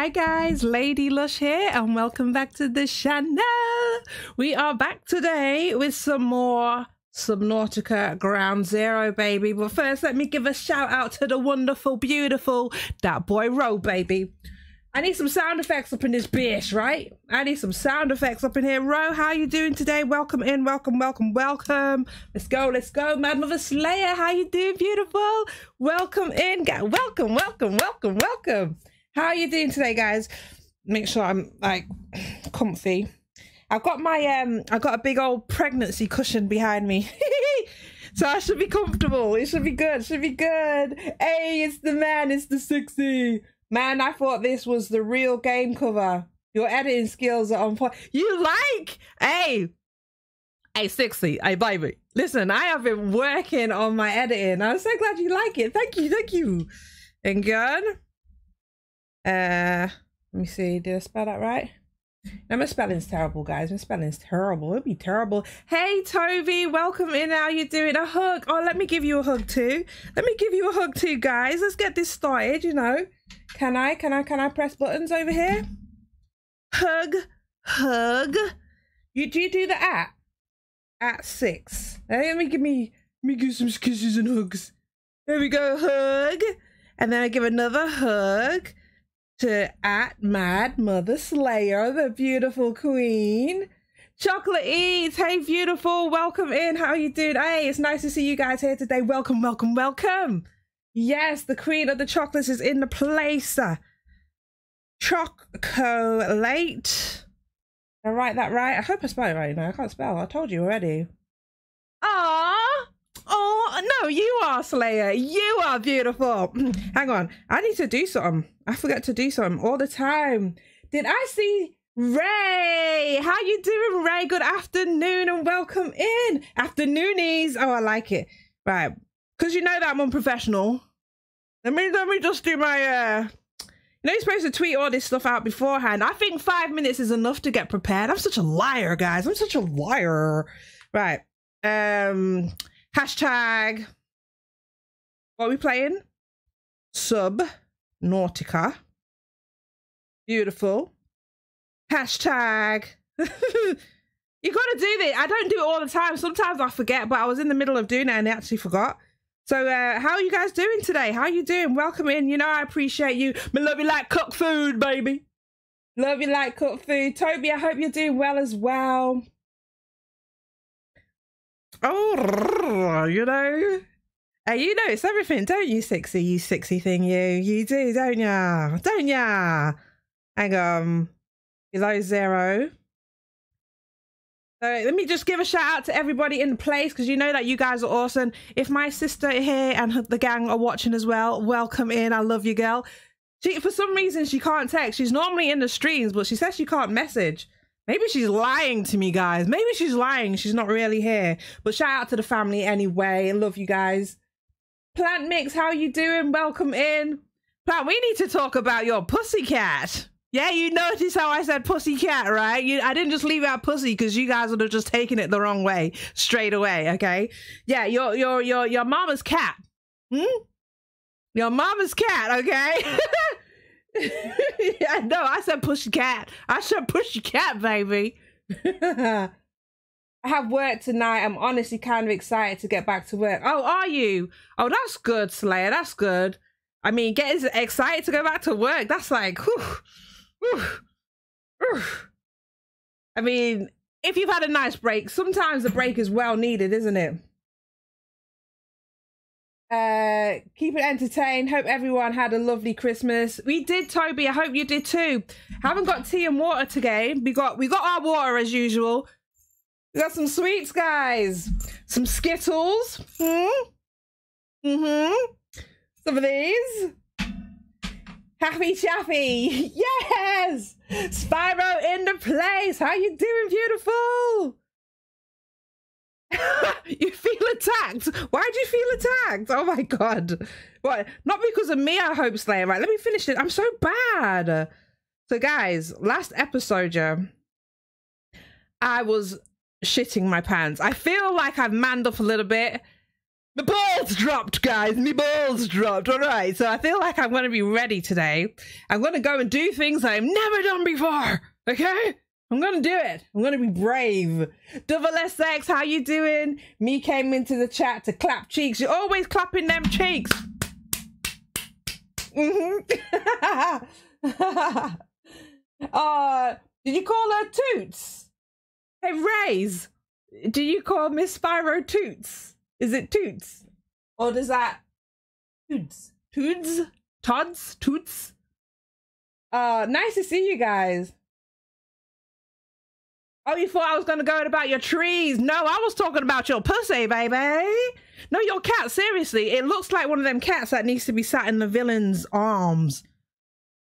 Hi guys, Lady Lussh here and welcome back to the channel. We are back today with some more Subnautica Ground Zero, baby. But first, let me give a shout out to the wonderful, beautiful that boy Ro, baby. I need some sound effects up in this bitch, right? I need some sound effects up in here. Ro, how you doing today? Welcome in, welcome, welcome, welcome. Let's go, let's go. Mad Mother Slayer, how you doing, beautiful? Welcome in, welcome, welcome, welcome, welcome. How are you doing today, guys? Make sure I'm like comfy. I've got my um I've got a big old pregnancy cushion behind me. so I should be comfortable. It should be good. It should be good. Hey, it's the man, it's the sexy. Man, I thought this was the real game cover. Your editing skills are on point. You like? Hey, hey, sexy. Hey, baby. Listen, I have been working on my editing. I'm so glad you like it. Thank you, thank you. And good. Uh, let me see. Did I spell that right? No, my spelling's terrible, guys. My spelling's terrible. It'd be terrible. Hey, Toby, welcome in. How you doing? A hug. Oh, let me give you a hug too. Let me give you a hug too, guys. Let's get this started. You know. Can I? Can I? Can I press buttons over here? Hug, hug. You do you do the at? At six. Hey, let me give me let me give some kisses and hugs. There we go, hug, and then I give another hug to at Mad Mother Slayer, the beautiful queen. Chocolate Eats, hey beautiful, welcome in. How you doing? Hey, it's nice to see you guys here today. Welcome, welcome, welcome. Yes, the queen of the chocolates is in the place. Chocolate. Did I write that right? I hope I spelled it right. No, I can't spell. I told you already. Ah, no, you are Slayer. You are beautiful. Hang on, I need to do something. I forget to do something all the time. Did I see Ray? How you doing, Ray? Good afternoon and welcome in. Afternoonies. Oh, I like it. Right, because you know that I'm unprofessional. Let me let me just do my uh you know you're supposed to tweet all this stuff out beforehand. I think five minutes is enough to get prepared. I'm such a liar, guys. I'm such a liar. Right. Um hashtag what are we playing? Sub Nautica. Beautiful. Hashtag you gotta do this. I don't do it all the time. Sometimes I forget, but I was in the middle of doing it and I actually forgot. So uh, how are you guys doing today? How are you doing? Welcome in. You know I appreciate you. I love you like cooked food, baby. Love you like cooked food. Toby, I hope you're doing well as well. Oh, you know. Hey, you know it's everything, don't you, sexy? You sexy thing, you. You do, don't ya? Don't ya? Hang on. Below zero. So let me just give a shout out to everybody in the place because you know that you guys are awesome. If my sister here and the gang are watching as well, welcome in. I love you, girl. She, for some reason, she can't text. She's normally in the streams, but she says she can't message. Maybe she's lying to me, guys. Maybe she's lying. She's not really here. But shout out to the family anyway. love you guys. Plant Mix, how you doing? Welcome in. Plant, we need to talk about your pussycat. Yeah, you notice how I said pussy cat, right? You, I didn't just leave out pussy because you guys would have just taken it the wrong way straight away. Okay, yeah, your your your your mama's cat. Hmm. Your mama's cat. Okay. yeah, no, I said pussy cat. I said pussy cat, baby. I have work tonight. I'm honestly kind of excited to get back to work. Oh, are you? Oh, that's good, Slayer. That's good. I mean, getting excited to go back to work. That's like, whew. I mean, if you've had a nice break, sometimes the break is well needed, isn't it? Uh, keep it entertained. Hope everyone had a lovely Christmas. We did, Toby. I hope you did too. Haven't got tea and water today. We got we got our water as usual. We got some sweets, guys. Some Skittles. Hmm. Mm-hmm. Some of these. Happy Chappy! Yes! Spyro in the place! How you doing, beautiful? you feel attacked? Why do you feel attacked? Oh my god. What? Not because of me, I hope, Slayer. Right, let me finish it. I'm so bad. So, guys, last episode, yeah, I was shitting my pants. I feel like I've manned up a little bit. The balls dropped, guys. My balls dropped. All right. So I feel like I'm going to be ready today. I'm going to go and do things I've never done before. Okay? I'm to do it. I'm to be brave. Double SX, how you doing? Me came into the chat to clap cheeks. You're always clapping them cheeks. Mm-hmm. uh, did you call her Toots? Hey, Rays, do you call Miss Spyro Toots? Is it Toots? Or does that Toots? Toots? Tods? Toots? Uh, nice to see you guys. Oh, you thought I was gonna go in about your trees? No, I was talking about your pussy, baby. No, your cat. Seriously, it looks like one of them cats that needs to be sat in the villain's arms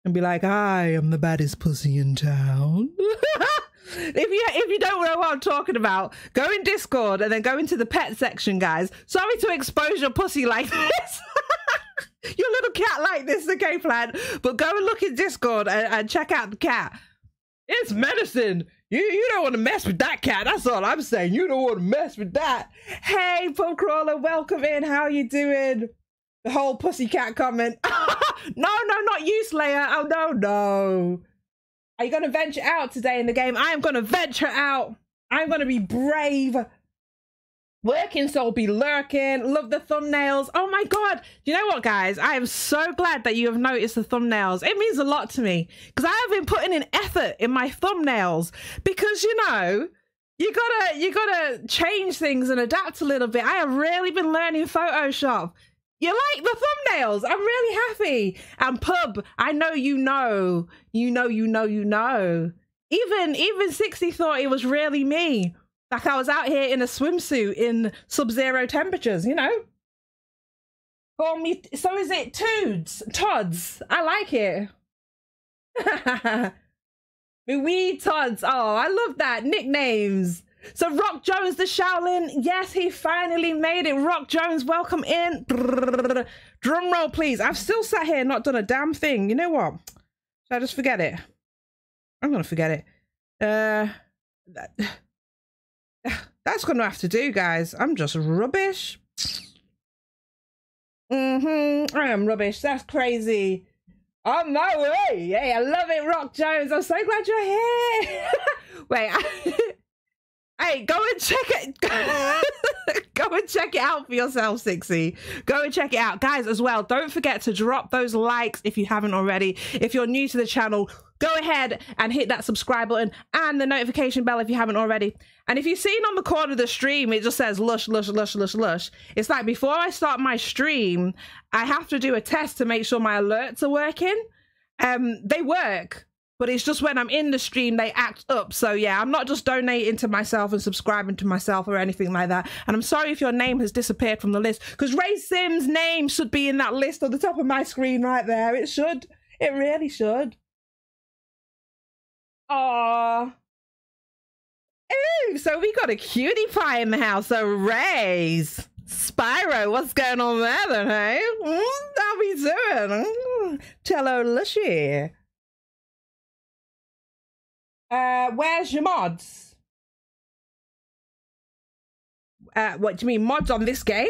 and be like, "I am the baddest pussy in town." if you if you don't know what I'm talking about, go in Discord and then go into the pet section, guys. Sorry to expose your pussy like this. your little cat like this, okay, plan. But go and look in Discord and, and check out the cat. It's medicine. You you don't want to mess with that cat. That's all I'm saying. You don't want to mess with that. Hey, Pub Crawler, welcome in. How you doing? The whole pussycat comment. no, no, not you, Slayer. Oh no, no. Are you gonna venture out today in the game? I am gonna venture out. I'm gonna be brave. Working soul be lurking. Love the thumbnails. Oh my god. You know what, guys? I am so glad that you have noticed the thumbnails. It means a lot to me because I have been putting in effort in my thumbnails because you know you gotta you gotta change things and adapt a little bit. I have really been learning Photoshop. You like the thumbnails? I'm really happy. And pub, I know you know, you know, you know, you know. Even even sixty thought it was really me. Like I was out here in a swimsuit in sub-zero temperatures, you know? Call me, so is it Toods? Tods. I like it. Wee Tods. Oh, I love that. Nicknames. So Rock Jones, the Shaolin. Yes, he finally made it. Rock Jones, welcome in. Drum roll, please. I've still sat here not done a damn thing. You know what? Should I just forget it? I'm to forget it. Uh... That that's gonna have to do, guys. I'm just rubbish. Mm-hmm. I am rubbish. That's crazy. On my way. Hey, I love it, Rock Jones. I'm so glad you're here. Wait. Hey, go and check it. go and check it out for yourself, Sixy. Go and check it out. Guys, as well, don't forget to drop those likes if you haven't already. If you're new to the channel, go ahead and hit that subscribe button and the notification bell if you haven't already. And if you've seen on the corner of the stream, it just says lush, lush, lush, lush, lush. It's like before I start my stream, I have to do a test to make sure my alerts are working. Um, they work, but it's just when I'm in the stream, they act up. So yeah, I'm not just donating to myself and subscribing to myself or anything like that. And I'm sorry if your name has disappeared from the list because Ray Sims' name should be in that list on the top of my screen right there. It should. It really should. Aww. Ooh, so we got a cutie pie in the house. So Rays. Spyro, what's going on there then, hey? Mm, how we doing? Mm, Cello Lushy. Uh, where's your mods? Uh, what do you mean, mods on this game?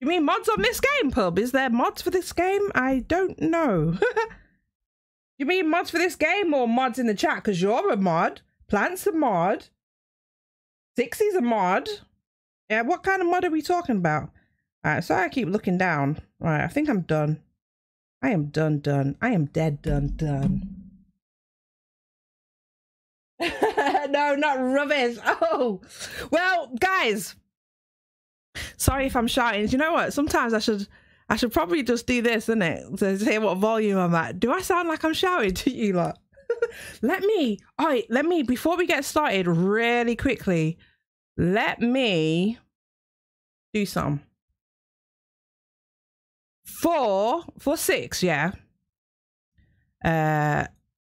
You mean mods on this game, Pub? Is there mods for this game? I don't know. You mean mods for this game or mods in the chat? Because you're a mod. Plant's a mod. Sixie's a mod. Yeah, what kind of mod are we talking about? Alright, sorry I keep looking down. Alright, I think I'm done. I am done, done. I am dead, done, done. no, not rubbish. Oh, well, guys. Sorry if I'm shouting. You know what? Sometimes I should I should probably just do this, isn't it? To say what volume I'm at. Do I sound like I'm shouting to you lot? let me, all right, let me, before we get started, really quickly, let me do some. Four, for six, yeah. Uh,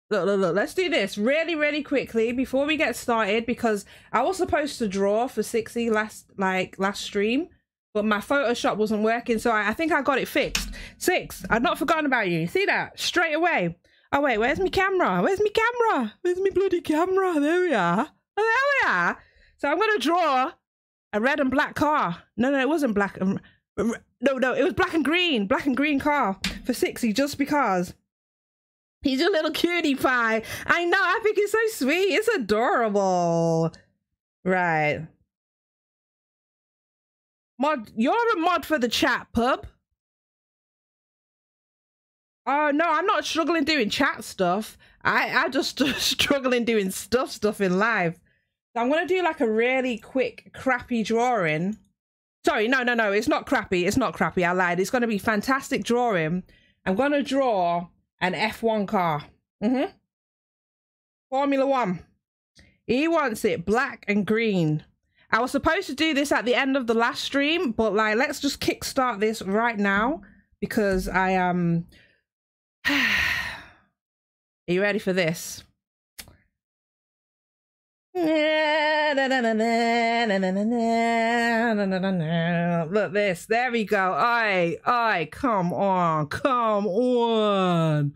look, look, look, let's do this really, really quickly before we get started because I was supposed to draw for 60 last, like, last stream but my Photoshop wasn't working, so I, I think I got it fixed. Six, I've not forgotten about you. See that? Straight away. Oh, wait, where's my camera? Where's my camera? Where's my bloody camera? There we are. Oh, there we are. So I'm to draw a red and black car. No, no, it wasn't black. Um, no, no, it was black and green. Black and green car for 60 just because. He's a little cutie pie. I know, I think it's so sweet. It's adorable. Right. Mod, you're a mod for the chat, pub. Oh, no, I'm not struggling doing chat stuff. I, I just struggling doing stuff stuff in live. So I'm going to do like a really quick, crappy drawing. Sorry, no, no, no. It's not crappy. It's not crappy. I lied. It's going to be fantastic drawing. I'm going to draw an F1 car. Mm-hmm. Formula One. He wants it black and green. I was supposed to do this at the end of the last stream, but like, let's just kickstart this right now because I am. Um... Are you ready for this? Look this. There we go. I, I, come on, come on.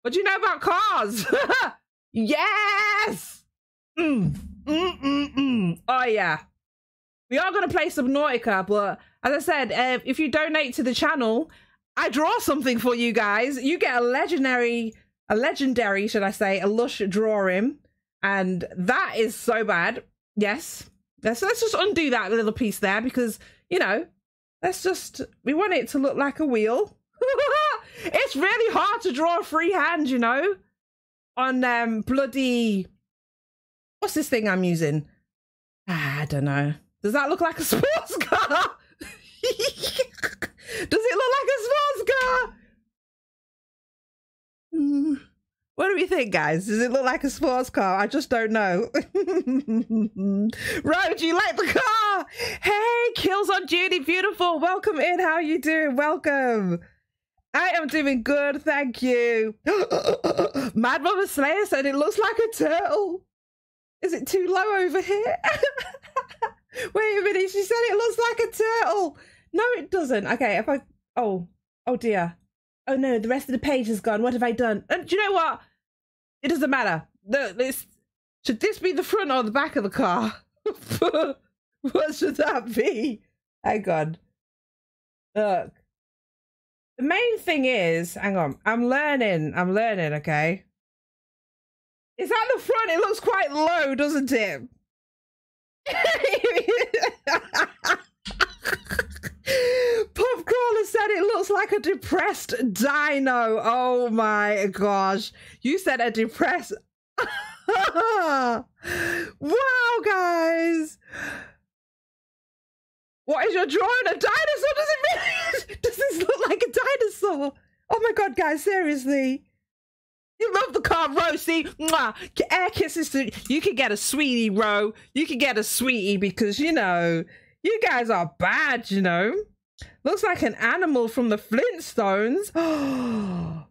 What do you know about cars? yes. Mm, mm, mm, mm. Oh yeah. We are gonna play Subnautica, but as I said, uh, if you donate to the channel, I draw something for you guys. You get a legendary, a legendary, should I say, a lush drawing and that is so bad. Yes. Let's let's just undo that little piece there because, you know, let's just we want it to look like a wheel. it's really hard to draw a freehand, you know, on um bloody what's this thing I'm using? Ah, I don't know. Does that look like a sports car? Does it look like a sports What do we think, guys? Does it look like a sports car? I just don't know. Ro, do you like the car? Hey, Kills on Duty, beautiful. Welcome in. How are you doing? Welcome. I am doing good, thank you. Mad Mama Slayer said it looks like a turtle. Is it too low over here? Wait a minute, she said it looks like a turtle. No, it doesn't. Okay, if I... Oh, oh dear. Oh no, the rest of the page has gone. What have I done? And do you know what? It doesn't matter. This should this be the front or the back of the car? what should that be? Hang on. Look. The main thing is, hang on, I'm learning. I'm learning, okay? Is that the front? It looks quite low, doesn't it? Pub Crawler said it looks like a depressed dino. Oh my gosh. You said a depressed. wow, guys. What is your drawing? A dinosaur? Does it really? Does this look like a dinosaur? Oh my god, guys, seriously. You love the car, Rosie. Mwah. Air kisses to you can get a sweetie, Ro. You can get a sweetie because you know you guys are bad, you know. Looks like an animal from the Flintstones.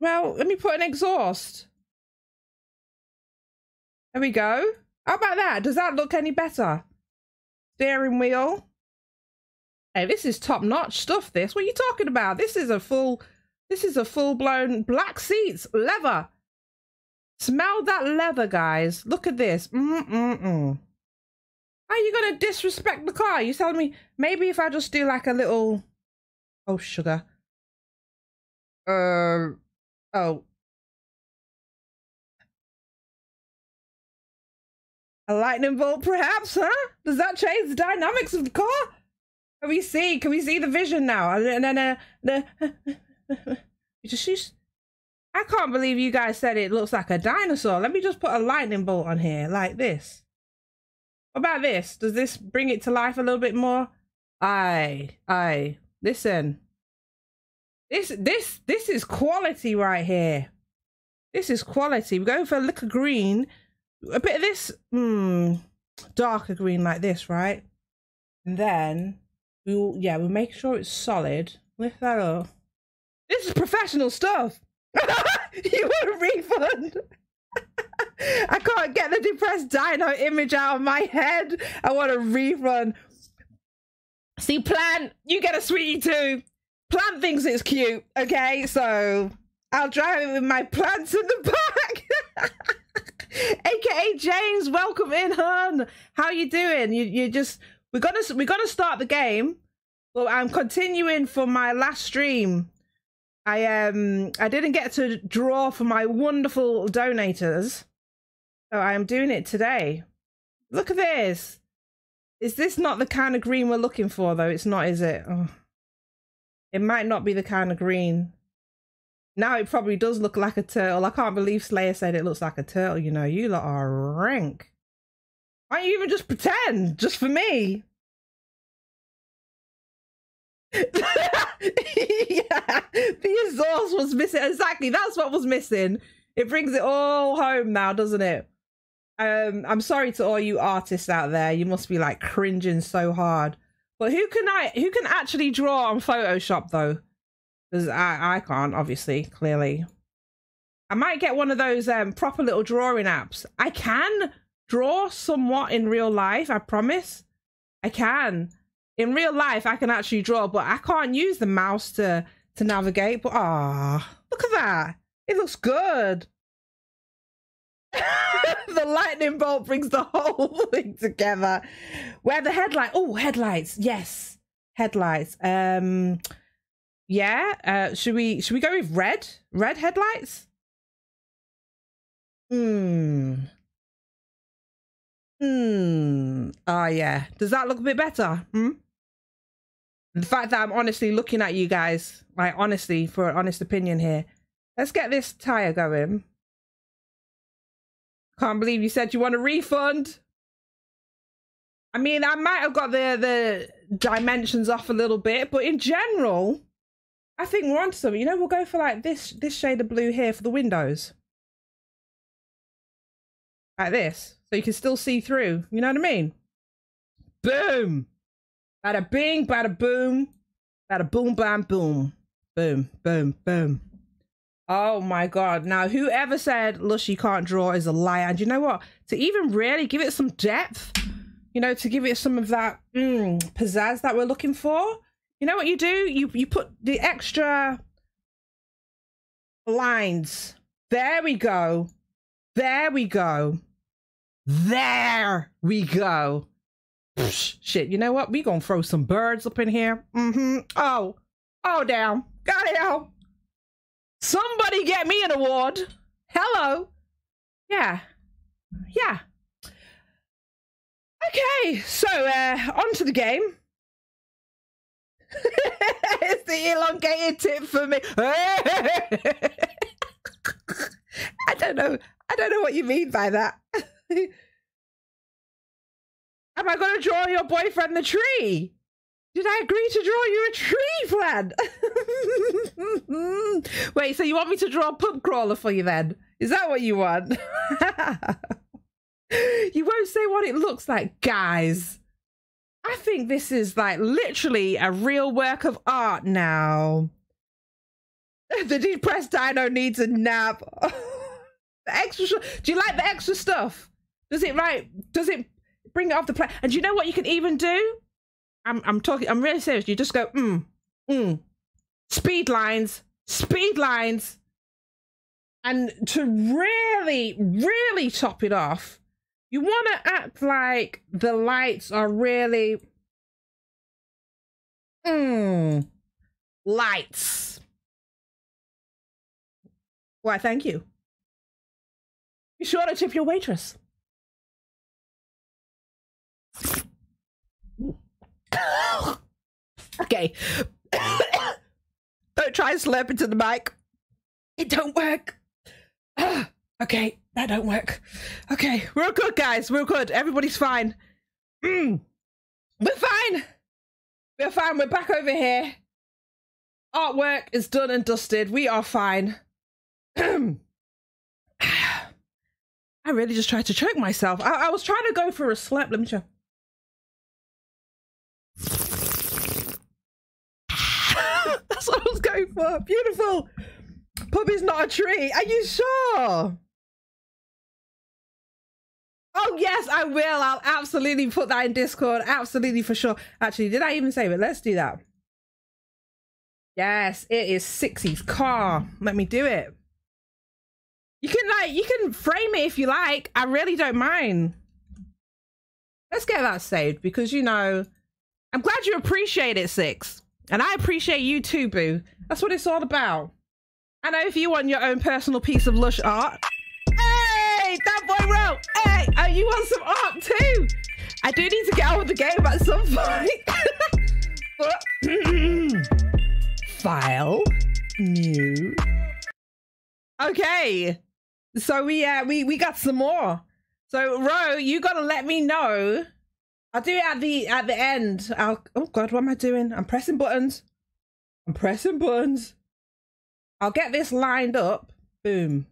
well, let me put an exhaust. There we go. How about that? Does that look any better? Steering wheel. Hey, this is top notch stuff. This. What are you talking about? This is a full. This is a full blown black seats, leather. Smell that leather, guys. Look at this. Mm mm mm. Are you gonna disrespect the car? You telling me maybe if I just do like a little oh sugar. Uh oh. A lightning bolt perhaps, huh? Does that change the dynamics of the car? Can we see? Can we see the vision now? And then uh, the just I can't believe you guys said it looks like a dinosaur. Let me just put a lightning bolt on here like this. What about this? Does this bring it to life a little bit more? Aye, aye. Listen. This this this is quality right here. This is quality. We're going for a liquor green. A bit of this hmm darker green like this, right? And then we'll yeah, we'll make sure it's solid. Lift that up. This is professional stuff. you want a refund? I can't get the depressed dino image out of my head. I want a rerun. See, Plant, you get a sweetie too. Plant thinks it's cute, okay? So I'll drive it with my plants in the back. aka James, welcome in, hun. How you doing? You you just we're gonna we're gonna start the game. Well, I'm continuing for my last stream. I um I didn't get to draw for my wonderful donators, so I am doing it today. Look at this. Is this not the kind of green we're looking for, though? It's not, is it? Oh. It might not be the kind of green. Now it probably does look like a turtle. I can't believe Slayer said it looks like a turtle. You know, you lot are rank. Why don't you even just pretend? Just for me. yeah, the exhaust was missing. Exactly, that's what was missing. It brings it all home now, doesn't it? Um, I'm sorry to all you artists out there. You must be like cringing so hard. But who can I? Who can actually draw on Photoshop though? Because I I can't obviously clearly. I might get one of those um proper little drawing apps. I can draw somewhat in real life. I promise. I can in real life I can actually draw, but I can't use the mouse to to navigate. But ah, look at that! It looks good. the lightning bolt brings the whole thing together. Where the headlight? Oh, headlights. Yes, headlights. Um, yeah. Uh, should we should we go with red? Red headlights. Hmm. Hmm. Oh yeah. Does that look a bit better? Hmm the fact that I'm honestly looking at you guys, like honestly, for an honest opinion here. Let's get this tire going. Can't believe you said you want a refund. I mean, I might have got the the dimensions off a little bit, but in general, I think we're onto something. You know, we'll go for like this this shade of blue here for the windows. Like this. So you can still see through. You know what I mean? Boom. Bada bing, bada boom, bada boom, bam, boom, boom, boom, boom. Oh my god! Now, whoever said Lushy can't draw is a liar. And you know what? To even really give it some depth, you know, to give it some of that mm, pizzazz that we're looking for, you know what you do? You you put the extra lines. There we go. There we go. There we go. Shit, you know what? We gonna throw some birds up in here. Mm-hmm. Oh, oh, damn. Got it out. Somebody get me an award. Hello. Yeah. Yeah. Okay, so uh on to the game. it's the elongated tip for me. I don't know. I don't know what you mean by that. Am I going to draw your boyfriend the tree? Did I agree to draw you a tree, Flan? Wait, so you want me to draw a pub crawler for you then? Is that what you want? you won't say what it looks like, guys. I think this is like literally a real work of art now. the depressed dino needs a nap. the extra. Do you like the extra stuff? Does it right? Does it bring it off the plate. And do you know what you can even do? I'm I'm talking. I'm really serious. You just go mm mm. Speed lines, speed lines, and to really, really top it off, you want to act like the lights are really mm lights. Why? Thank you. Be sure to tip your waitress. okay. don't try and slurp into the mic. It don't work. okay, that don't work. Okay, we're good, guys. We're good. Everybody's fine. Mm. We're fine. We're fine. We're back over here. Artwork is done and dusted. We are fine. I really just tried to choke myself. I, I was trying to go for a slap. Let me show. That's what I was going for. Beautiful. Puppy's not a tree. Are you sure? Oh, yes, I will. I'll absolutely put that in Discord. Absolutely for sure. Actually, did I even save it? Let's do that. Yes, it is Sixie's car. Let me do it. You can like you can frame it if you like. I really don't mind. Let's get that saved because you know I'm glad you appreciate it, Six. And I appreciate you too, Boo. That's what it's all about. I know if you want your own personal piece of lush art. Hey, that boy wrote. Hey, oh, you want some art too? I do need to get on with the game at some point. File. New. Okay. So we uh we we got some more. So Ro, you gotta let me know. I'll do it at the at the end. I'll oh god, what am I doing? I'm pressing buttons. I'm pressing buttons. I'll get this lined up. Boom.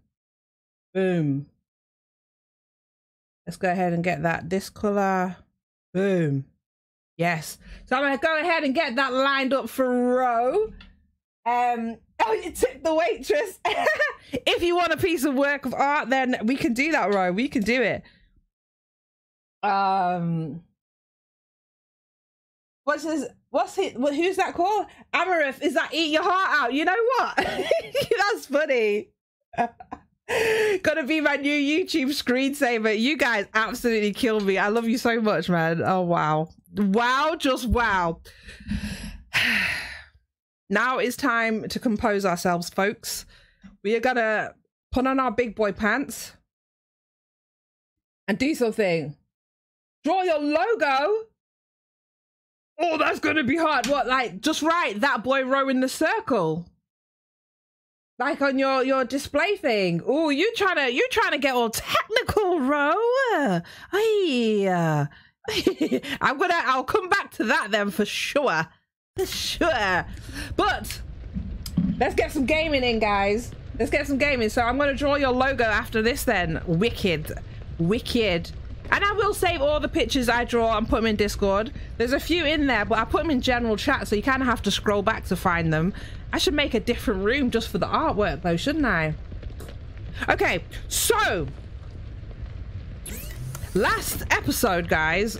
Boom. Let's go ahead and get that this color. Boom. Yes. So I'm gonna go ahead and get that lined up for Ro. Um, oh, you took the waitress. if you want a piece of work of art, then we can do that, Ro. We can do it. Um, what's his? What's? What, who's that called? Amarith. Is that eat your heart out? You know what? That's funny. Gonna be my new YouTube screensaver. You guys absolutely kill me. I love you so much, man. Oh wow. Wow, just wow. now it's time to compose ourselves, folks. We are gonna put on our big boy pants and do something. Draw your logo. Oh, that's gonna be hard. What, like, just write that boy row in the circle, like on your your display thing. Oh, you trying to you trying to get all technical, row? Hey, I'm gonna. I'll come back to that then for sure, for sure. But let's get some gaming in, guys. Let's get some gaming. So I'm gonna draw your logo after this then. Wicked, wicked. And I will save all the pictures I draw and put them in Discord. There's a few in there, but I put them in general chat, so you kind of have to scroll back to find them. I should make a different room just for the artwork, though, shouldn't I? Okay, so... Last episode, guys,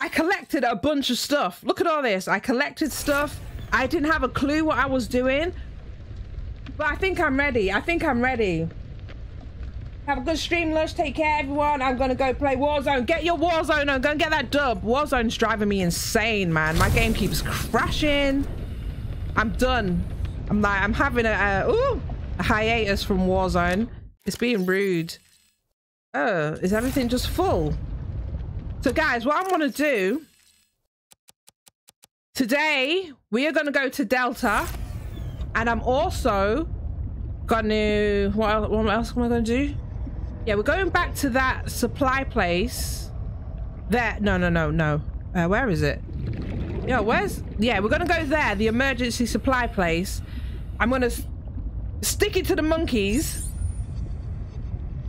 I collected a bunch of stuff. Look at all this. I collected stuff. I didn't have a clue what I was doing. But I think I'm ready. I think I'm ready. Have a good stream, Lush. Take care, everyone. I'm going to go play Warzone. Get your Warzone on. Go and get that dub. Warzone's driving me insane, man. My game keeps crashing. I'm done. I'm like, I'm having a, a, ooh, a hiatus from Warzone. It's being rude. Oh, is everything just full? So, guys, what I'm going to do today, we are going to go to Delta. And I'm also going to, what, what else am I going to do? Yeah, we're going back to that supply place. There. No, no, no, no. Uh, where is it? Yeah, where's... Yeah, we're going to go there, the emergency supply place. I'm going to stick it to the monkeys.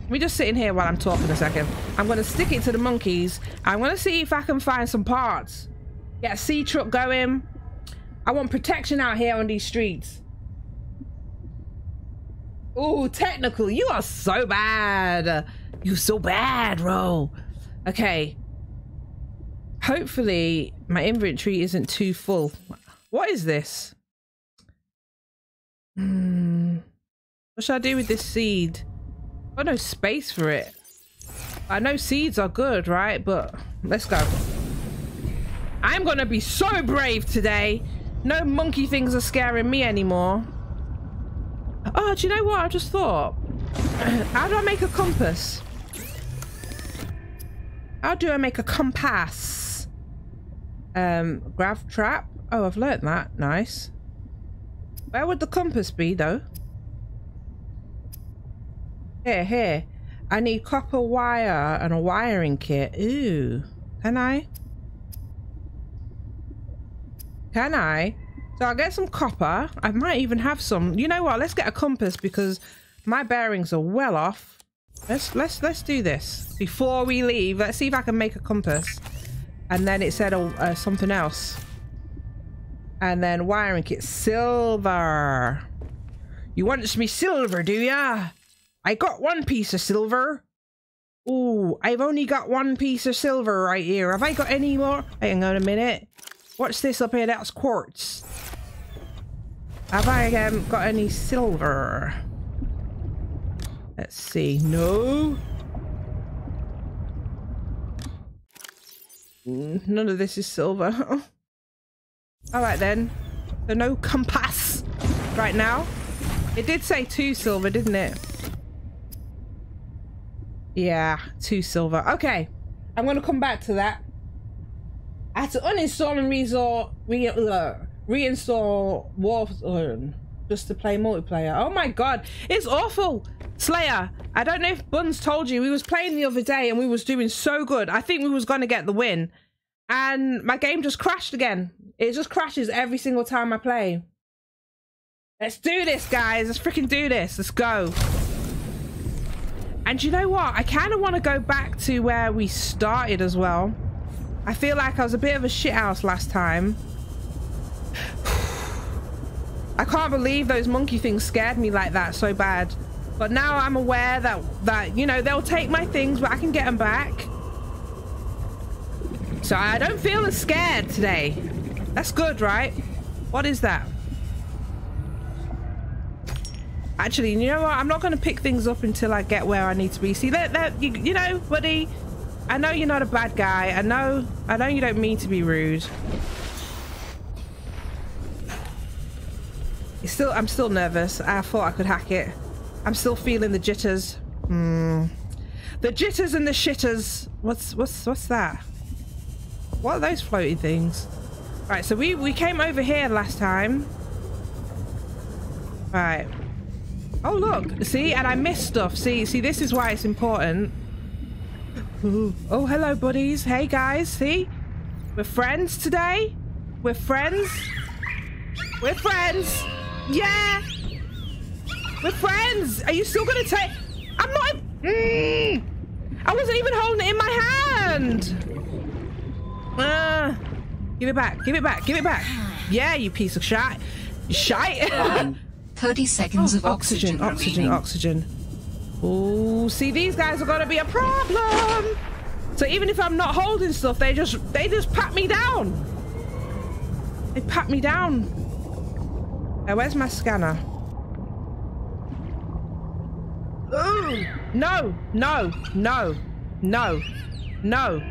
Let me just sit in here while I'm talking a second. I'm going to stick it to the monkeys. I'm going to see if I can find some parts. Get a sea truck going. I want protection out here on these streets. Oh, technical. You are so bad. You're so bad, Ro. Okay. Hopefully, my inventory isn't too full. What is this? Hmm. What should I do with this seed? I got no space for it. I know seeds are good, right? But let's go. I'm gonna be so brave today. No monkey things are scaring me anymore. Oh, do you know what I just thought? How do I make a compass? How do I make a compass? Um, grav trap. Oh, I've learnt that. Nice. Where would the compass be, though? Here, here. I need copper wire and a wiring kit. Ooh. Can I? Can I? So I'll get some copper. I might even have some. You know what? Let's get a compass because my bearings are well off. Let's let's let's do this before we leave. Let's see if I can make a compass. And then it said oh, uh, something else. And then wiring kit silver. You want me silver, do ya? I got one piece of silver. Ooh, I've only got one piece of silver right here. Have I got any more? Hang on a minute. What's this up here? That's quartz. Have I um, got any silver? Let's see. No. Mm, None of this is silver. All right then. So no compass right now. It did say two silver, didn't it? Yeah, two silver. Okay. I'm going to come back to that. I had to uninstall and reinstall, re reinstall Warzone just to play multiplayer. Oh my god, it's awful. Slayer, I don't know if Buns told you, we was playing the other day and we was doing so good. I think we was going to get the win. And my game just crashed again. It just crashes every single time I play. Let's do this, guys. Let's freaking do this. Let's go. And you know what? I kind of want to go back to where we started as well. I feel like I was a bit of a shithouse last time. I can't believe those monkey things scared me like that so bad. But now I'm aware that, that you know, they'll take my things, but I can get them back. So I don't feel as scared today. That's good, right? What is that? Actually, you know what? I'm not going to pick things up until I get where I need to be. See, that, that you, you know, buddy, I know you're not a bad guy. I know, I know you don't mean to be rude. It's still, I'm still nervous. I thought I could hack it. I'm still feeling the jitters. Hmm. The jitters and the shitters. What's, what's, what's that? What are those floaty things? Right, so we, we came over here last time. Right. Oh, look. See? And I missed stuff. See, see, this is why it's important. Ooh. Oh, hello, buddies. Hey, guys. See? We're friends today. We're friends. We're friends. Yeah. We're friends. Are you still going to take... I'm not... Mm. I wasn't even holding it in my hand. Uh, give it back. Give it back. Give it back. Yeah, you piece of shit. Shite. 30 seconds of oxygen, oxygen, remaining. oxygen. Oh, see, these guys are gonna be a problem. So even if I'm not holding stuff, they just they just pat me down. They pat me down. Uh, where's my scanner? Ooh, no, no, no, no, no,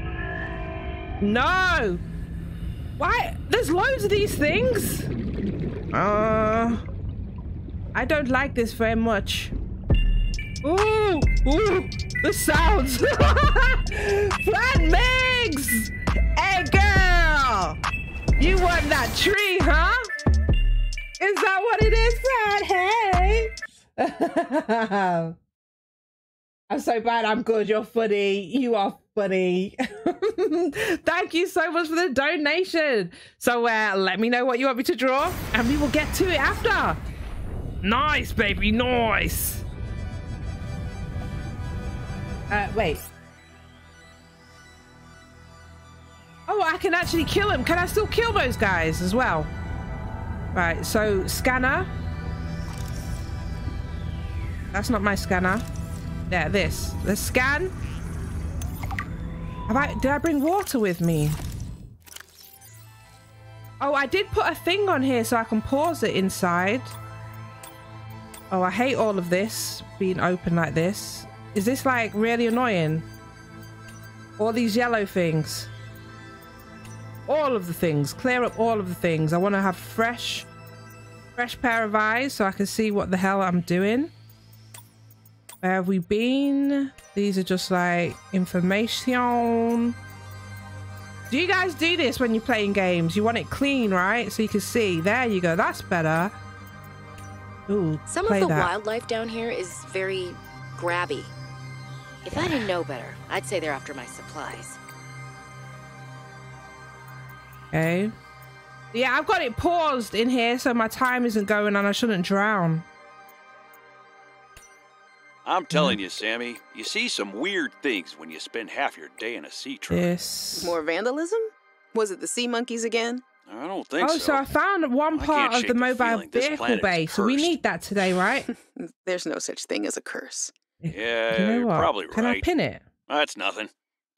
no. Why? There's loads of these things. Uh, I don't like this very much. Ooh, ooh, the sounds. Flat Migs! Hey, girl! You want that tree, huh? Is that what it is, Flat? Hey! I'm so bad. I'm good. You're funny. You are funny. Thank you so much for the donation. So uh, let me know what you want me to draw, and we will get to it after. Nice, baby. Nice. Uh, wait. Oh, I can actually kill him. Can I still kill those guys as well? Right, so scanner. That's not my scanner. Yeah, this. Let's scan. Have I did I bring water with me? Oh, I did put a thing on here so I can pause it inside. Oh, I hate all of this being open like this. Is this like really annoying? All these yellow things. All of the things. Clear up all of the things. I want to have fresh, fresh pair of eyes so I can see what the hell I'm doing. Where have we been? These are just like information. Do you guys do this when you're playing games? You want it clean, right? So you can see. There you go. That's better. Ooh, Some of the that. wildlife down here is very grabby. If I didn't know better, I'd say they're after my supplies. Okay. Yeah, I've got it paused in here so my time isn't going and I shouldn't drown. I'm telling you, Sammy, you see some weird things when you spend half your day in a sea truck. This. More vandalism? Was it the sea monkeys again? I don't think oh, so. Oh, so I found one part of the the mobile feeling vehicle bay. So we need that today, right? There's no such thing as a curse. Yeah, you know you're what? probably Can I right. pin it? That's nothing.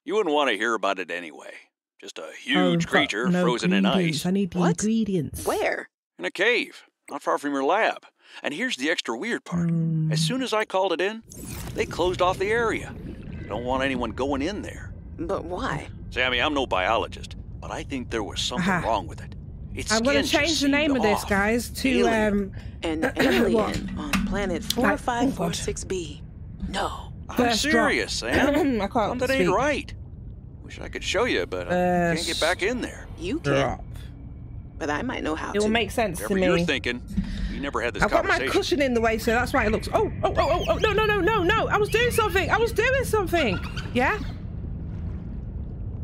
You wouldn't want to hear about it anyway. Just a Oh, huge but creature no frozen in ice I need the What? ingredients. Where? in a cave, not far from your lab. And here's the extra weird part. Mm. As soon as I called it in, They closed off the area. Don't want anyone going in there. But why? Sammy, I'm no biologist, but I think there was something Aha. wrong with it. Its I'm gonna change the name seemed of this, guys, to Alien. um An alien on planet Like- oh, God. 4546b. No. I'm serious, Sam. I can't Something ain't right. Wish I could show you, but I Uh, can't get back in there. You can, drop. but I might know how It will make sense to me. you're thinking, we never had this I've got my conversation. cushion in the way, so that's why it looks. Oh, oh, oh, oh, oh, no, no, no, no, no! I was doing something. I was doing something. Yeah.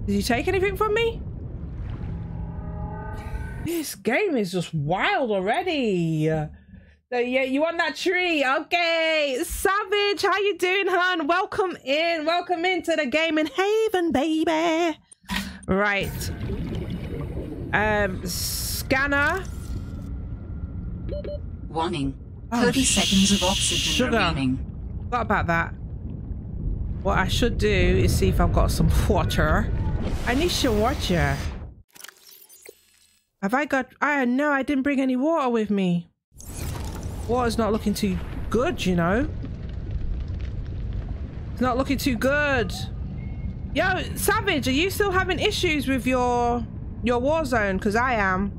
Did you take anything from me? This game is just wild already. So yeah, you want that tree? Okay, Savage, how you doing, hun? Welcome in, welcome into the gaming haven, baby. Right. Um, scanner. Warning. Oh, 30 seconds of oxygen sugar. remaining. Forgot about that. What I should do is see if I've got some water. I need some water. Have I got... I no, I didn't bring any water with me. Water's not looking too good, you know. It's not looking too good. Yo, Savage, are you still having issues with your your war zone? Because I am.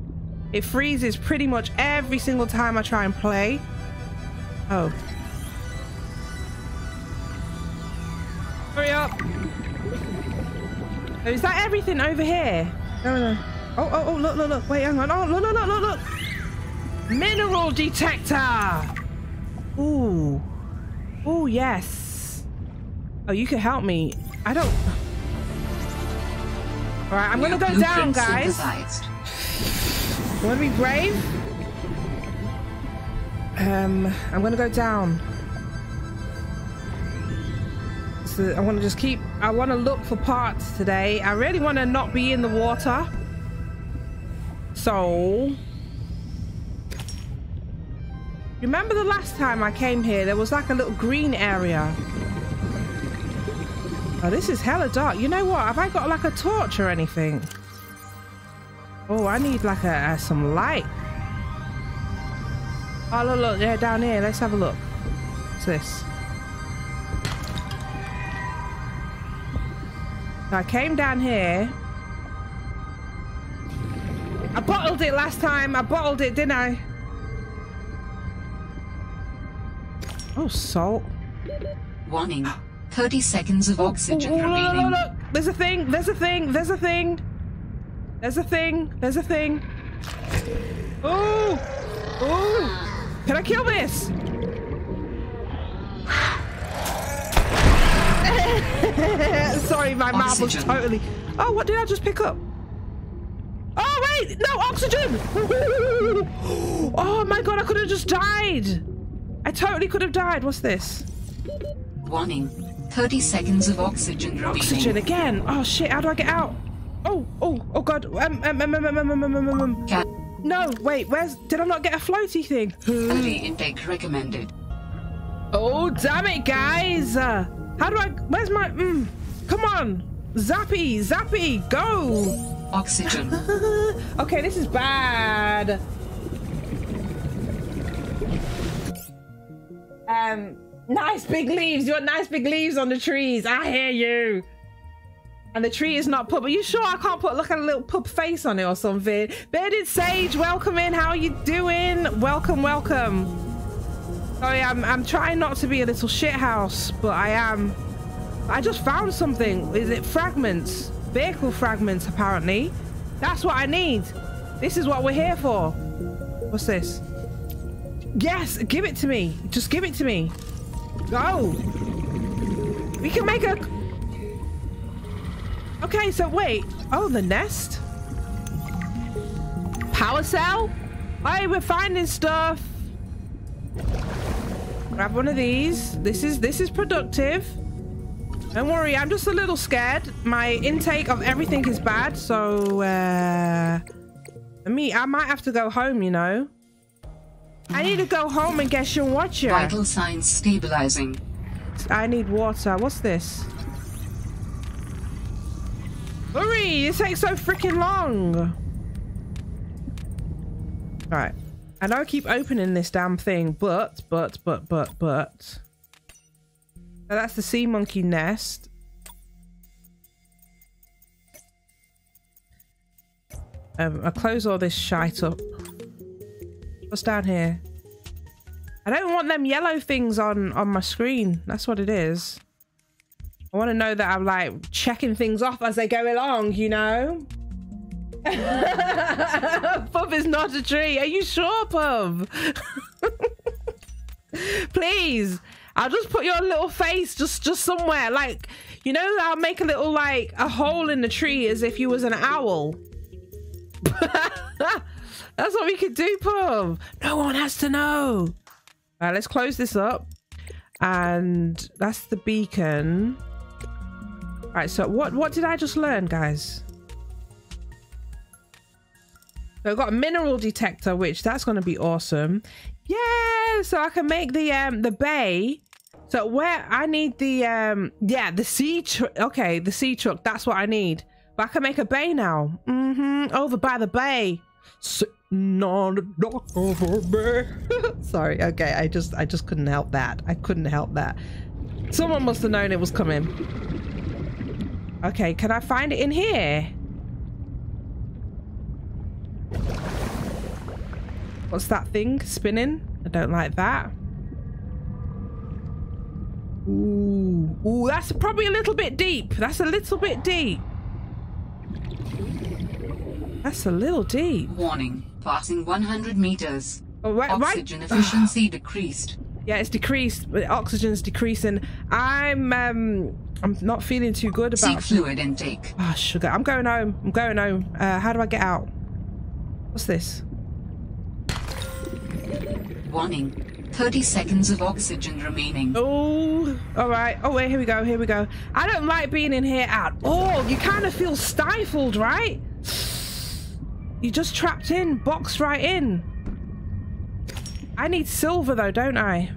It freezes pretty much every single time I try and play. Oh. Hurry up. Is that everything over here? No, no. Oh, oh, oh, look, look, look. Wait, hang on. Oh, look, look, look, look, look. Mineral detector. Ooh. Ooh, yes. Oh, you can help me. I don't... All right, I'm going to go down, guys. You to be brave? Um, I'm gonna go down. So I want to just keep. I want to look for parts today. I really want to not be in the water. So, remember the last time I came here? There was like a little green area. Oh, this is hella dark. You know what? Have I got like a torch or anything? Oh, I need like a, uh, some light. Oh, look, look, yeah, down here. Let's have a look. What's this? I came down here. I bottled it last time. I bottled it, didn't I? Oh, salt. Warning. 30 seconds of oxygen Ooh, ooh, look, look, remaining. look. There's a thing. There's a thing. There's a thing. There's a thing. There's a thing. Oh! Ooh. Can I kill this? Sorry, my mouth was totally. Oh, what did I just pick up? Oh wait, no oxygen! Oh my god, I could have just died. I totally could have died. What's this? Warning. 30 seconds of oxygen remaining. Oxygen again. Oh shit, how do I get out? Oh, oh, oh god. Um, um, um, um, um, um, um, um, um. Cat. No, wait, where's did I not get a floaty thing? Early intake recommended. Oh damn it, guys! Uh, how do I where's my mm, come on! Zappy, Zappy, go! Oxygen. okay, this is bad. Um, nice big leaves. You want nice big leaves on the trees. I hear you. And the tree is not put. Are you sure I can't put like a little pup face on it or something? Bearded Sage, welcome in. How are you doing? Welcome, welcome. Sorry, I'm I'm trying not to be a little shithouse, but I am. I just found something. Is it fragments? Vehicle fragments, apparently. That's what I need. This is what we're here for. What's this? Yes, give it to me. Just give it to me. Go. We can make a. Okay, so wait. Oh, the nest. Power cell. Hey, we're finding stuff. Grab one of these. This is this is productive. Don't worry, I'm just a little scared. My intake of everything is bad, so uh me, I might have to go home, you know. I need to go home and get some water. Vital signs stabilizing. I need water. What's this? Hurry! This takes so freaking long. Right. I know I keep opening this damn thing, but, but, but, but, but. That's the sea monkey nest. Um, I'll close all this shite up. What's down here? I don't want them yellow things on, on my screen. That's what it is. I want to know that I'm like checking things off as they go along, you know? Puff is not a tree. Are you sure, Puff? Please. I'll just put your little face just just somewhere. Like, you know, I'll make a little like a hole in the tree as if you was an owl. That's what we could do, Puff. No one has to know. Right, let's close this up. And that's the beacon. All right, so what what did I just learn, guys? So I've got a mineral detector, which that's going to be awesome. Yeah, so I can make the um the bay. So where I need the um yeah the sea truck. Okay, the sea truck. That's what I need. But I can make a bay now. Mm-hmm. Over by the bay. Sitting on the dock of a bay. Sorry. Okay, I just I just couldn't help that. I couldn't help that. Someone must have known it was coming. Okay, can I find it in here? What's that thing spinning? I don't like that. Ooh, ooh, that's probably a little bit deep. That's a little bit deep. That's a little deep. Warning. Passing 100 meters. Oh, right, right- Oxygen efficiency decreased. Yeah, it's decreased. Oxygen's decreasing. I'm um, I'm not feeling too good about. Seek fluid intake. Ah, sugar. I'm going home. I'm going home. Uh, how do I get out? What's this? Warning. 30 seconds of oxygen remaining. Oh, all right. Oh, wait, here we go. Here we go. I don't like being in here at all. You kind of feel stifled, right? You're just trapped in, boxed right in. I need silver, though, don't I?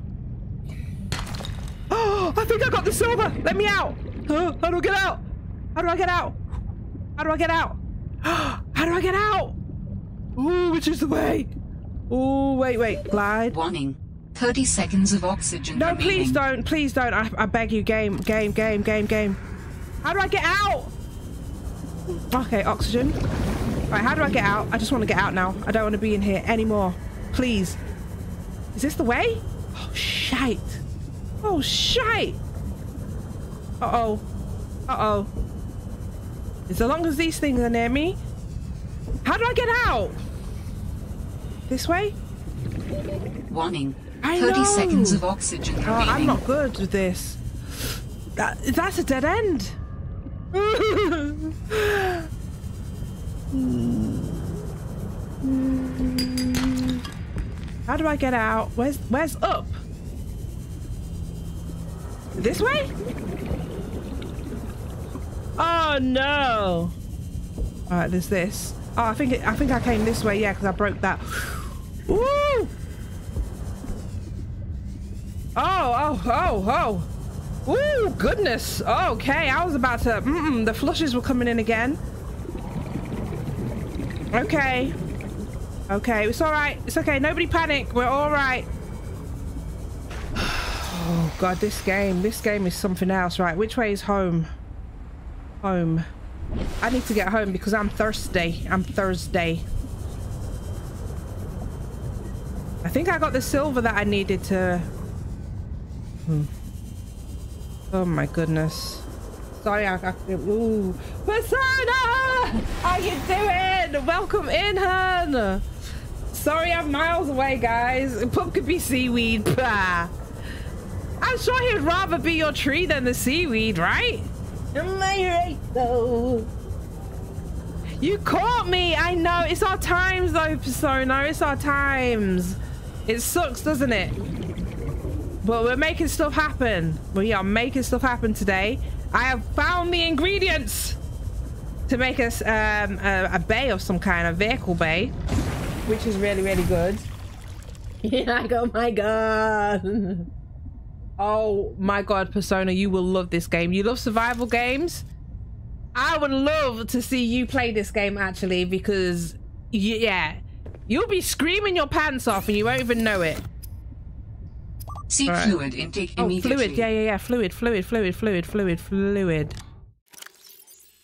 Oh, I think I got the silver. Let me out. Huh? How do I get out? How do I get out? How do I get out? How do I get out? Ooh, which is the way? Oh, wait, wait. Glide. Warning. 30 seconds of oxygen No, remaining. please don't. Please don't. I, I beg you. Game, game, game, game, game. How do I get out? Okay, oxygen. Right, how do I get out? I just want to get out now. I don't want to be in here anymore. Please. Is this the way? Oh, shite. Oh, shite. Uh-oh. Uh-oh. As long as these things are near me. How do I get out? This way? Warning. I 30 know. seconds of oxygen Oh, remaining. I'm not good with this. That, that's a dead end. How do I get out? Where's where's up? This way? Oh no! All right, there's this. Oh, I think it, I think I came this way. Yeah, because I broke that. Woo! Oh, oh, oh, oh. Ooh, goodness. Okay, I was about to... Mm -mm, the flushes were coming in again. Okay. Okay, it's all right. It's okay. Nobody panic. We're all right. Oh, God, this game. This game is something else. Right, which way is home? Home. I need to get home because I'm thirsty. I'm Thursday. I think I got the silver that I needed to... Hmm. Oh my goodness. Sorry, I got... to. Ooh. Persona! How you doing? Welcome in, hun. Sorry I'm miles away, guys. Pup could be seaweed. Bah. I'm sure he'd rather be your tree than the seaweed, right? Am I right, though? You caught me! I know! It's our times, though, Persona. It's our times. It sucks, doesn't it? But we're making stuff happen. We are making stuff happen today. I have found the ingredients to make us um, a, a bay of some kind, a vehicle bay, which is really, really good. Yeah, I oh my god. Oh my god, Persona, you will love this game. You love survival games? I would love to see you play this game actually because, yeah, you'll be screaming your pants off and you won't even know it. Seek Alright. fluid intake Oh, immediately. fluid. Yeah, yeah, yeah. Fluid, fluid, fluid, fluid, fluid, fluid.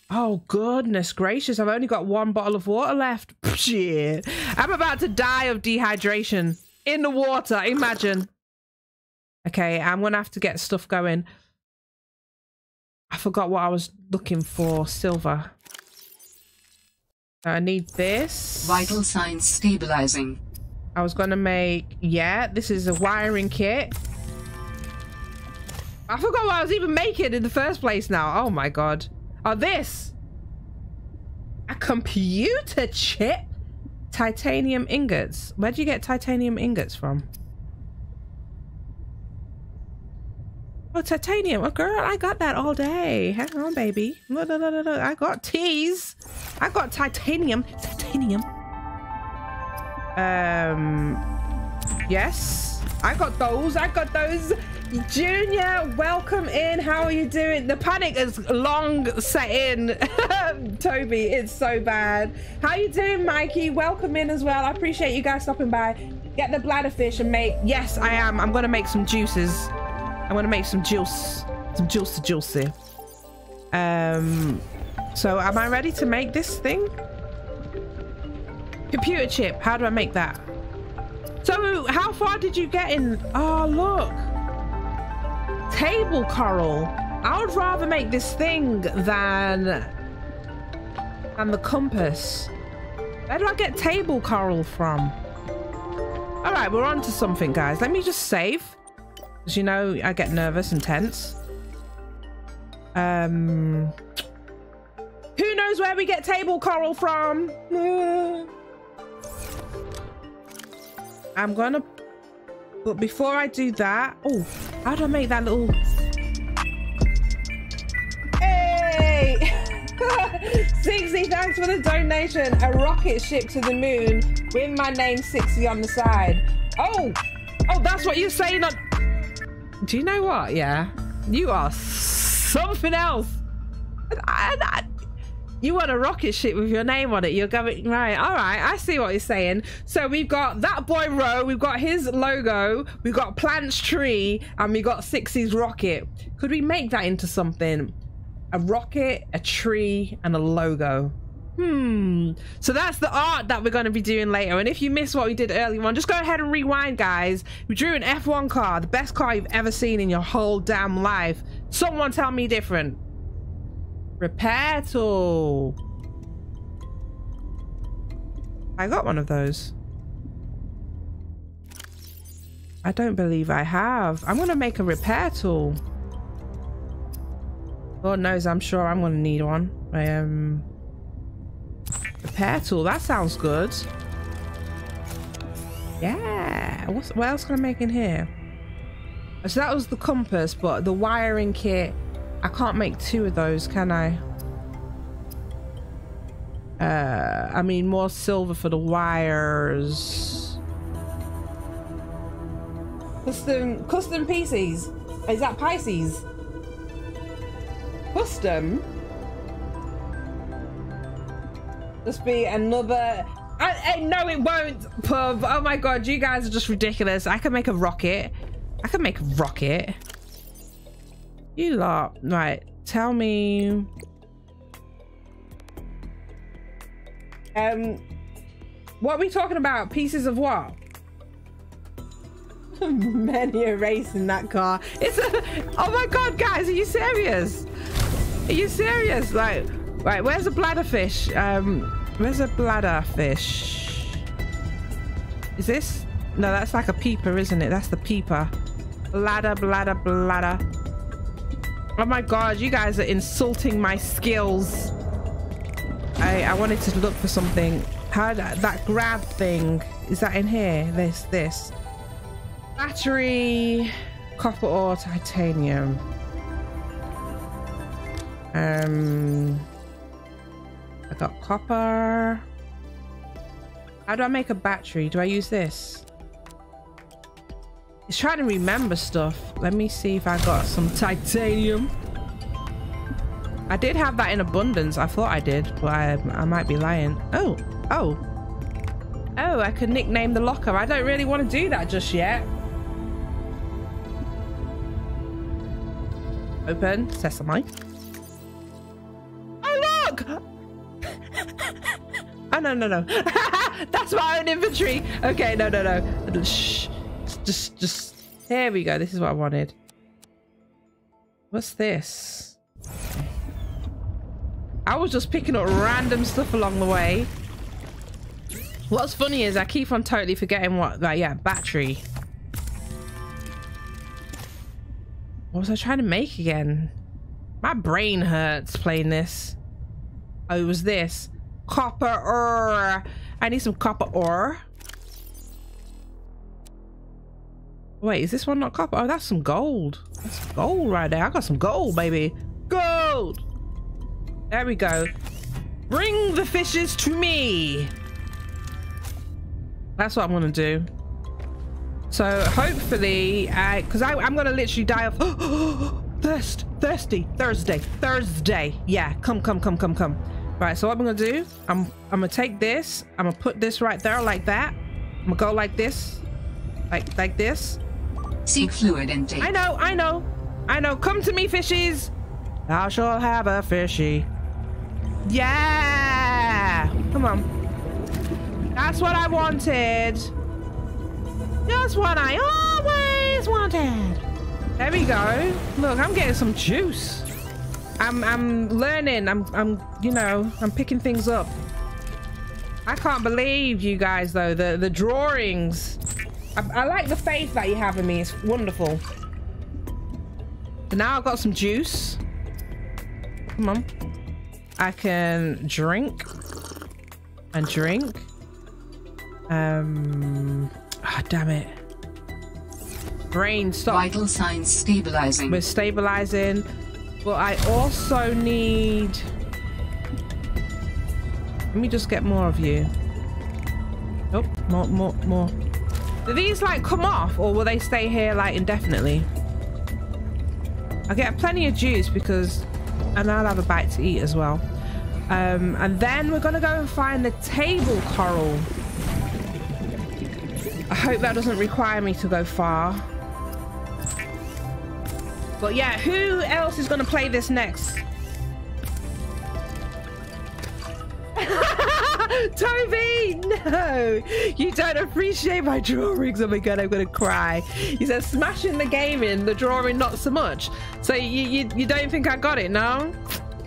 Oh, goodness gracious. I've only got one bottle of water left. Shit. I'm about to die of dehydration in the water. Imagine. Okay, I'm going to have to get stuff going. I forgot what I was looking for. Silver. I need this. Vital signs stabilizing. I was gonna make yeah, this is a wiring kit. I forgot what I was even making in the first place now. Oh my god. Oh this a computer chip? Titanium ingots. Where do you get titanium ingots from? Oh, titanium. Oh, girl, I got that all day. Hang on, baby. No, no, no, no. I got teas. I got titanium. Titanium. Um, yes, I got those. I got those. Junior, welcome in. How are you doing? The panic is long set in. Toby, it's so bad. How you doing, Mikey? Welcome in as well. I appreciate you guys stopping by. Get the bladder fish and make. Yes, I am. I'm gonna make some juices. I'm gonna make some juice, some juicy juicy. Um, so am I ready to make this thing? Computer chip. How do I make that? So how far did you get in? Oh, look. Table coral. I would rather make this thing than than the compass. Where do I get table coral from? All right, we're on to something, guys. Let me just save. As you know I get nervous and tense. Um, who knows where we get table coral from? I'm gonna, but before I do that, oh, how do I make that little? Hey, Sixty, thanks for the donation. A rocket ship to the moon with my name Sixty on the side. Oh, oh, that's what you're saying on. Do you know what? Yeah, you are something else. I, I, you want a rocket ship with your name on it. You're going right. All right, I see what you're saying. So we've got that boy Row. We've got his logo. We've got Plant's tree, and we got Sixty's rocket. Could we make that into something? A rocket, a tree, and a logo. Hmm. So that's the art that we're going to be doing later. And if you missed what we did earlier on, just go ahead and rewind, guys. We drew an F1 car, the best car you've ever seen in your whole damn life. Someone tell me different. Repair tool. I got one of those. I don't believe I have. I'm going to make a repair tool. Lord knows I'm sure I'm going to need one. Um, repair tool. That sounds good. Yeah. What's, what else can I make in here? So that was the compass, but the wiring kit I can't make two of those, can I? Uh, I mean, more silver for the wires. Custom, custom PCs. Is that Pisces? Custom? Just be another. I, I no, it won't, pub. Oh my god, you guys are just ridiculous. I can make a rocket. I can make a rocket. You lot. Right. Tell me. Um, what are we talking about? Pieces of what? Many a race in that car. It's a. Oh my god, guys, are you serious? Are you serious? Like, right, where's a bladderfish? Um, where's a bladderfish? Is this? No, that's like a peeper, isn't it? That's the peeper. Bladder, bladder, bladder. Oh my god, you guys are insulting my skills. I, I wanted to look for something. How that, that grab thing, is that in here? This, this. Battery, copper ore, titanium. Um, I got copper. How do I make a battery? Do I use this? It's trying to remember stuff. Let me see if I got some titanium. I did have that in abundance. I thought I did, but I, I might be lying. Oh, oh. Oh, I could nickname the locker. I don't really want to do that just yet. Open. Sesame. Oh, look! oh, no, no, no. That's my own inventory. Okay, no, no, no. Shh. Just, just. There we go. This is what I wanted. What's this? I was just picking up random stuff along the way. What's funny is I keep on totally forgetting what, like, yeah, battery. What was I trying to make again? My brain hurts playing this. Oh, it was this. Copper ore. I need some copper ore. Wait, is this one not copper? Oh, that's some gold. That's gold right there. I got some gold, baby. Gold! There we go. Bring the fishes to me. That's what I'm gonna do. So hopefully, I, cause I, I'm gonna literally die of thirst, thirsty, Thursday, Thursday. Yeah, come, come, come, come, come. Right. So what I'm gonna do? I'm, I'm gonna take this. I'm gonna put this right there like that. I'm gonna go like this, like, like this. Seek fluid intake. I know, I know, I know. Come to me, fishies. Thou shall have a fishy. Yeah. Come on. That's what I wanted. Just what I always wanted. There we go. Look, I'm getting some juice. I'm I'm learning. I'm I'm you know, I'm picking things up. I can't believe you guys though, the the drawings. I, I like the faith that you have in me. It's wonderful. But now I've got some juice. Come on. I can drink and drink. Um, ah, damn it. Brain, stop. Vital signs stabilizing. We're stabilizing. But I also need... Let me just get more of you. Oh, more, more, more. Do these like come off or will they stay here like indefinitely? I get plenty of juice because... And I'll have a bite to eat as well. Um, and then we're gonna go and find the table coral. I hope that doesn't require me to go far. But yeah, who else is going to play this next? Toby, no, you don't appreciate my drawings. Oh my god, I'm gonna cry. He says smashing the game in, the drawing not so much. So you, you, you don't think I got it, no?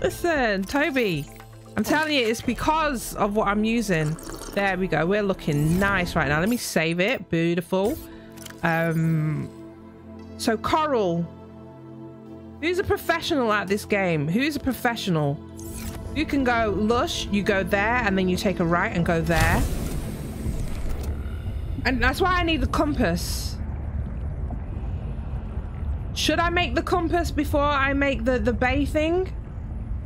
Listen, Toby, I'm telling you, it's because of what I'm using. There we go. We're looking nice right now. Let me save it. Beautiful. Um, so Coral, who's a professional at this game? Who's a professional? You can go lush, you go there, and then you take a right and go there. And that's why I need the compass. Should I make the compass before I make the, the bay thing?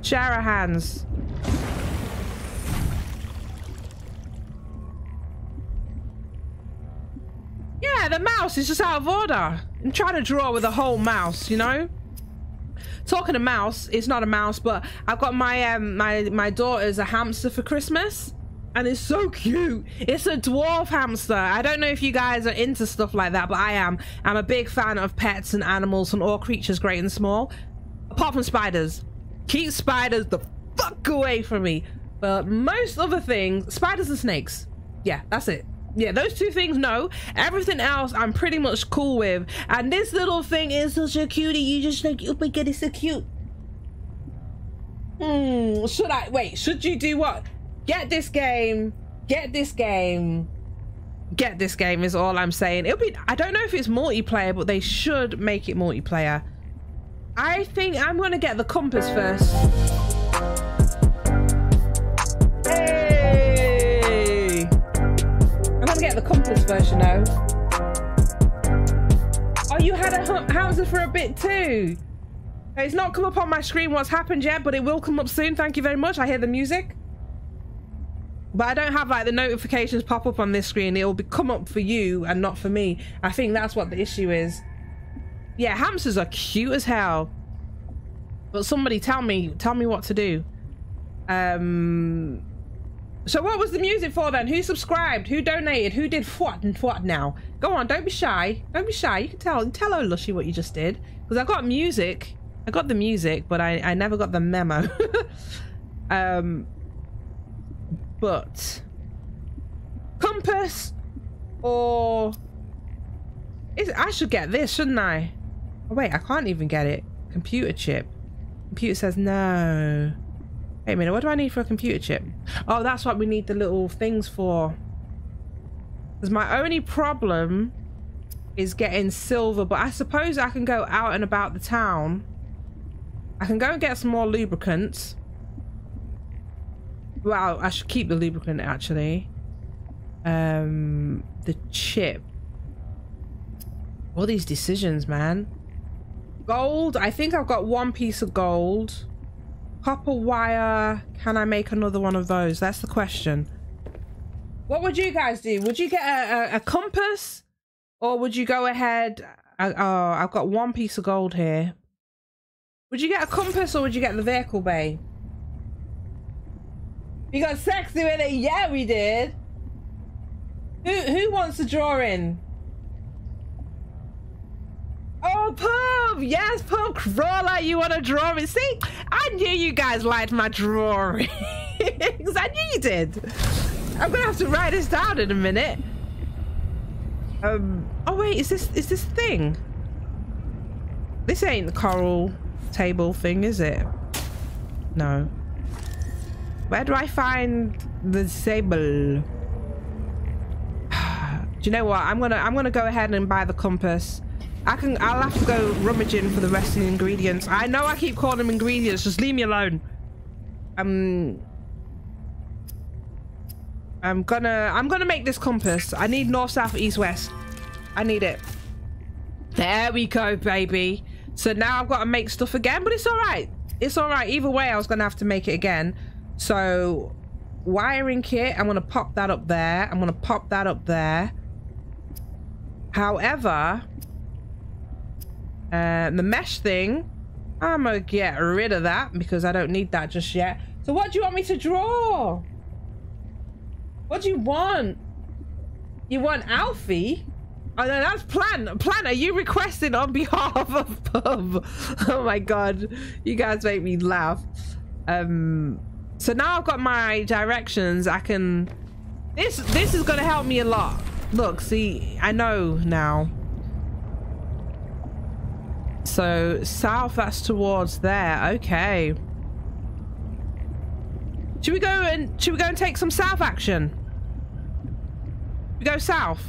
Share our hands. Yeah, the mouse is just out of order. I'm trying to draw with a whole mouse, you know? Talking of mouse, it's not a mouse, but I've got my um my my daughter's a hamster for Christmas. And it's so cute. It's a dwarf hamster. I don't know if you guys are into stuff like that, but I am. I'm a big fan of pets and animals and all creatures, great and small. Apart from spiders. Keep spiders the fuck away from me. But most other things, spiders and snakes. Yeah, that's it yeah, those two things, no. Everything else, I'm pretty much cool with. And this little thing is such a cutie. You just like, oh my god, it's so cute. Hmm, should I, wait, should you do what? Get this game, get this game, get this game is all I'm saying. It'll be, I don't know if it's multiplayer, but they should make it multiplayer. I think I'm gonna get the compass first. Hey! Gonna get the compass version though. Oh, you had a Hamza for a bit too. It's not come up on my screen what's happened yet, but it will come up soon. Thank you very much. I hear the music. But I don't have like the notifications pop up on this screen. It'll be come up for you and not for me. I think that's what the issue is. Yeah, hamsters are cute as hell. But somebody tell me, tell me what to do. Um, so what was the music for then? Who subscribed? Who donated? Who did what and what now? Go on, don't be shy. Don't be shy. You can tell tell Lushy what you just did. Because I've got music. I got the music, but I, I never got the memo. um, but compass or is I should get this, shouldn't I? Oh wait, I can't even get it. Computer chip. Computer says no. Wait a minute, what do I need for a computer chip? Oh, that's what we need the little things for. Because my only problem is getting silver, but I suppose I can go out and about the town. I can go and get some more lubricants. Well, I should keep the lubricant actually. Um, the chip. All these decisions, man. Gold. I think I've got one piece of gold. Copper wire. Can I make another one of those? That's the question. What would you guys do? Would you get a, a, a compass? Or would you go ahead? I, oh, I've got one piece of gold here. Would you get a compass or would you get the vehicle bay? You got sexy with it? Yeah, we did. Who who wants to draw in? Oh, Pub! Yes, Pub Crawler, you want to draw it? See, I knew you guys liked my drawings. I knew you did. I'm gonna have to write this down in a minute. Um. Oh wait, is this is this thing? This ain't the coral table thing, is it? No. Where do I find the table? do you know what? I'm gonna I'm gonna go ahead and buy the compass. I can I'll have to go rummaging for the rest of the ingredients. I know I keep calling them ingredients, just leave me alone. Um I'm gonna I'm gonna make this compass. I need north, south, east, west. I need it. There we go, baby. So now I've got to make stuff again, but it's all right. It's all right. Either way, I was gonna have to make it again. So wiring kit, I'm gonna pop that up there. I'm gonna pop that up there. However, uh, the mesh thing, I'm gonna get rid of that because I don't need that just yet. So what do you want me to draw? What do you want? You want Alfie? Oh no, that's Plan. Plan, are you requesting on behalf of Pub? Oh my god, you guys make me laugh. Um, so now I've got my directions. I can. This this is gonna help me a lot. Look, see, I know now. So south, that's towards there. Okay. Should we go and should we go and take some south action? We go south.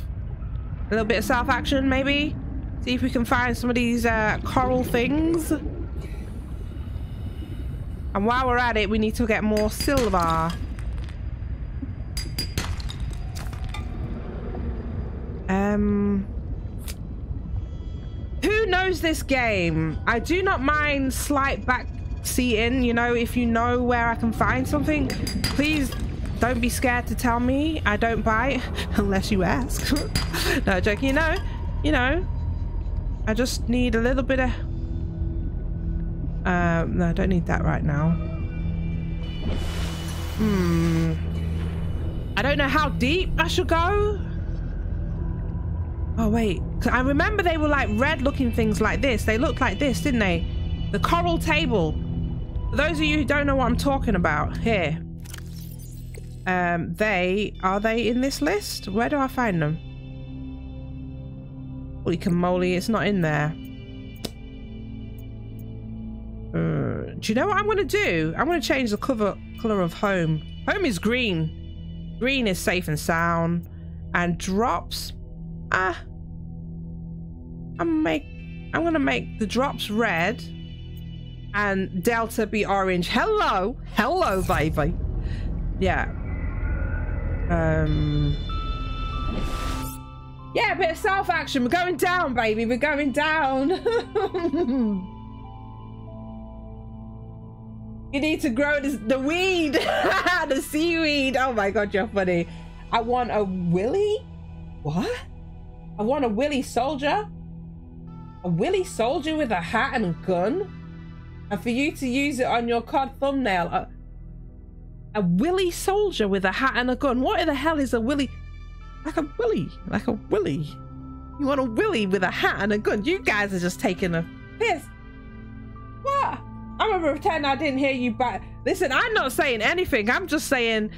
A little bit of south action, maybe. See if we can find some of these uh, coral things. And while we're at it, we need to get more silver. Um, who knows this game? I do not mind slight back seating, you know, if you know where I can find something, please don't be scared to tell me. I don't bite unless you ask. no, joking, you know, you know, I just need a little bit of, um, no, I don't need that right now. Hmm. I don't know how deep I should go. Oh, wait. I remember they were like red looking things like this. They looked like this, didn't they? The coral table. For those of you who don't know what I'm talking about, here. Um, they, are they in this list? Where do I find them? Holy moly, it's not in there. Uh, do you know what I'm going to do? I'm going to change the cover color of home. Home is green. Green is safe and sound. And drops. Ah. I'm make. I'm to make the drops red. And Delta be orange. Hello. Hello, baby. Yeah. Um. Yeah, a bit of self action. We're going down, baby. We're going down. you need to grow this, the weed, the seaweed. Oh my god, you're funny. I want a willy. What? I want a willy soldier. A willy soldier with a hat and a gun, and for you to use it on your COD thumbnail. A, a willy soldier with a hat and a gun. What in the hell is a willy? Like a willy, like a willy. You want a willy with a hat and a gun? You guys are just taking a piss. What? I'm gonna pretend I didn't hear you back. Listen, I'm not saying anything. I'm just saying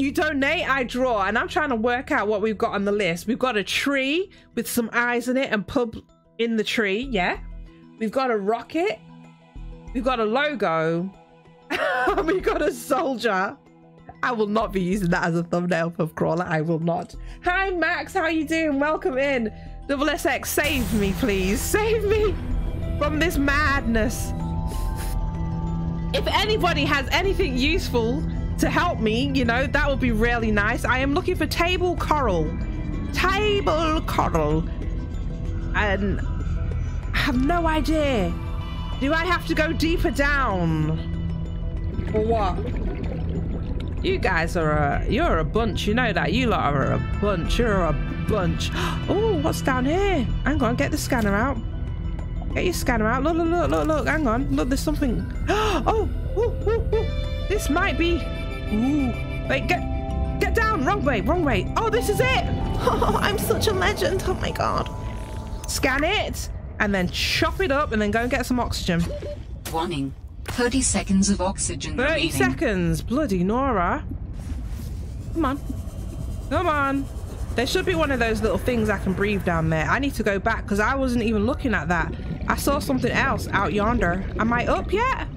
you donate, I draw, and I'm trying to work out what we've got on the list. We've got a tree with some eyes in it and pub in the tree, yeah. We've got a rocket. We've got a logo. we've got a soldier. I will not be using that as a thumbnail for crawler. I will not. Hi Max, how are you doing? Welcome in. Double SX, save me, please. Save me from this madness. If anybody has anything useful to help me, you know, that would be really nice. I am looking for table coral. Table coral. And I have no idea. Do I have to go deeper down? Or what? You guys are a, you're a bunch, you know that. You lot are a bunch, you're a bunch. Oh, what's down here? Hang on, get the scanner out. Get your scanner out. Look, look, look, look, look. Hang on. Look, there's something. Oh, this might be. Ooh. Wait, get, get down. Wrong way, wrong way. Oh, this is it. Oh, I'm such a legend. Oh my god. Scan it and then chop it up and then go and get some oxygen. Warning. 30 seconds of oxygen 30 remaining. seconds. Bloody Nora. Come on. Come on. There should be one of those little things I can breathe down there. I need to go back because I wasn't even looking at that. I saw something else out yonder. Am I up yet?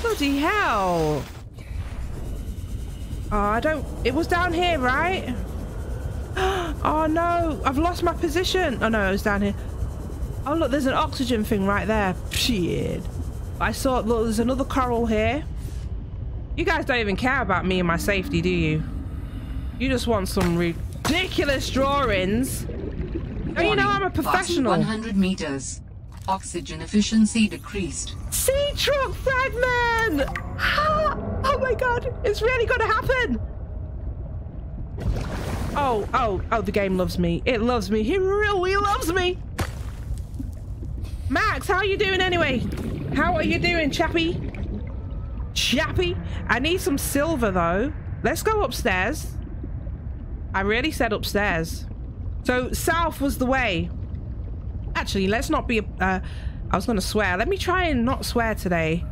Bloody hell. Oh, I don't... It was down here, right? Oh, no. I've lost my position. Oh, no, it was down here. Oh, look, there's an oxygen thing right there. Shit. I saw... Look, there's another coral here. You guys don't even care about me and my safety, do you? You just want some ridiculous drawings. Oh, you know I'm a professional. 100 meters. Oxygen efficiency decreased. Sea truck fragment! Oh my god, it's really gonna happen! Oh, oh, oh, the game loves me. It loves me. It really loves me! Max, how are you doing anyway? How are you doing, chappy? Chappy? I need some silver though. Let's go upstairs. I really said upstairs. So south was the way. Actually, let's not be. Uh, I was going to swear. Let me try and not swear today.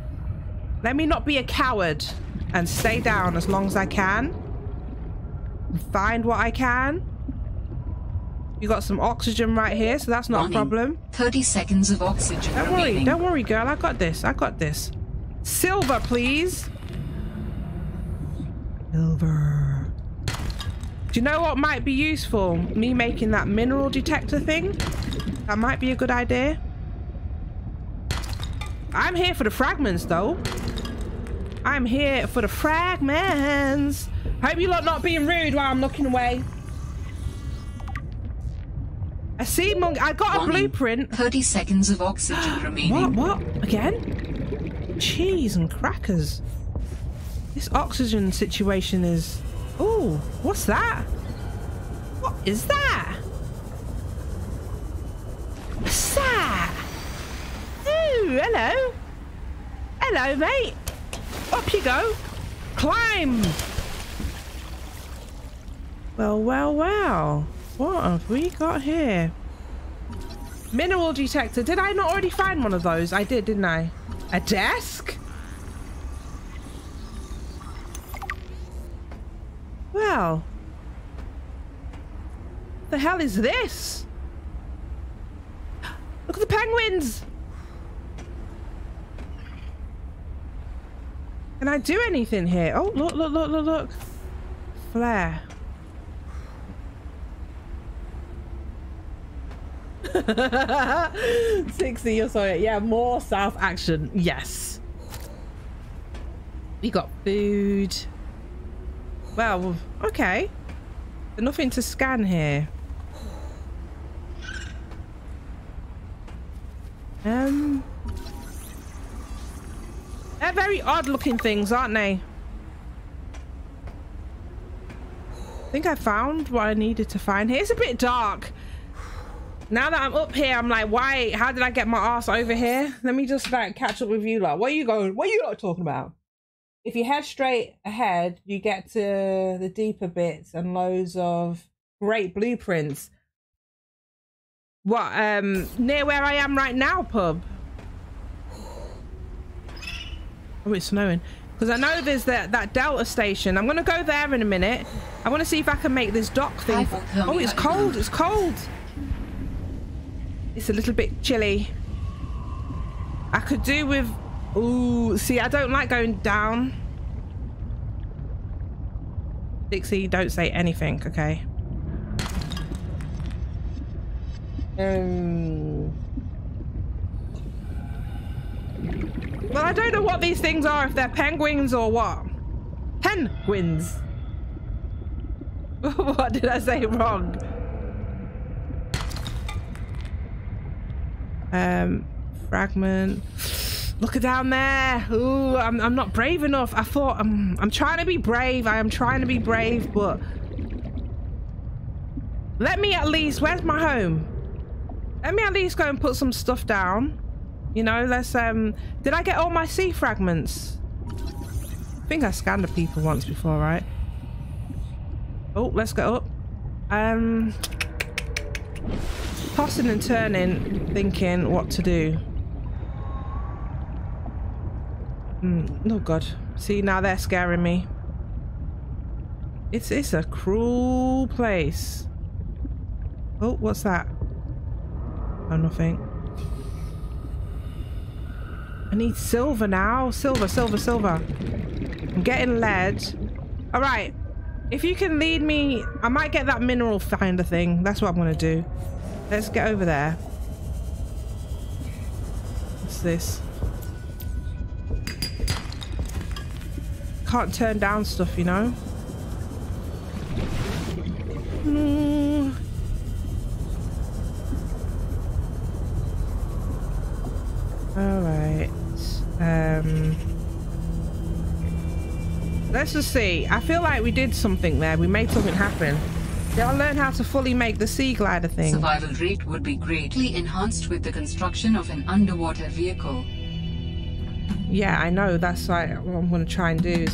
Let me not be a coward and stay down as long as I can. Find what I can. You got some oxygen right here, so that's not a problem. 30 seconds of oxygen Don't worry, remaining. don't worry, girl. I got this. I got this. Silver, please. Silver. Do you know what might be useful? Me making that mineral detector thing? That might be a good idea. I'm here for the fragments, though. I'm here for the fragments. Hope you're not being rude while I'm looking away. I see monk. I got a blueprint. 30 seconds of oxygen remaining. What? What? Again? Cheese and crackers. This oxygen situation is... Oh, what's that? What is that? What's that? Ooh, hello. Hello, mate. Up you go. Climb. Well, well, well. What have we got here? Mineral detector. Did I not already find one of those? I did, didn't I? A desk? Well. The hell is this? Look at the penguins! Can I do anything here? Oh, look, look, look, look, look. Flare. 60 or so. Yeah, more south action. Yes. We got food. Well, okay. There's nothing to scan here. Um. They're very odd looking things, aren't they? I think I found what I needed to find here. It's a bit dark. Now that I'm up here, I'm like, why? How did I get my ass over here? Let me just like catch up with you lot. What are you going? What are you lot talking about? If you head straight ahead, you get to the deeper bits and loads of great blueprints. What? Um, near where I am right now, pub. Oh, it's snowing. Because I know there's that, that Delta station. I'm going to go there in a minute. I want to see if I can make this dock thing. Oh, it's cold. It's cold. It's a little bit chilly. I could do with... Ooh, see, I don't like going down. Dixie, don't say anything, okay? Um... Well, I don't know what these things are, if they're penguins or what. Penguins. what did I say wrong? Um, fragment. Look at down there. Ooh, I'm, I'm not brave enough. I thought I'm, I'm trying to be brave. I am trying to be brave, but let me at least, where's my home? Let me at least go and put some stuff down. You know, let's, um, did I get all my sea fragments? I think I scanned the people once before, right? Oh, let's go up. Um, tossing and turning, thinking what to do. Hmm, oh god. See, now they're scaring me. It's, it's a cruel place. Oh, what's that? Oh, nothing. I need silver now. Silver, silver, silver. I'm getting lead. All right. If you can lead me, I might get that mineral finder thing. That's what I'm going to do. Let's get over there. What's this? Can't turn down stuff, you know? No. All right. Um. Let's just see. I feel like we did something there. We made something happen. Did I learn how to fully make the sea glider thing? Survival rate would be greatly enhanced with the construction of an underwater vehicle. Yeah, I know. That's like what I'm going to try and do.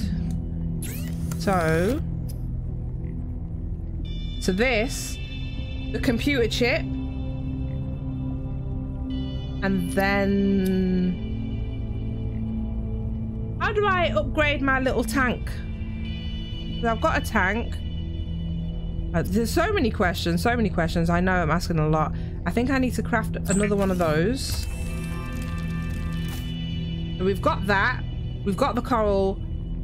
So, so this, the computer chip, and then how do I upgrade my little tank? I've got a tank. Uh, there's so many questions, so many questions. I know I'm asking a lot. I think I need to craft another one of those. We've got that. We've got the coral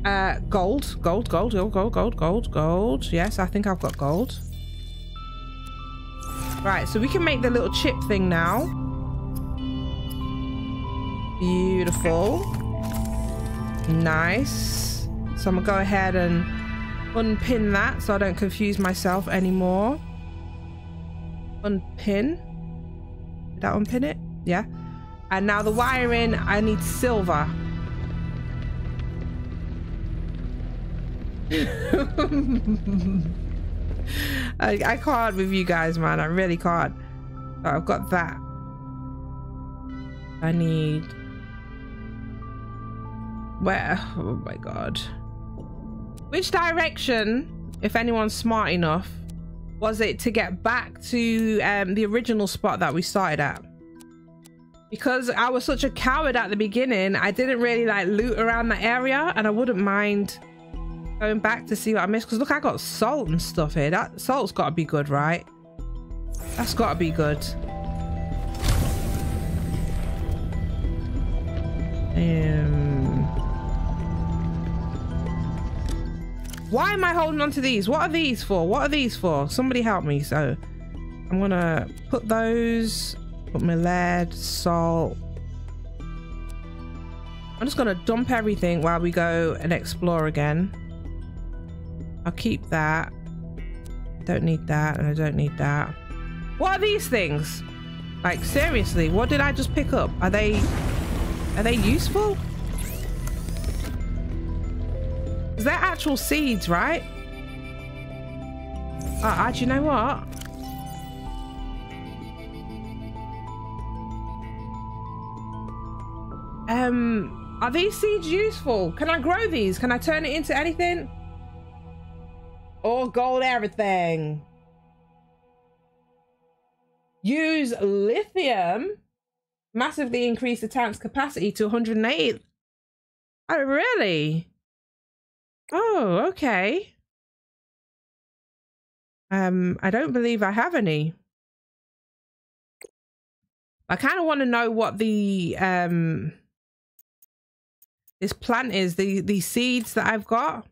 uh, gold. Gold, gold, gold, gold, gold, gold. Yes, I think I've got gold. Right, so we can make the little chip thing now. Beautiful. Nice. So I'm gonna go ahead and unpin that so I don't confuse myself anymore. Unpin. Did that unpin it? Yeah. And now the wiring, I need silver. I, I can't with you guys, man. I really can't. So I've got that. I need... Where? Oh my god. Which direction, if anyone's smart enough, was it to get back to um, the original spot that we started at? Because I was such a coward at the beginning, I didn't really like loot around that area and I wouldn't mind going back to see what I missed. Because look, I got salt and stuff here. That salt's got to be good, right? That's got to be good. Um, why am I holding on to these? What are these for? What are these for? Somebody help me. So I'm gonna put those, put my lead, salt. I'm just gonna dump everything while we go and explore again. I'll keep that. Don't need that, and I don't need that. What are these things? Like seriously, what did I just pick up? Are they are they useful? Is that actual seeds, right? Uh, uh, do you know what? Um, are these seeds useful? Can I grow these? Can I turn it into anything? Or gold everything? Use lithium. Massively increase the tank's capacity to 108. Oh, really? Oh, okay. Um, I don't believe I have any. I kind of want to know what the um this plant is, the the seeds that I've got.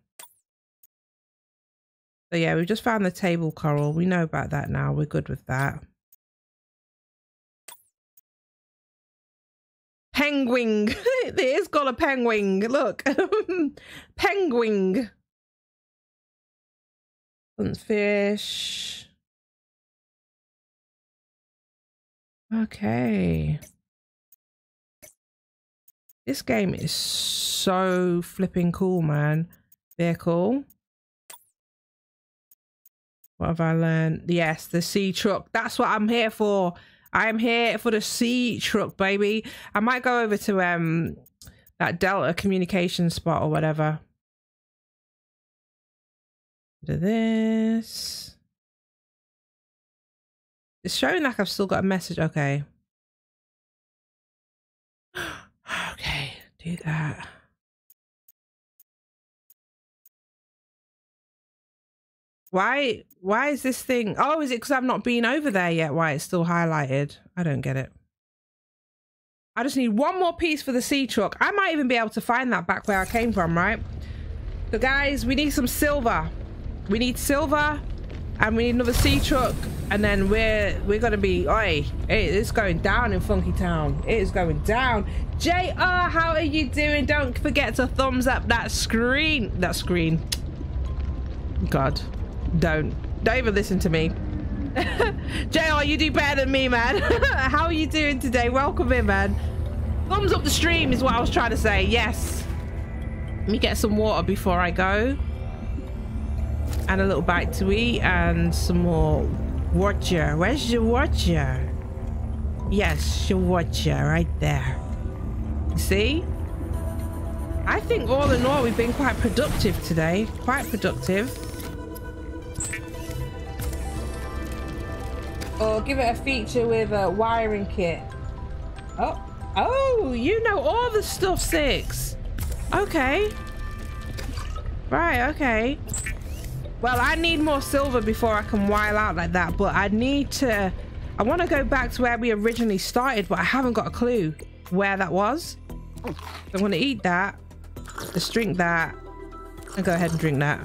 So yeah, we've just found the table coral. We know about that now. We're good with that. Penguin. it is called a penguin. Look. penguin. Fish. Okay. This game is so flipping cool, man. Vehicle. What have I learned? Yes, the sea truck. That's what I'm here for. I'm here for the sea truck, baby. I might go over to um that Delta communication spot or whatever. Do this. It's showing like I've still got a message. Okay. okay, do that. Why why is this thing oh is it because I've not been over there yet why it's still highlighted? I don't get it. I just need one more piece for the sea truck. I might even be able to find that back where I came from, right? So guys, we need some silver. We need silver and we need another sea truck and then we're we're gonna be oi it's going down in funky town. It is going down. Jr how are you doing? Don't forget to thumbs up that screen that screen. God don't don't even listen to me. Jr you do better than me man. How are you doing today? Welcome in man. Thumbs up the stream is what i was trying to say. Yes. Let me get some water before i go and a little bite to eat and some more water. Where's your water? Yes, your water right there. See? I think all in all we've been quite productive today. Quite productive. Or give it a feature with a wiring kit. Oh, oh, you know all the stuff, Six. Okay. Right, okay. Well, I need more silver before I can while out like that, but I need to... I want to go back to where we originally started, but I haven't got a clue where that was. So I'm going to eat that, just drink that, and go ahead and drink that.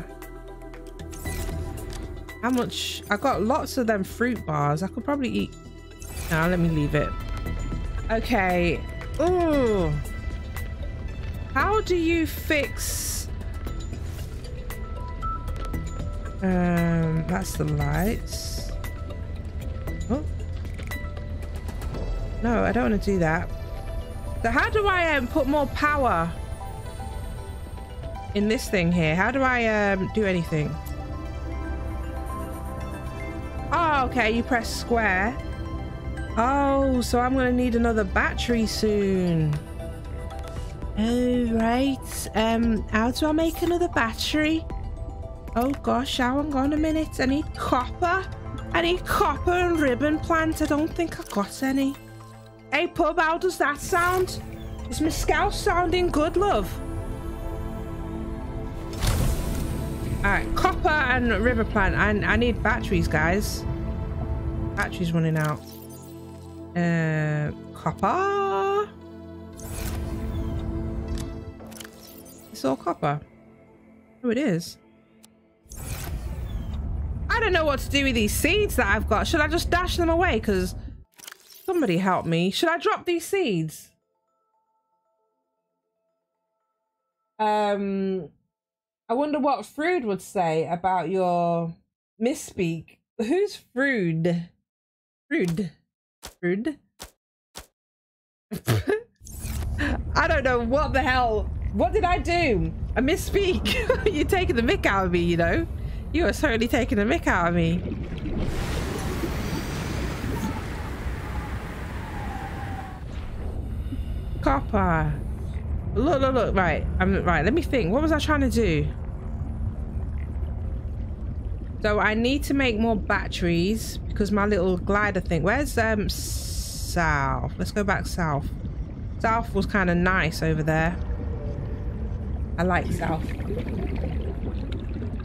How much? I got lots of them fruit bars. I could probably eat... No, let me leave it. Okay. Oh. How do you fix Um, that's the lights. Oh. No, I don't want to do that. So how do I um, put more power in this thing here? How do I um, do anything? Oh, okay, you press square. Oh, so I'm going to need another battery soon. Oh, right. Um, how do I make another battery? Oh gosh, hang on a minute. I need copper. I need copper and ribbon plant. I don't think I've got any. Hey pub, how does that sound? Is my scout sounding good, love? Alright, copper and ribbon plant. I, I need batteries, guys. Batteries running out. Uh, copper. It's all copper. Oh, it is. Don't know what to do with these seeds that I've got. Should I just dash them away? Because somebody help me. Should I drop these seeds? Um, I wonder what Frood would say about your misspeak. Who's Frood? Frood. Frood? I don't know what the hell. What did I do? I misspeak. You're taking the mick out of me, you know? You are certainly taking a mick out of me. Copper. Look, look, look. Right. I'm right. Let me think. What was I trying to do? So I need to make more batteries because my little glider thing. Where's um south? Let's go back south. South was kind of nice over there. I like south.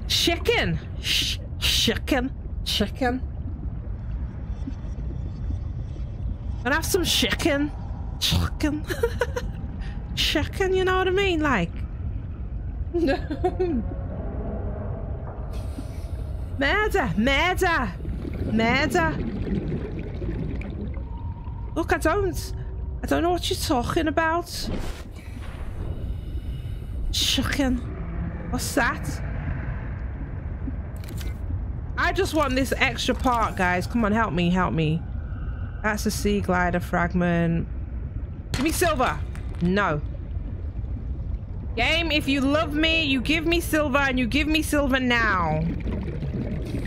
Chicken! Sh chicken! Chicken! Can I have some chicken? Chicken? chicken, you know what I mean? Like... No Murder! Murder! Murder! Look, I don't... I don't know what you're talking about. Chicken. What's that? I just want this extra part, guys. Come on, help me, help me. That's a sea glider fragment. Give me silver. No. Game, if you love me, you give me silver and you give me silver now.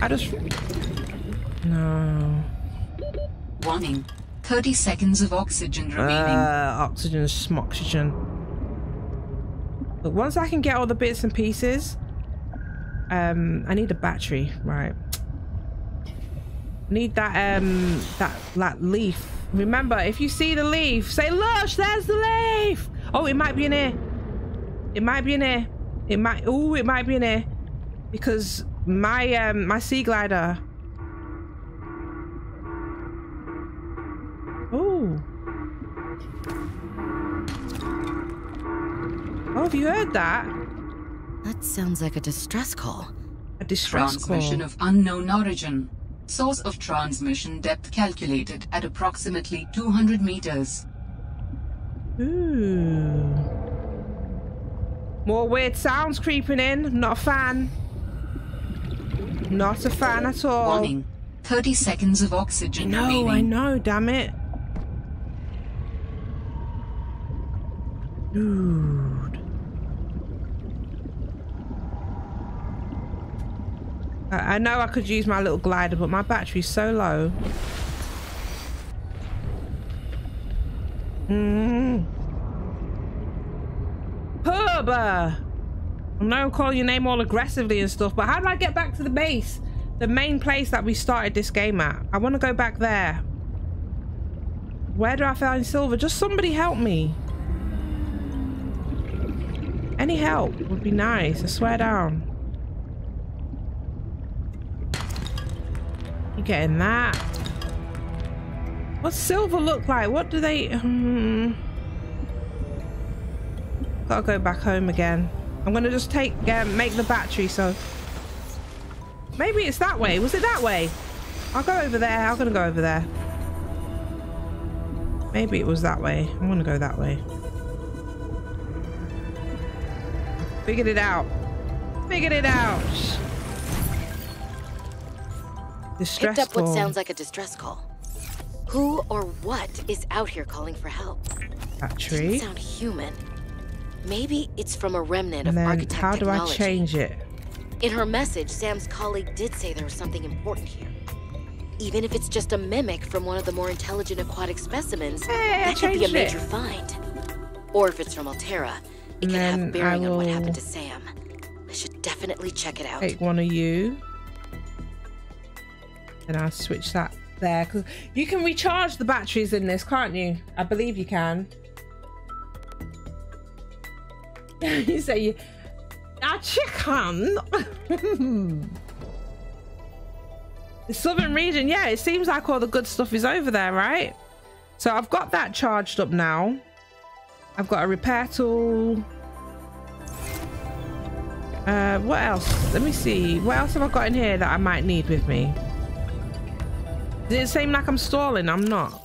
I just... No. Warning. 30 seconds of oxygen remaining. Uh, oxygen, smoxygen. But once I can get all the bits and pieces, um, I need a battery, right? Need that um that that leaf. Remember, if you see the leaf, say Lush, there's the leaf. Oh, it might be in here. It might be in here. It might. Oh, it might be in here because my um my sea glider. Oh. Oh, have you heard that? That sounds like a distress call. A distress Transmission call. of unknown origin. Source of transmission depth calculated at approximately 200 meters. Ooh. More weird sounds creeping in. Not a fan. Not a fan at all. Warning. 30 seconds of oxygen No, remaining. I know, damn it. Dude. I, know I could use my little glider, but my battery's so low. Mm. Herber! I know I'm calling your name all aggressively and stuff, but how do I get back to the base? The main place that we started this game at. I want to go back there. Where do I find silver? Just somebody help me. Any help would be nice, I swear down. You getting that? What's silver look like? What do they... Hmm. Gotta go back home again. I'm gonna just take, um, make the battery so... Maybe it's that way. Was it that way? I'll go over there. I'm gonna go over there. Maybe it was that way. I'm gonna go that way. Figured it out. Figured it out. Distress Picked up what sounds like a distress call. Who or what is out here calling for help? battery. Doesn't sound human. Maybe it's from a remnant And of architect how do I change it? In her message, Sam's colleague did say there was something important here. Even if it's just a mimic from one of the more intelligent aquatic specimens, Hey, that could be a changed it. major find. Or if it's from Altera, it And could have bearing on what happened to Sam. I should definitely check it out. Take one of you. And I'll switch that there. Cause you can recharge the batteries in this, can't you? I believe you can. you say you a chicken. the southern region, yeah, it seems like all the good stuff is over there, right? So I've got that charged up now. I've got a repair tool. Uh, what else? Let me see. What else have I got in here that I might need with me? Does it seem like I'm stalling? I'm not.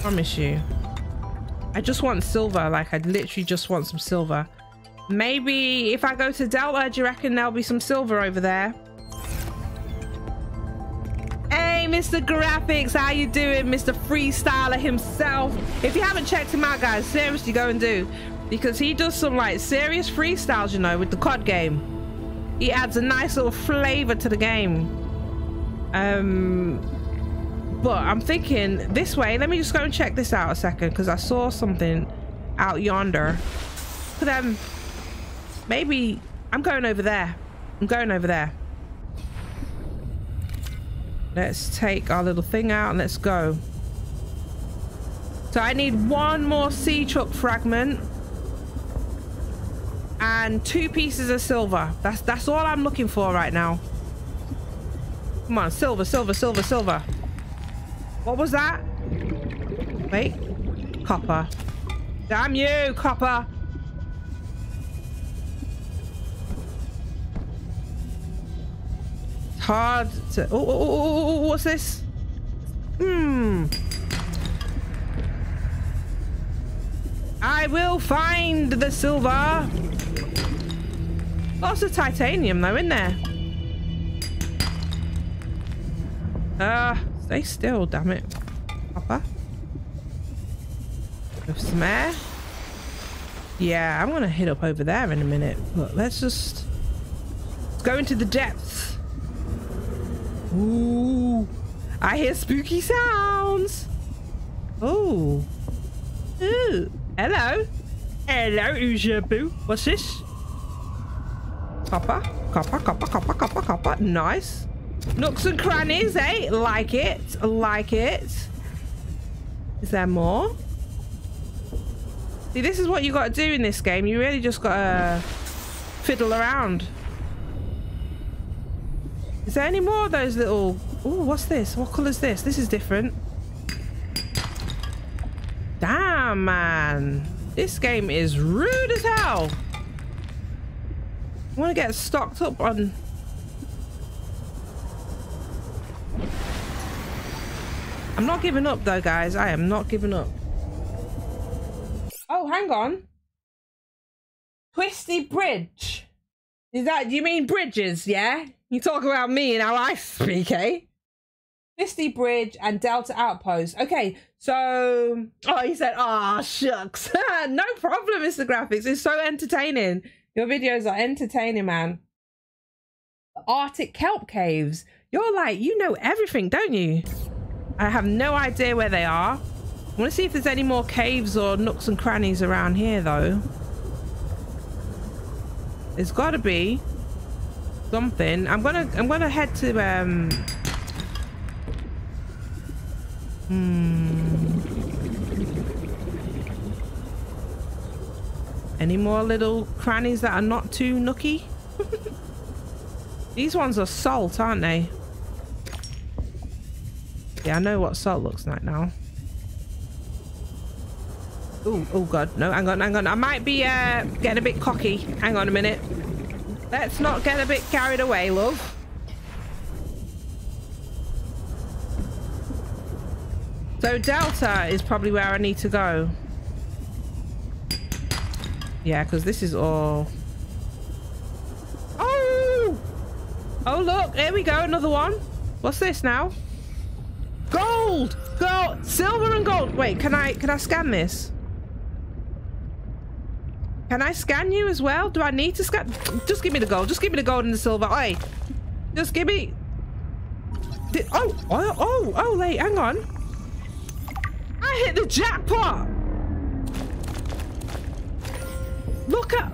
Promise you. I just want silver. Like, I literally just want some silver. Maybe if I go to Delta, do you reckon there'll be some silver over there? Hey, Mr. Graphics, how you doing? Mr. Freestyler himself. If you haven't checked him out, guys, seriously go and do. Because he does some, like, serious freestyles, you know, with the COD game. He adds a nice little flavor to the game. Um, but I'm thinking this way. Let me just go and check this out a second because I saw something out yonder. But um, maybe I'm going over there. I'm going over there. Let's take our little thing out and let's go. So I need one more sea truck fragment. and two pieces of silver. That's that's all I'm looking for right now. Come on, silver, silver, silver, silver. What was that? Wait. Copper. Damn you, copper. It's Hard to... Oh, oh, oh, oh, oh, what's this? Hmm. I will find the silver. Lots of titanium though, in there. Uh, stay still, damn it. Copper. With some air. Yeah, I'm gonna hit up over there in a minute. But let's just go into the depths. Ooh, I hear spooky sounds. Oh. Ooh. Hello. Hello, Ujabu. What's this? Copper, copper, copper, copper, copper, copper. Nice. Nooks and crannies, eh? Like it. Like it. Is there more? See, this is what you got to do in this game. You really just got to fiddle around. Is there any more of those little... Oh, what's this? What colour's this? This is different. Damn, man. This game is rude as hell. I want to get stocked up on... I'm not giving up though, guys. I am not giving up. Oh, hang on. Twisty Bridge. Is that, you mean bridges, yeah? You talk about me and how I speak, eh? Twisty Bridge and Delta Outpost. Okay, so... Oh, he said, ah, shucks. no problem, Mr. Graphics. It's so entertaining. Your videos are entertaining, man. Arctic kelp caves. You're like, you know everything, don't you? I have no idea where they are. I want to see if there's any more caves or nooks and crannies around here, though. There's got to be something. I'm gonna, I'm gonna head to um. Hmm. Any more little crannies that are not too nooky? These ones are salt, aren't they? Yeah, I know what salt looks like now. Oh, oh god. No, hang on, hang on. I might be uh, getting a bit cocky. Hang on a minute. Let's not get a bit carried away, love. So Delta is probably where I need to go. Yeah, because this is all... Oh! Oh, look. There we go. Another one. What's this now? Gold! Gold! Silver and gold! Wait, can I can I scan this? Can I scan you as well? Do I need to scan? Just give me the gold. Just give me the gold and the silver. Hey, just give me... Did... Oh, oh, oh, oh, wait, hang on. I hit the jackpot! Look at...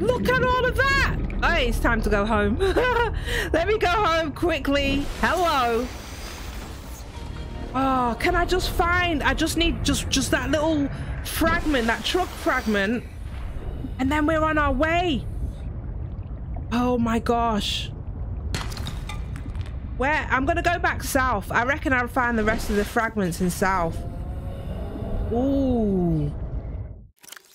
Look at all of that! Hey, it's time to go home. Let me go home quickly. Hello. Oh, can I just find... I just need just, just that little fragment, that truck fragment. And then we're on our way. Oh my gosh. Where? I'm to go back south. I reckon I'll find the rest of the fragments in south. Ooh.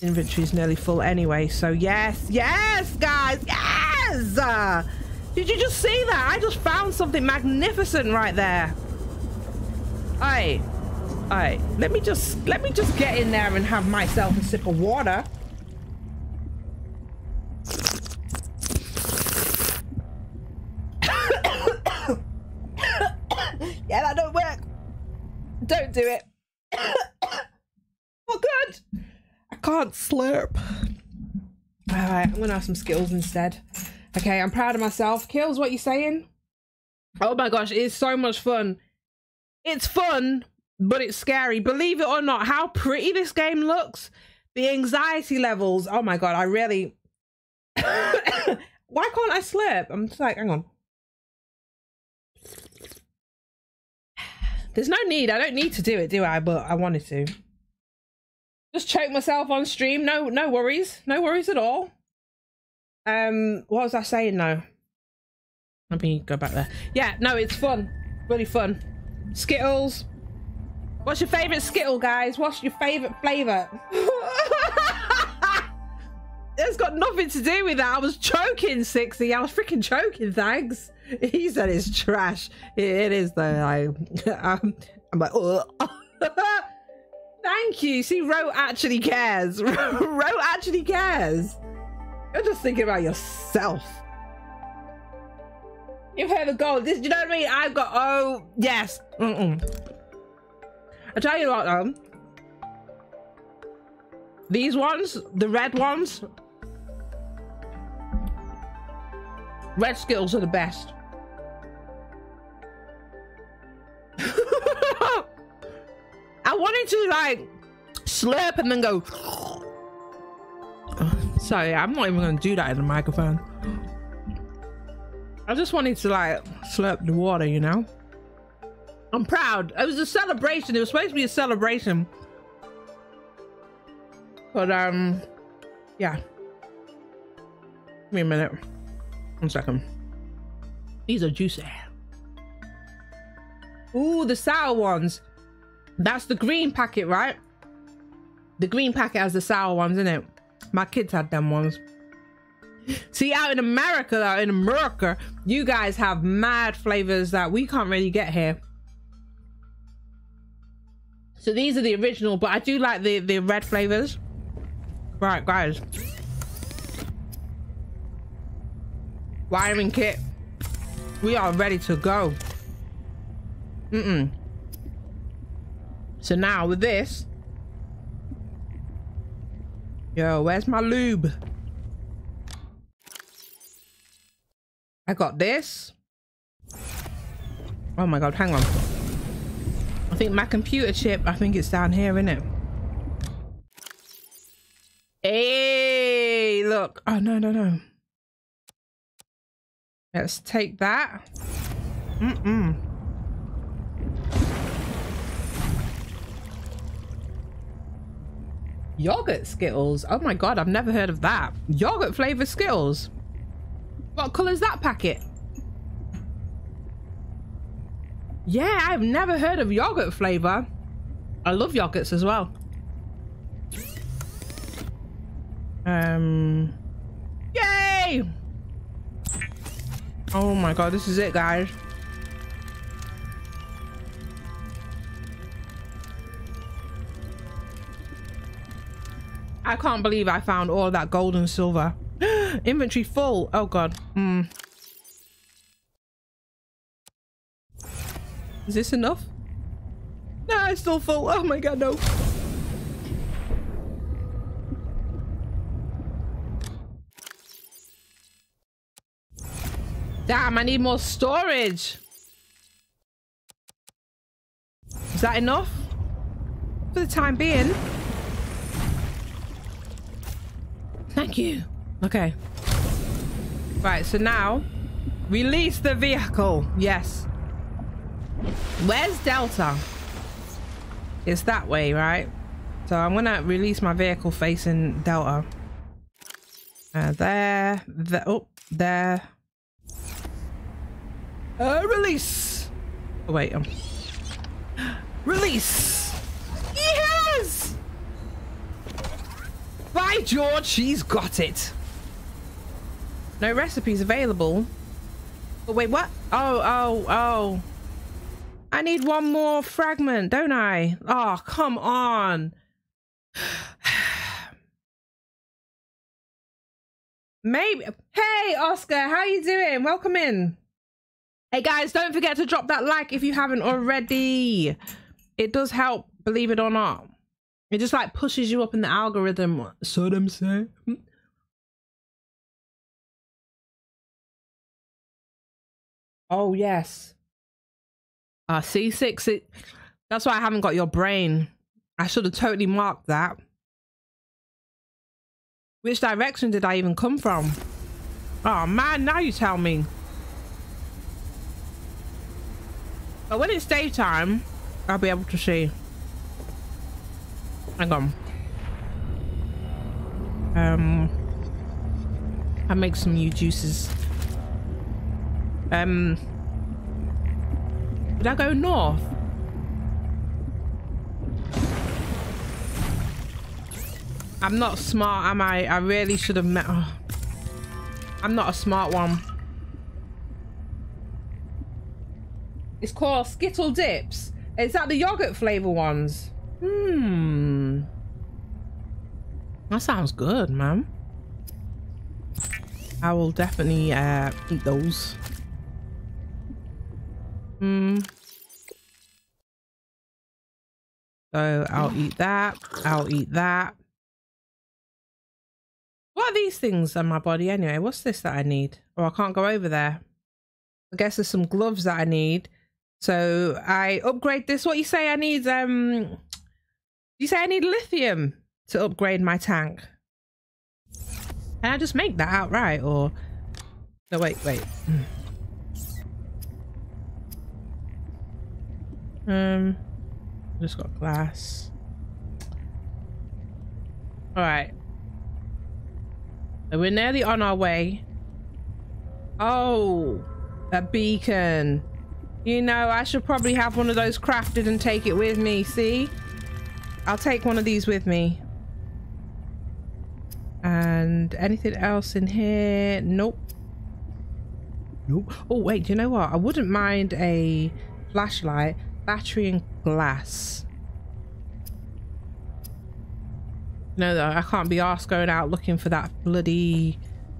Inventory's nearly full anyway. So yes, yes, guys, yes! Uh, did you just see that? I just found something magnificent right there. Alright. Alright. Let me just let me just get in there and have myself a sip of water. yeah, that don't work. Don't do it. oh good. I can't slurp. Alright, I'm gonna have some skills instead. Okay, I'm proud of myself. Kills, what you saying? Oh my gosh, it is so much fun. It's fun, but it's scary. Believe it or not, how pretty this game looks. The anxiety levels. Oh my god, I really. Why can't I slurp? I'm just like, hang on. There's no need. I don't need to do it, do I? But I wanted to. Just choke myself on stream. No, no worries. No worries at all. Um, what was I saying now? Let me go back there. Yeah, no, it's fun. Really fun. Skittles. What's your favorite Skittle, guys? What's your favorite flavor? it's got nothing to do with that. I was choking, 60. I was freaking choking, thanks. He said it's trash. It, is, though. I, um, I'm like, Thank you. See, Ro actually cares. Ro actually cares. You're just thinking about yourself. You've heard of gold. This, you know what I mean? I've got, oh, yes. Mm -mm. I tell you what, though. These ones, the red ones, red Skittles are the best. I wanted to like slurp and then go. Sorry, I'm not even going to do that in the microphone. I just wanted to like slurp the water, you know? I'm proud. It was a celebration. It was supposed to be a celebration. But, um, yeah. Give me a minute. One second. These are juicy. Ooh, the sour ones. That's the green packet, right? The green packet has the sour ones in it. My kids had them ones. See, out in America, though, in America, you guys have mad flavors that we can't really get here. So these are the original, but I do like the, the red flavors. Right, guys. Wiring kit. We are ready to go. Mm-mm. So now with this, yo, where's my lube? I got this. Oh my god, hang on. I think my computer chip, I think it's down here, isn't it? Hey, look. Oh, no, no, no. Let's take that. Mm-mm. Yogurt Skittles. Oh my god, I've never heard of that. Yogurt flavored Skittles. What color is that packet? Yeah, I've never heard of yogurt flavor. I love yogurts as well. Um, yay! Oh my god, this is it, guys. I can't believe I found all that gold and silver. Inventory full. Oh god. Hmm. Is this enough? Nah, it's still full. Oh my god, no. Damn, I need more storage. Is that enough? For the time being. Thank you. Okay. Right, so now, release the vehicle. Yes. Where's Delta? It's that way, right? So I'm gonna release my vehicle facing Delta. Uh, there, there, oh, there. Uh, release. Oh, wait, um, release. Yes. By George, she's got it. No recipes available. Oh, wait, what? Oh, oh, oh. I need one more fragment, don't I? Oh, come on. Maybe. Hey, Oscar, how you doing? Welcome in. Hey, guys, don't forget to drop that like if you haven't already. It does help, believe it or not. It just like pushes you up in the algorithm. So them say. Oh, yes. Uh, C6, that's why I haven't got your brain. I should have totally marked that. Which direction did I even come from? Oh man, now you tell me. But when it's daytime, I'll be able to see. Hang on. Um, I make some new juices. Um, did I go north? I'm not smart, am I? I really should have met. Oh. I'm not a smart one. It's called Skittle Dips. Is that the yogurt flavor ones? Hmm. That sounds good, man. I will definitely uh, eat those. Hmm. So I'll eat that. I'll eat that. What are these things on my body anyway? What's this that I need? Or oh, I can't go over there. I guess there's some gloves that I need. So I upgrade this. What you say I need? Um, you say I need lithium to upgrade my tank. Can I just make that outright or? No, wait, wait. Um, just got glass. All right. So we're nearly on our way. Oh, a beacon. You know, I should probably have one of those crafted and take it with me, see? I'll take one of these with me. And anything else in here? Nope. Nope. Oh, wait, do you know what? I wouldn't mind a flashlight, battery and glass. No, though, I can't be asked going out looking for that bloody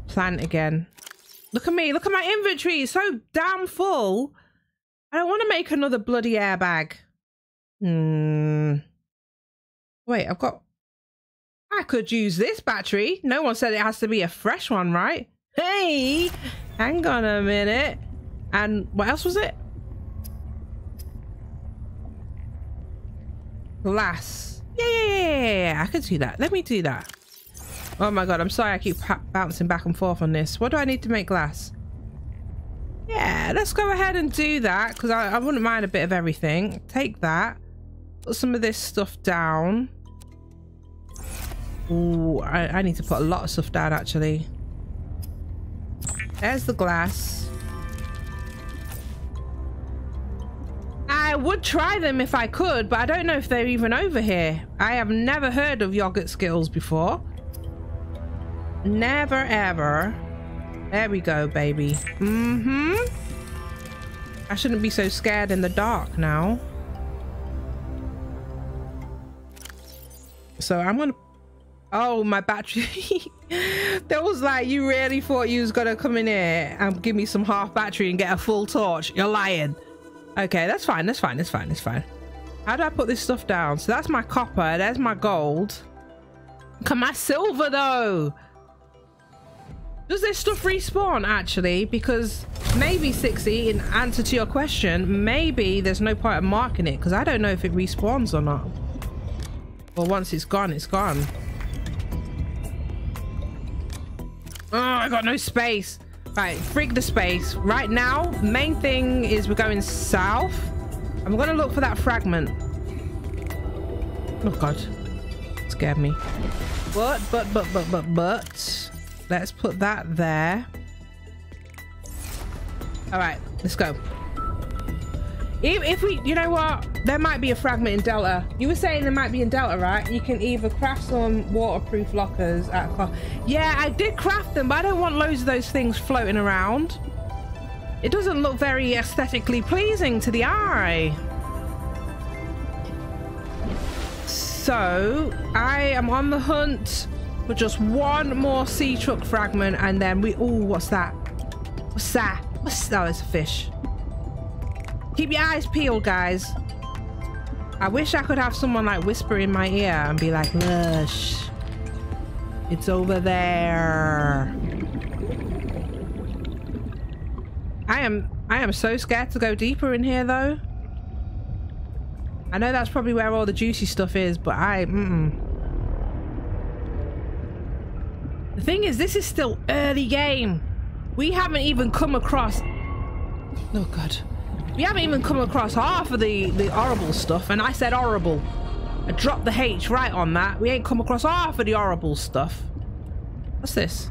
plant again. Look at me. Look at my inventory. It's so damn full. I don't want to make another bloody airbag. Hmm. Wait, I've got... I could use this battery. No one said it has to be a fresh one, right? Hey! Hang on a minute. And what else was it? Glass. Yeah, yeah, yeah, yeah, yeah. I could do that. Let me do that. Oh my god, I'm sorry I keep bouncing back and forth on this. What do I need to make glass? Yeah, let's go ahead and do that because I, I wouldn't mind a bit of everything. Take that. Put some of this stuff down. Ooh, I, I need to put a lot of stuff down actually. There's the glass. I would try them if I could, but I don't know if they're even over here. I have never heard of yogurt skills before. Never ever. There we go, baby. Mm-hmm. I shouldn't be so scared in the dark now. So I'm gonna... Oh, my battery. that was like, you really thought you was gonna come in here and give me some half battery and get a full torch. You're lying. Okay, that's fine. That's fine. That's fine. That's fine. How do I put this stuff down? So that's my copper. There's my gold. Come my silver though. Does this stuff respawn actually? Because maybe 60, in answer to your question, maybe there's no point of marking it because I don't know if it respawns or not. Well, once it's gone, it's gone. Oh, I got no space. Right, freak the space. Right now, main thing is we're going south. I'm gonna look for that fragment. Oh god. Scared me. But, but, but, but, but, but. Let's put that there. All right, let's go. If, if, we, you know what? There might be a fragment in Delta. You were saying there might be in Delta, right? You can either craft some waterproof lockers at Yeah, I did craft them, but I don't want loads of those things floating around. It doesn't look very aesthetically pleasing to the eye. So, I am on the hunt for just one more sea truck fragment and then we... Oh, what's that? What's that? What's that? Oh, it's a fish. Keep your eyes peeled, guys. I wish I could have someone like whisper in my ear and be like, Lush, it's over there. I am I am so scared to go deeper in here though. I know that's probably where all the juicy stuff is, but I mm, -mm. The thing is, this is still early game. We haven't even come across... Oh, God. We haven't even come across half of the, the horrible stuff, and I said horrible. I dropped the H right on that. We ain't come across half of the horrible stuff. What's this?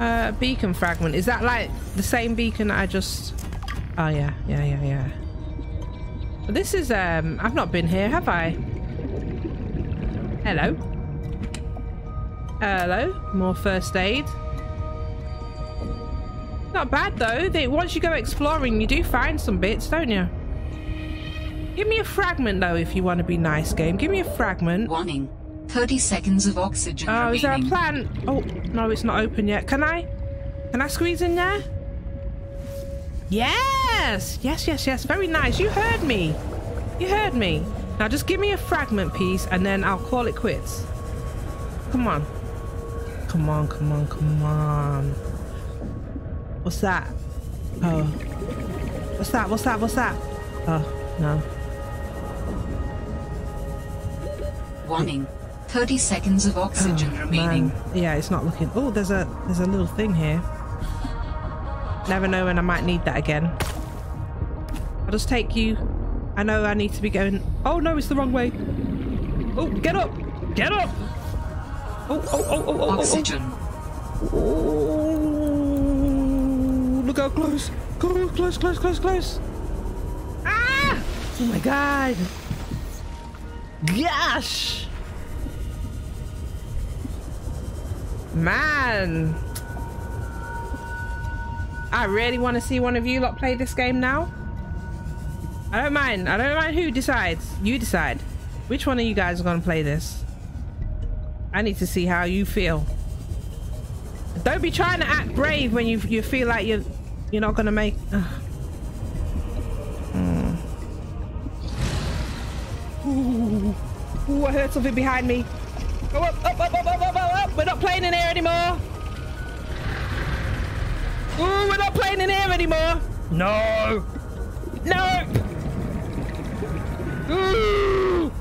Uh, beacon fragment. Is that like the same beacon I just... Oh, yeah. Yeah, yeah, yeah. But this is, um... I've not been here, have I? Hello? Hello? More first aid. Not bad, though. They, once you go exploring, you do find some bits, don't you? Give me a fragment, though, if you want to be nice, game. Give me a fragment. Warning. 30 seconds of oxygen Oh, remaining. is there a plant? Oh, no, it's not open yet. Can I? Can I squeeze in there? Yes! Yes, yes, yes. Very nice. You heard me. You heard me. Now just give me a fragment piece and then I'll call it quits. Come on. Come on, come on, come on. What's that? Oh. What's that? What's that? What's that? Oh, no. Warning. 30 seconds of oxygen Oh, remaining. man. Yeah, it's not looking. Oh, there's a there's a little thing here. Never know when I might need that again. I'll just take you. I know I need to be going. Oh no, it's the wrong way. Oh, get up! Get up! Oh, oh, oh, oh, oh, oh, oh. Oxygen. oh. oh. Look close! Go close, close, close, close! Ah! Oh my god! Gosh! Man. I really want to see one of you lot play this game now. I don't mind. I don't mind who decides. You decide. Which one of you guys are going to play this? I need to see how you feel. Don't be trying to act brave when you you feel like you're you're not going to make. Ugh. Mm. Ooh. Ooh, I heard something behind me. Go up, up, up, up, up, up, up, up. We're not playing in here anymore. Ooh, we're not playing in here anymore. No. No. Ooh.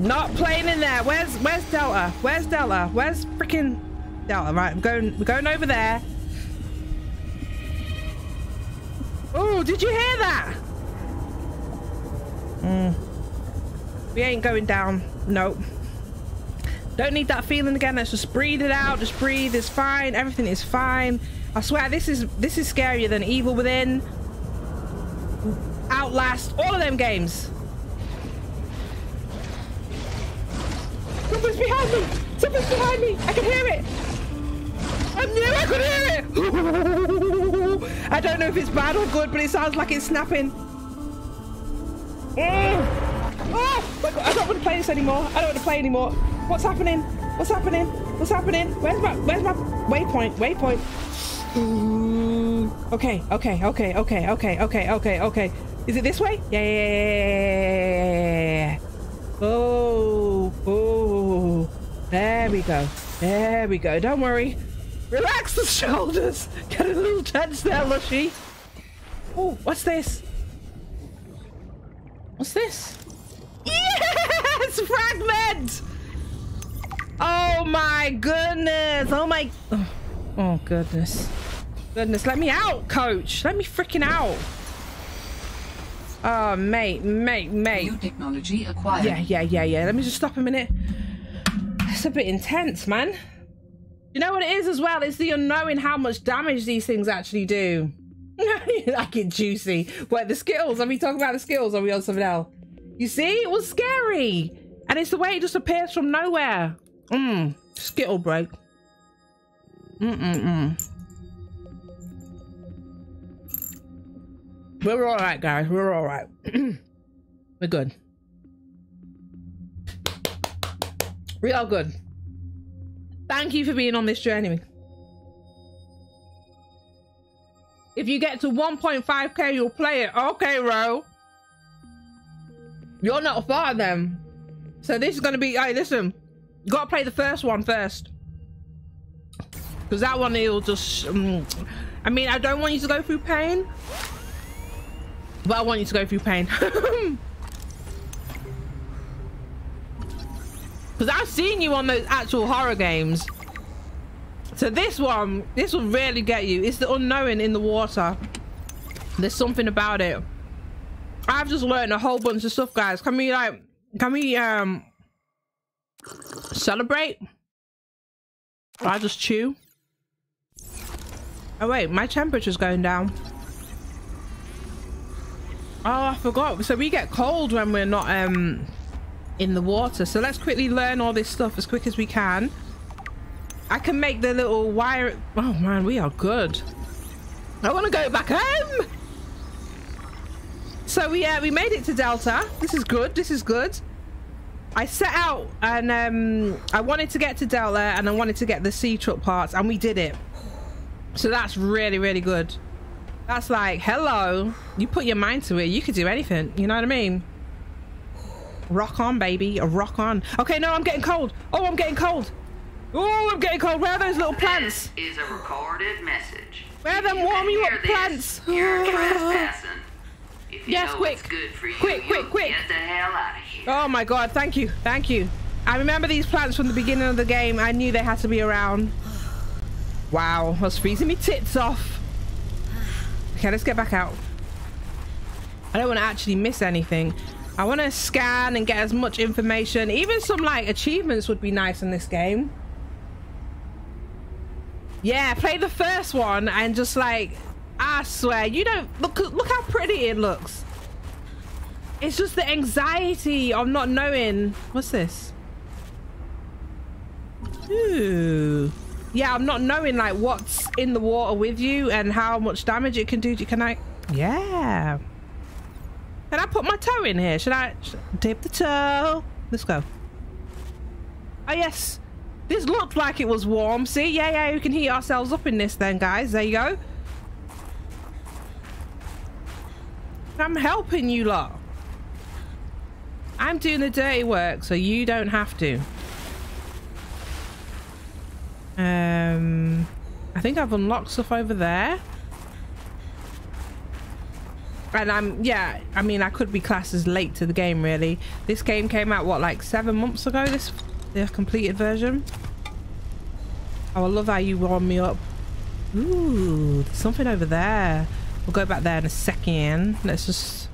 Not playing in there. Where's Where's Delta? Where's Delta? Where's freaking Delta? Right, I'm going. We're going over there. Oh, did you hear that? Mm. We ain't going down. Nope. Don't need that feeling again. Let's just breathe it out. Just breathe. It's fine. Everything is fine. I swear this is this is scarier than Evil Within, Outlast, all of them games. Something's behind me. Something's behind me. I can hear it. I knew I could hear it. I don't know if it's bad or good, but it sounds like it's snapping. Oh. Oh, I don't want to play this anymore. I don't want to play anymore. What's happening? What's happening? What's happening? Where's my where's my waypoint? Waypoint. Okay, okay, okay, okay, okay, okay, okay, okay. Is it this way? Yeah, yeah, yeah, yeah. Oh, oh. There we go. There we go. Don't worry. Relax the shoulders. Get a little tense there, Lushy. Oh, what's this? What's this? Yes! Fragment! Oh my goodness! Oh my... Oh, oh goodness. Goodness, let me out, coach! Let me freaking out! Oh, mate, mate, mate. New technology acquired. Yeah, yeah, yeah, yeah. Let me just stop a minute. It's a bit intense, man. You know what it is as well? It's the unknowing how much damage these things actually do. like it juicy. What, the skills? Are we talking about the skills? Are we on something else? You see? It was scary. And it's the way it just appears from nowhere. Mmm. Skittle break. Mm-mm-mm. We're all right, guys. We're all right. We're good. We are good. Thank you for being on this journey. If you get to 1.5k, you'll play it. Okay, Ro. You're not far then. So this is going to be... Hey, listen. You got to play the first one first. Because that one, it'll just... Um, I mean, I don't want you to go through pain. But I want you to go through pain. Because I've seen you on those actual horror games. So this one, this will really get you. It's the unknown in the water. There's something about it. I've just learned a whole bunch of stuff, guys. Can we like, can we um, Celebrate. I just chew. Oh wait, my temperature's going down. Oh, I forgot. So we get cold when we're not um in the water. So let's quickly learn all this stuff as quick as we can. I can make the little wire. Oh man, we are good. I want to go back home. So we uh, we made it to Delta. This is good. This is good. I set out and um, I wanted to get to Delta and I wanted to get the sea truck parts and we did it. So that's really, really good. That's like, hello, you put your mind to it. You could do anything. You know what I mean? Rock on, baby. Rock on. Okay, no, I'm getting cold. Oh, I'm getting cold. Oh, I'm getting cold. Where are those little plants? This is a recorded message. Where are them warm you up plants? You're trespassing. If you Yes, know quick. what's good for you, Quick, quick, quick. Get the hell out of here. Oh my god, thank you. Thank you. I remember these plants from the beginning of the game. I knew they had to be around. Wow, I was freezing me tits off. Okay, let's get back out. I don't want to actually miss anything. I want to scan and get as much information. Even some like achievements would be nice in this game. Yeah, play the first one and just like, I swear, you don't look. Look how pretty it looks. It's just the anxiety of not knowing. What's this? Ooh. Yeah, I'm not knowing like what's in the water with you and how much damage it can do. Can I? Yeah. Can I put my toe in here? Should I dip the toe? Let's go. Oh yes. This looked like it was warm. See? Yeah, yeah, we can heat ourselves up in this then, guys. There you go. I'm helping you lot. I'm doing the dirty work, so you don't have to. Um, I think I've unlocked stuff over there. And I'm, yeah, I mean, I could be classed as late to the game, really. This game came out, what, like seven months ago? This, the completed version? Oh, I love how you warm me up. Ooh, there's something over there. We'll go back there in a second. Let's just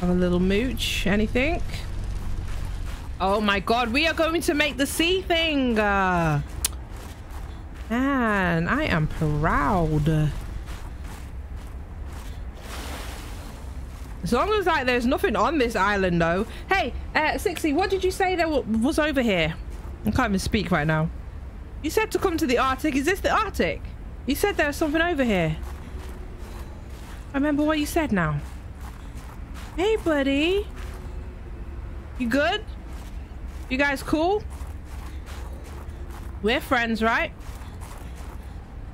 have a little mooch. Anything? Oh my god, we are going to make the sea thing. Uh, man, I am proud. As long as like there's nothing on this island though. Hey, uh, Sixty, what did you say there was over here? I can't even speak right now. You said to come to the Arctic. Is this the Arctic? You said there was something over here. I remember what you said now. Hey, buddy. You good? You guys cool? We're friends, right?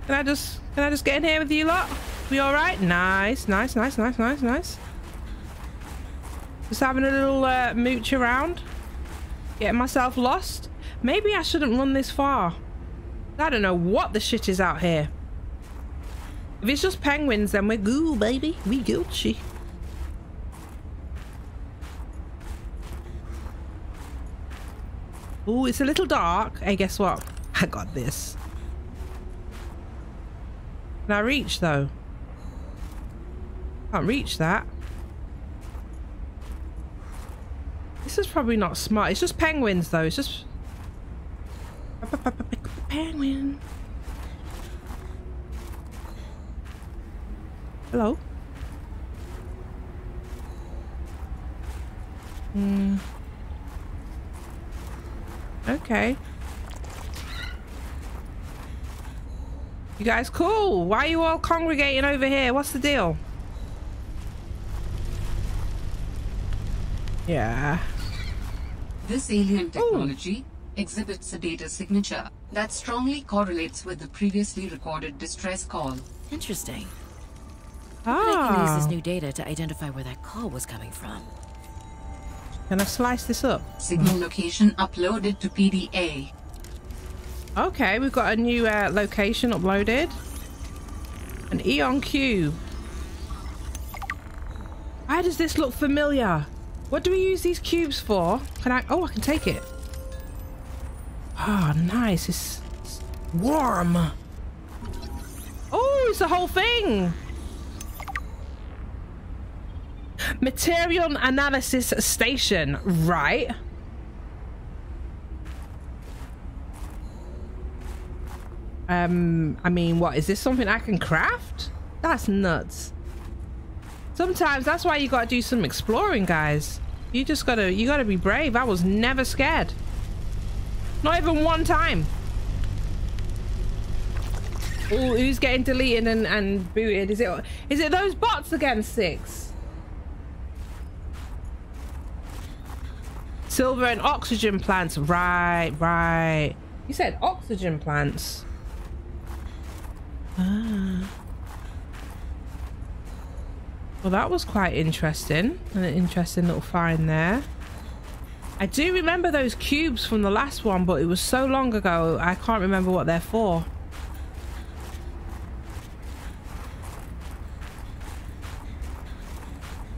Can I just can I just get in here with you lot? We all right? Nice, nice, nice, nice, nice, nice. Just having a little uh, mooch around. Getting myself lost. Maybe I shouldn't run this far. I don't know what the shit is out here. If it's just penguins, then we're goo, baby. We Gucci. Oh, it's a little dark. Hey, guess what? I got this. Can I reach, though? Can't reach that. This is probably not smart. It's just penguins, though. It's just... Penguin. Hello? Hmm. Okay. You guys cool? Why are you all congregating over here? What's the deal? Yeah. This alien technology exhibits a data signature that strongly correlates with the previously recorded distress call. Interesting. I can use Ah. this new data to identify where that call was coming from. Can I slice this up? Signal location uploaded to PDA. Okay, we've got a new uh, location uploaded. An Ion cube. Why does this look familiar? What do we use these cubes for? Can I? Oh, I can take it. Ah, oh, nice. It's, it's warm. Oh, it's the whole thing. Material analysis station. Right. Um, I mean, what? Is this something I can craft? That's nuts. Sometimes that's why you gotta do some exploring, guys. You just gotta, you gotta be brave. I was never scared. Not even one time. Ooh, who's getting deleted and, and booted? Is it, is it those bots again, Six? Silver and oxygen plants. Right, right. You said oxygen plants. Ah. Well, that was quite interesting. An interesting little find there. I do remember those cubes from the last one, but it was so long ago, I can't remember what they're for.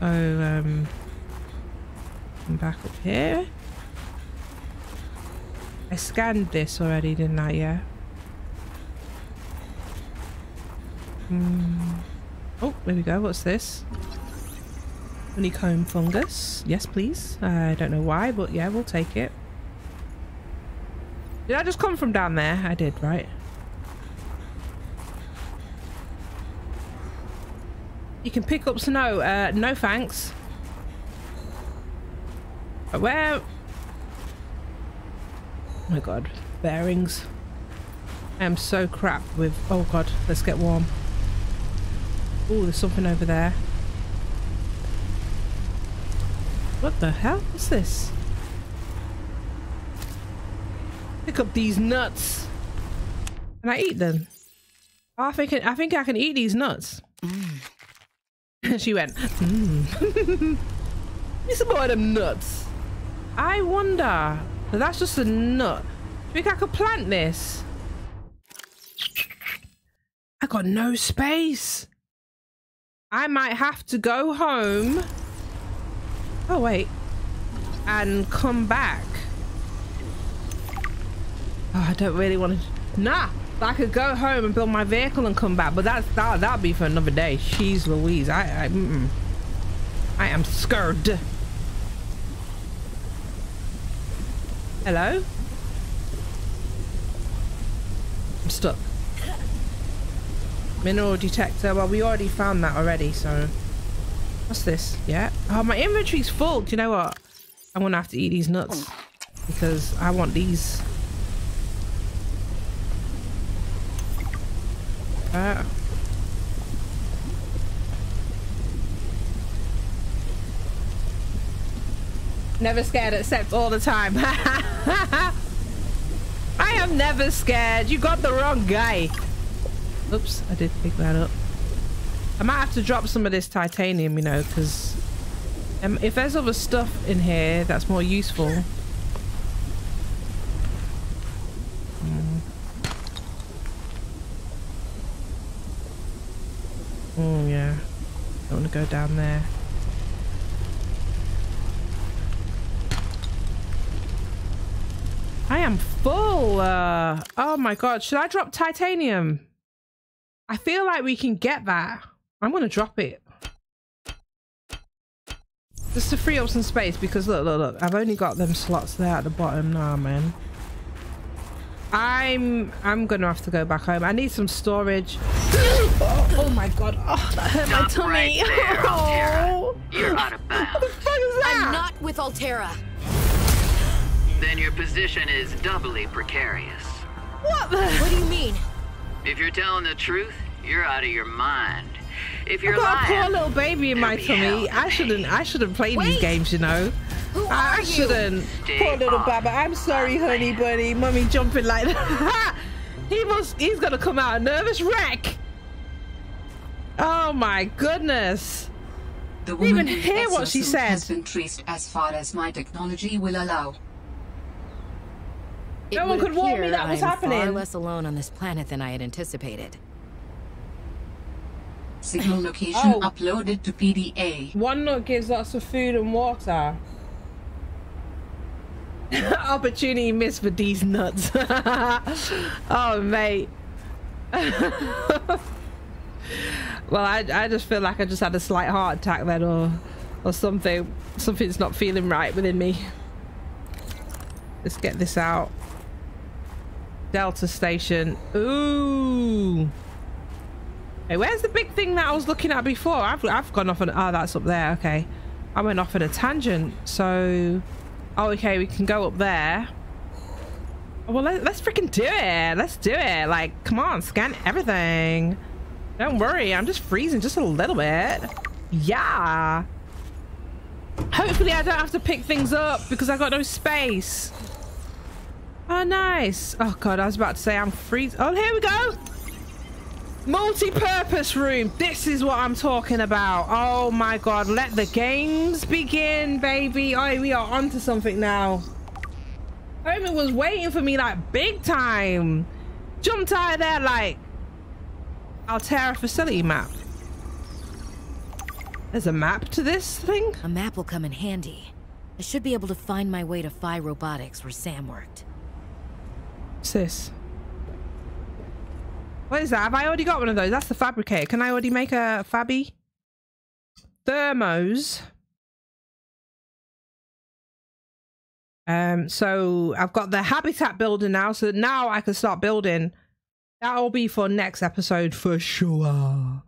Oh, um... I'm back up here. I scanned this already, didn't I? Yeah. Hmm. Oh, there we go. What's this? Honeycomb fungus. Yes, please. I don't know why, but yeah, we'll take it. Did I just come from down there? I did, right? You can pick up snow. Uh, no thanks. Where? Oh my god. Bearings. I am so crap with... Oh god, let's get warm. Oh, there's something over there. What the hell? What's this? Pick up these nuts. Can I eat them? I think I think I can eat these nuts. Mm. she went. Mm. More of them nuts. I wonder. That's just a nut. Think I could plant this? I got no space. I might have to go home. Oh, wait. And come back. Oh, I don't really want to... Nah! I could go home and build my vehicle and come back, but that's that that'll be for another day. She's Louise. I I, mm -mm. I am scared. Hello? I'm stuck. Mineral detector. Well, we already found that already, so... What's this? Yeah. Oh, my inventory's full. Do you know what? I'm gonna have to eat these nuts. Because I want these. Uh. Never scared except all the time. I am never scared. You got the wrong guy. Oops, I did pick that up. I might have to drop some of this titanium, you know, because um, if there's other stuff in here that's more useful. Mm. Oh, yeah. Don't want to go down there. I am full. Uh, oh my god. Should I drop titanium? I feel like we can get that. I'm going to drop it. Just to free up some space because look, look, look. I've only got them slots there at the bottom now, man. I'm I'm gonna have to go back home. I need some storage. oh, oh, my god! Oh, that hurt Stop my tummy. Right there, oh. You're out of bounds. What the fuck is that? I'm not with Alterra. Then your position is doubly precarious. What the? What do you mean? If you're telling the truth, you're out of your mind. If you're got a lying, poor little baby in my there'll be hell tummy. I shouldn't. I shouldn't play these games, you know. Who I are you? shouldn't. Stay Poor little off Baba. I'm sorry, honey land. bunny. Mummy jumping like that. he must. He's gonna come out a nervous wreck. Oh my goodness. The Didn't even woman in hear what she exosuit said. has been traced as far as my technology will allow. It No one could warn me that was I'm happening. far less alone on this planet than I had anticipated. Signal location Oh. uploaded to PDA. One nut gives us of food and water. Opportunity missed for these nuts. oh, mate. well, I, I just feel like I just had a slight heart attack then, or or something. Something's not feeling right within me. Let's get this out. Delta Station. Ooh. Hey, where's the big thing that I was looking at before? I've, I've gone off on... Oh, that's up there. Okay. I went off at a tangent. So... Oh, okay. We can go up there. Oh, well, let, let's freaking do it. Let's do it. Like, come on. Scan everything. Don't worry. I'm just freezing just a little bit. Yeah. Hopefully I don't have to pick things up because I got no space. Oh, nice. Oh, God. I was about to say I'm freezing. Oh, here we go. Multi-purpose room. This is what I'm talking about. Oh, my God. Let the games begin, baby. Oh, we are onto something now. Homie was waiting for me like big time. Jumped out of there like Alterra facility map. There's a map to this thing? A map will come in handy. I should be able to find my way to Phi Robotics where Sam worked. Sis. What is that? Have I already got one of those? That's the fabricator. Can I already make a fabby? Thermos. Um, so I've got the habitat builder now, so now I can start building. That'll be for next episode for sure.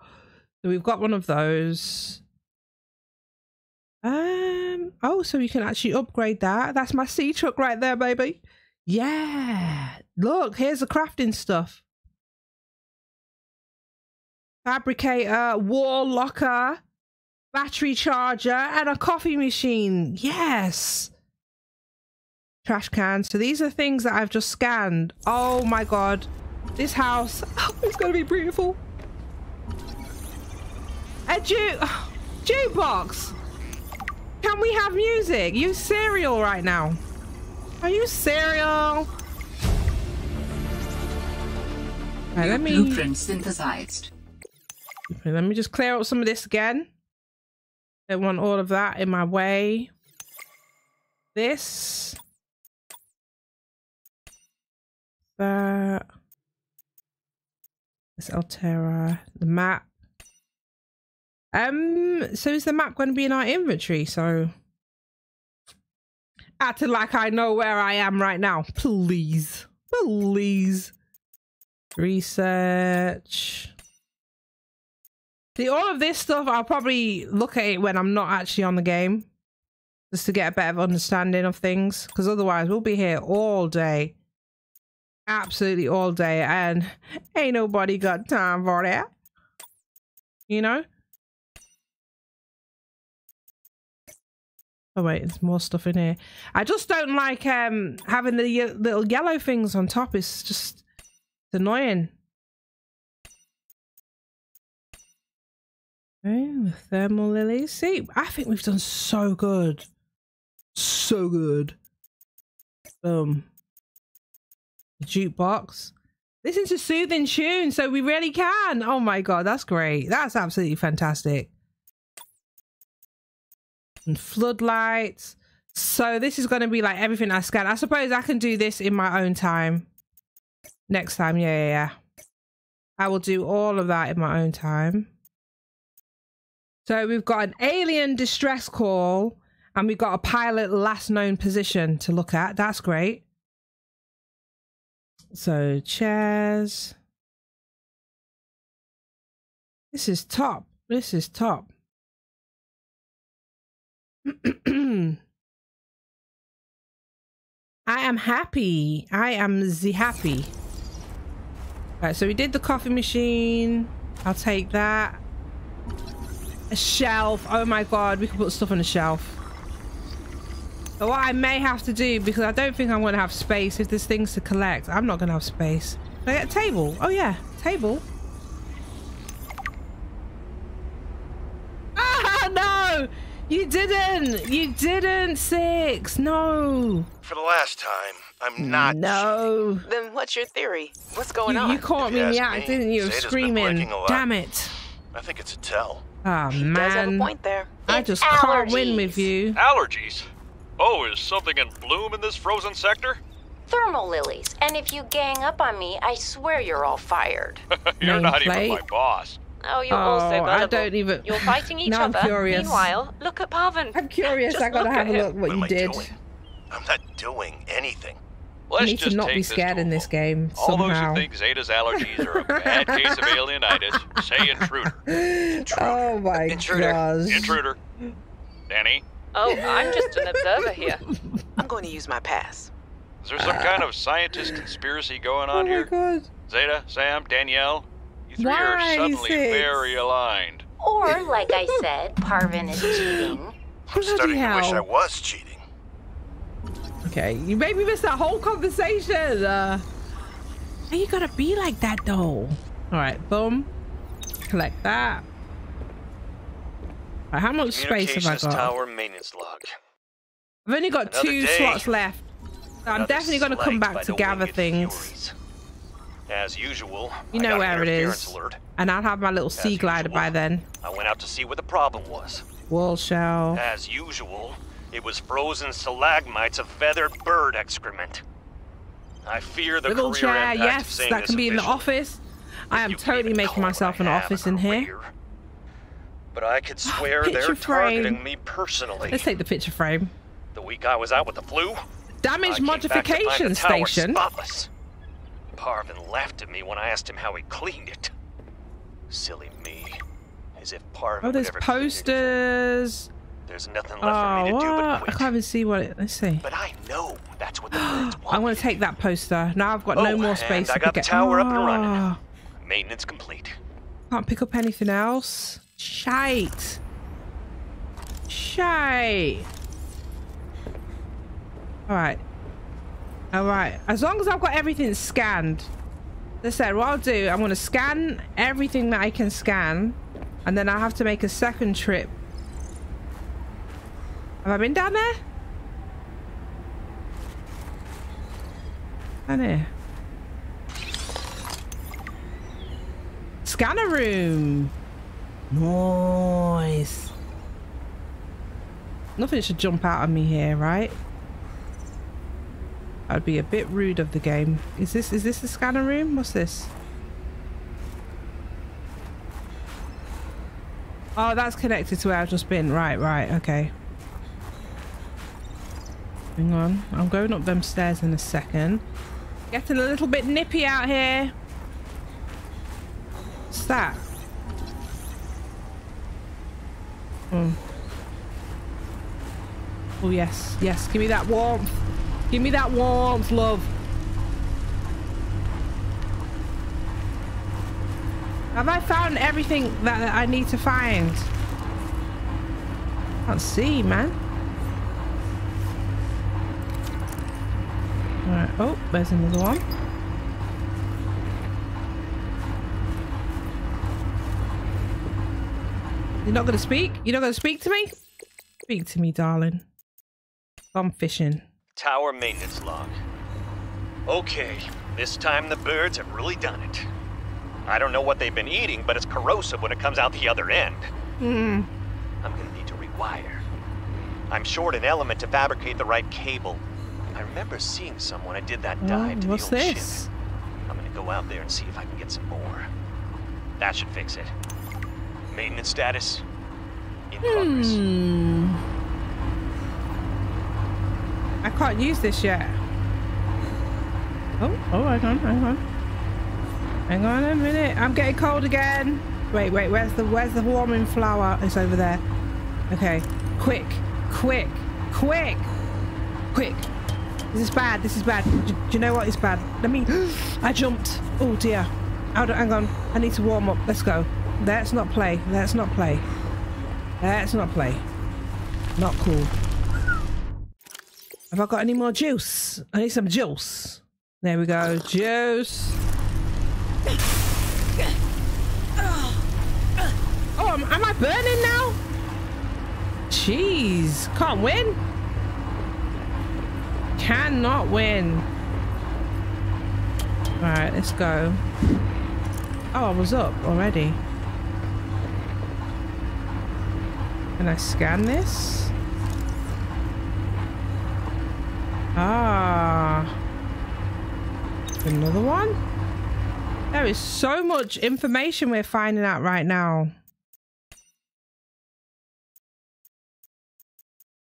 So we've got one of those. Um, oh, so you can actually upgrade that. That's my sea truck right there, baby. Yeah. Look, here's the crafting stuff. Fabricator, wall locker, battery charger, and a coffee machine. Yes trash cans. So these are things that I've just scanned. Oh my god. This house is going to be beautiful. A ju jukebox. Can we have music? Use cereal right now. Are you cereal? Right, let me blueprint synthesized. Let me just clear up some of this again. Don't want all of that in my way. This that. It's Alterra. The map. Um, so is the map going to be in our inventory? So acting like I know where I am right now. Please. Please. Research. See, all of this stuff, I'll probably look at it when I'm not actually on the game. Just to get a better understanding of things. Because otherwise, we'll be here all day absolutely all day and ain't nobody got time for that. You know? Oh wait, there's more stuff in here. I just don't like um having the ye little yellow things on top. It's just it's annoying. Okay, the thermal lilies. See, I think we've done so good. So good. Boom jukebox. Listen to soothing tunes so we really can. Oh my god, that's great. That's absolutely fantastic. And floodlights. So this is going to be like everything I scan. I suppose I can do this in my own time. Next time, yeah, yeah, yeah. I will do all of that in my own time. So we've got an alien distress call and we've got a pilot last known position to look at. That's great. So chairs. This is top. This is top. I am happy. I am the happy. Right, so we did the coffee machine. I'll take that. A shelf. Oh my god, we can put stuff on a shelf. But what I may have to do, because I don't think I'm going to have space if there's things to collect. I'm not going to have space. Can I get a table? Oh yeah, table. Ah, no! You didn't! You didn't, Six! No! For the last time, I'm not No. Then what's your theory? What's going You, on? you caught me you in the act, didn't you? Zeta's Screaming. breaking a lot. Damn it. I think it's a tell. Ah, oh, He does have a point there. I It's just can't win with allergies. you. Allergies? Oh, is something in bloom in this frozen sector? Thermal lilies. And if you gang up on me, I swear you're all fired. You're not even my boss. Oh, you're all so Oh, I don't even. You're fighting each Now I'm other. curious. Meanwhile, look at Parvin. I'm curious. Just I gotta look have at a look what What you am I did. doing? I'm not doing anything. Let's need to not be scared to in this vote. game All those somehow. who think Zeta's allergies are a bad case of alienitis, say intruder. Oh my Intruder. gosh. Intruder. Danny, Oh, I'm just an observer here. I'm going to use my pass. is there some kind of scientist conspiracy going on Oh my here? god. Zeta, Sam, Danielle, you three Why, are suddenly Six? very aligned. Or, like I said, Parvin is cheating. I'm starting to wish. I was cheating. Okay, you made me miss that whole conversation. Uh, how you gotta be like that though? All right, boom. Collect that. All right, how much space have I got? tower maintenance log. I've only got Another two day. slots left. So I'm definitely gonna come back to gather things. furies. As usual, You know where it is. Alert. And I'll have my little sea As glider by then. I went out to see what the problem was. Wall shell. As usual, it was frozen stalagmites of feathered bird excrement. I fear the Little career chair, yes, that can be in the office. I am totally making myself an office in here. But I could swear Picture they're frame. targeting me personally. Let's take the picture frame. The week I was out with the flu, Damage came back to find modification station. Spotless. Parvin laughed at me when I asked him how he cleaned it. Silly me. As if Parvin Oh, there's posters. There's nothing left Oh, for me to do what? but I can't even see what it. Let's see. But I know that's what the birds want. I'm gonna take that poster. Now I've got no Oh, more and space I to got the it. tower up and running. Ah, Maintenance complete. Can't pick up anything else. Shite. Shite. All right. All right. As long as I've got everything scanned. As I said, what I'll do, I'm gonna scan everything that I can scan, and then I have to make a second trip. Have I been down there? Down here. Scanner room. Nice. Nothing should jump out at me here, right? That'd be a bit rude of the game. Is this is this the scanner room? What's this? Oh, that's connected to where I've just been. Right, right, okay. Hang on. I'm going up them stairs in a second. Getting a little bit nippy out here. What's that? Oh. Oh yes, yes. Give me that warmth. Give me that warmth, love. Have I found everything that I need to find? Can't see, man. Alright. Oh, there's another one. You're not gonna speak? You're not gonna speak to me? Speak to me, darling. I'm fishing. Tower maintenance log. Okay, this time the birds have really done it. I don't know what they've been eating, but it's corrosive when it comes out the other end. Hmm. I'm gonna need to rewire. I'm short an element to fabricate the right cable. I remember seeing some when I did that Oh, dive to what's the old this? ship. I'm gonna go out there and see if I can get some more. That should fix it. Maintenance status in progress. Hmm. I can't use this yet. Oh, oh, hang on, hang on. Hang on a minute. I'm getting cold again. Wait, wait, where's the where's the warming flower? It's over there. Okay. Quick, quick, quick, quick. This is bad. This is bad. Do, do you know what is bad? Let me. I jumped. Oh dear. Hold on, hang on. I need to warm up. Let's go. Let's not play. Let's not play. Let's not play. Not cool. Have I got any more juice? I need some juice. There we go. Juice. Oh, am, am I burning now? Jeez. Can't win. Cannot win. Alright, let's go. Oh, I was up already. Can I scan this? Ah. Another one? There is so much information we're finding out right now.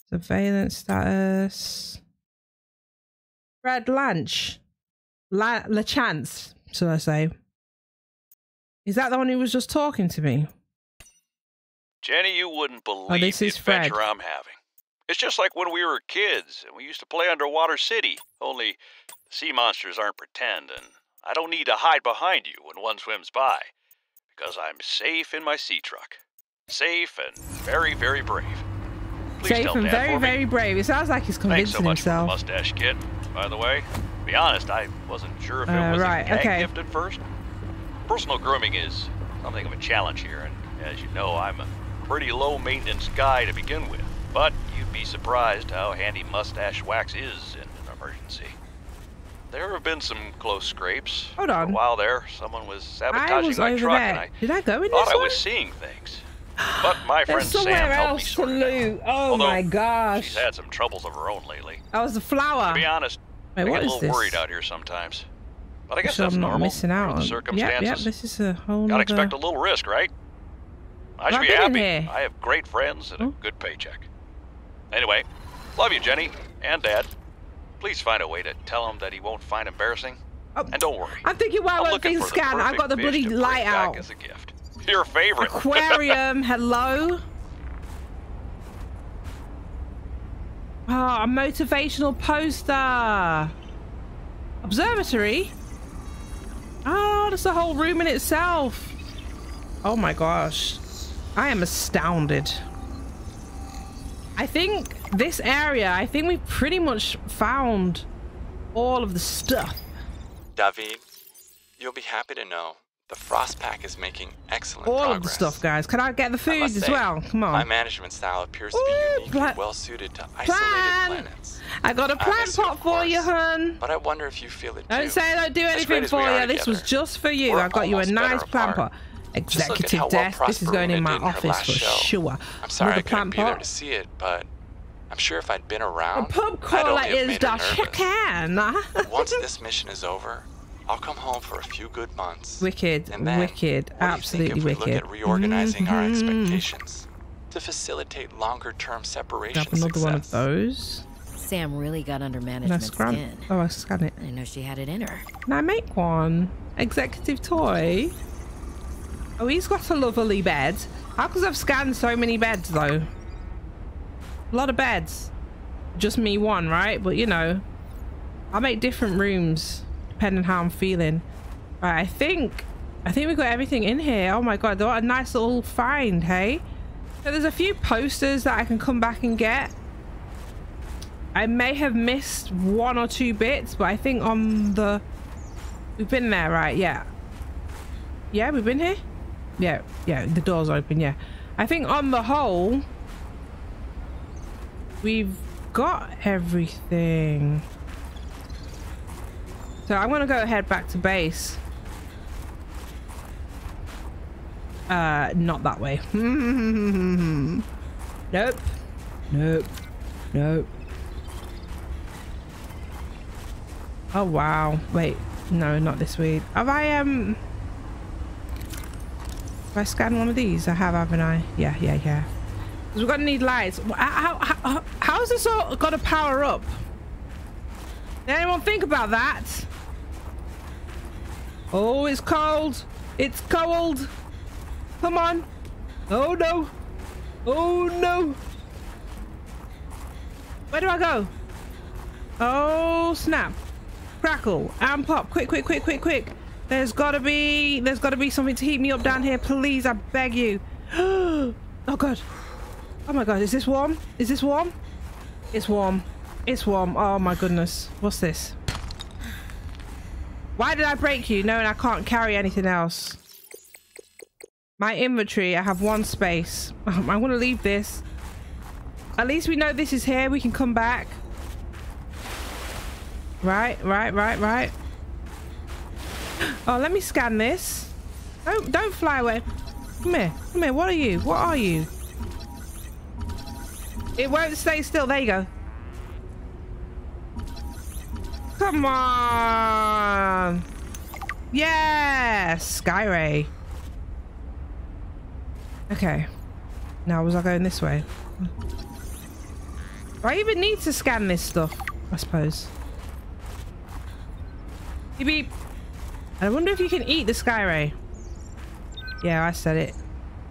Surveillance status. Fred Lanch. La, La Chance, should I say. Is that the one who was just talking to me? Jenny, you wouldn't believe Oh, this the is Fred. adventure I'm having. It's just like when we were kids and we used to play Underwater City, only sea monsters aren't pretend, and I don't need to hide behind you when one swims by, because I'm safe in my sea truck. Safe and very, very brave. Please Safe tell and very, very brave. It sounds like he's convincing Thanks so much himself. for the mustache kit, by the way. To be honest, I wasn't sure if it Uh, was right, a okay. gift at first. Personal grooming is something of a challenge here, and as you know, I'm a pretty low maintenance guy to begin with. But you'd be surprised how handy mustache wax is in an emergency. There have been some close scrapes. Hold For on. a while there, someone was I sabotaging was my truck, there. and I Did I go in thought this I one? was seeing things. But my friend Sam helped me sort it out. Oh Although my gosh. She's had some troubles of her own lately. That was the flower. To be honest, Wait, I get a little this? worried out here sometimes. But I guess so that's I'm normal. missing out the on. Yep, circumstances. yep. This is a whole. Gotta nother- expect a little risk, right? I should be happy. I have great friends and a Oh. good paycheck. Anyway, love you, Jenny and Dad. Please find a way to tell him that he won't find embarrassing. Oh, And don't worry. I'm thinking while I'm I'm looking being for the scanned, I've got the bloody light out. as a gift. Your favorite. Aquarium, hello. Oh, a motivational poster. Observatory. Oh, that's a whole room in itself. Oh my gosh. I am astounded. I think this area, I think we pretty much found all of the stuff. David, you'll be happy to know the Frost Pack is making excellent All progress. of the stuff, guys. Can I get the food as say, well? Come on. My management style appears to be Ooh, uniquely well suited to isolated Plan. planets. I got a plant pot for you, hun. But I wonder if you feel it too. Don't say I don't do anything for you. This was just for you. we're I got you a nice plant pot. Apart. Just look at Executive how well desk. This is going in my office for show. sure. I'm sorry I Another couldn't plant be there to see it, but I'm sure if I'd been A around, pub I'd crawler only have is the chicken. Once this mission is over, I'll come home for a few good months. Wicked, And then, wicked, what do you absolutely think if we wicked. look at reorganizing our Mhm. expectations to facilitate longer-term separation Grab another one of those. Sam really got under Can management's skin. Oh, I scan it. I didn't know she had it in her. Can I make one? Executive toy. Oh, he's got a lovely bed. How come I've scanned so many beds though? A lot of beds. Just me one, right? But you know, I'll make different rooms depending how I'm feeling. Right, I think, I think we got everything in here. Oh my god, what a nice little find, hey? So there's a few posters that I can come back and get. I may have missed one or two bits, but I think on the we've been there, right? Yeah. Yeah, we've been here. Yeah, yeah, the door's open. Yeah, I think on the whole, we've got everything. So I'm gonna go head back to base. Uh, not that way. nope. Nope. Nope. Oh wow. Wait. No, not this way. Have I um have I scanned one of these? I have, haven't I? Yeah, yeah, yeah. we're gonna need lights. How, how, how, how's this all gotta power up? Did anyone think about that? Oh, it's cold. It's cold. Come on. Oh no. Oh no. Where do I go? Oh snap. Crackle and pop. Quick, quick, quick, quick, quick. There's gotta be there's gotta be something to heat me up down here, please. I beg you. oh god. Oh my god, is this warm? Is this warm? It's warm. It's warm. Oh my goodness. What's this? Why did I break you knowing I can't carry anything else? My inventory, I have one space. I'm gonna leave this. At least we know this is here. We can come back. Right, right, right, right. Oh, let me scan this. Don't, don't fly away. Come here, come here. What are you? What are you? It won't stay still. There you go. Come on. Yes, Skyray. Okay. Now was I going this way? Do I even need to scan this stuff? I suppose. Beep beep. I wonder if you can eat the Skyray. Yeah, I said it.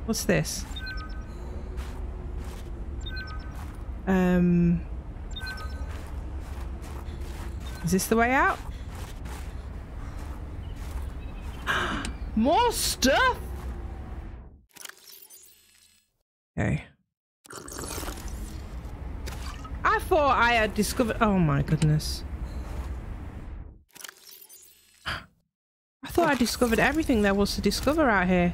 What's this? Um... Is this the way out? More stuff! Okay. I thought I had discovered... Oh my goodness. I thought I discovered everything there was to discover out here.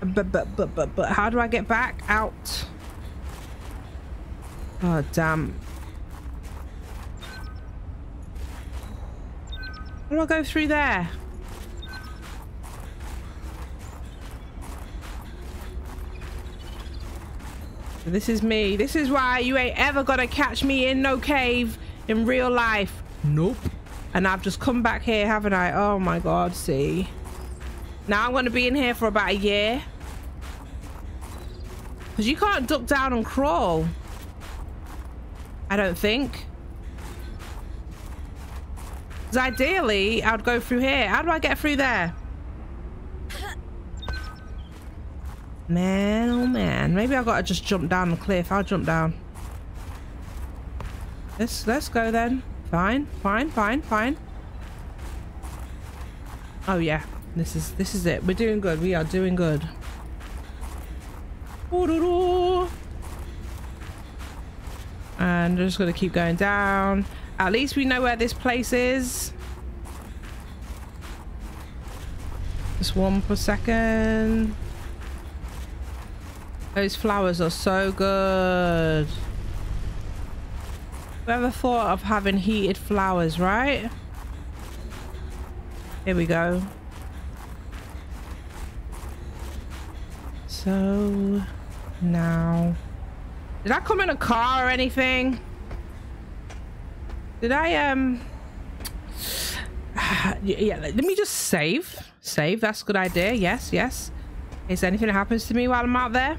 But, but, but, but, but, how do I get back out? Oh, damn. How do I go through there? This is me. This is why you ain't ever gonna catch me in no cave in real life. Nope. And I've just come back here, haven't I? Oh my god, see. Now I'm gonna be in here for about a year. Because you can't duck down and crawl. I don't think. Because ideally, I'd go through here. How do I get through there? Man, oh man. Maybe I've got to just jump down the cliff. I'll jump down. Let's, let's go then. Fine, fine, fine, fine. Oh yeah. This is, this is it. We're doing good. We are doing good. And we're just to keep going down. At least we know where this place is. Just one per second. Those flowers are so good. Whoever thought of having heated flowers, right? Here we go. So now did I come in a car or anything? Did I, um... yeah, let me just save. Save, that's a good idea. Yes, yes. In case anything happens to me while I'm out there.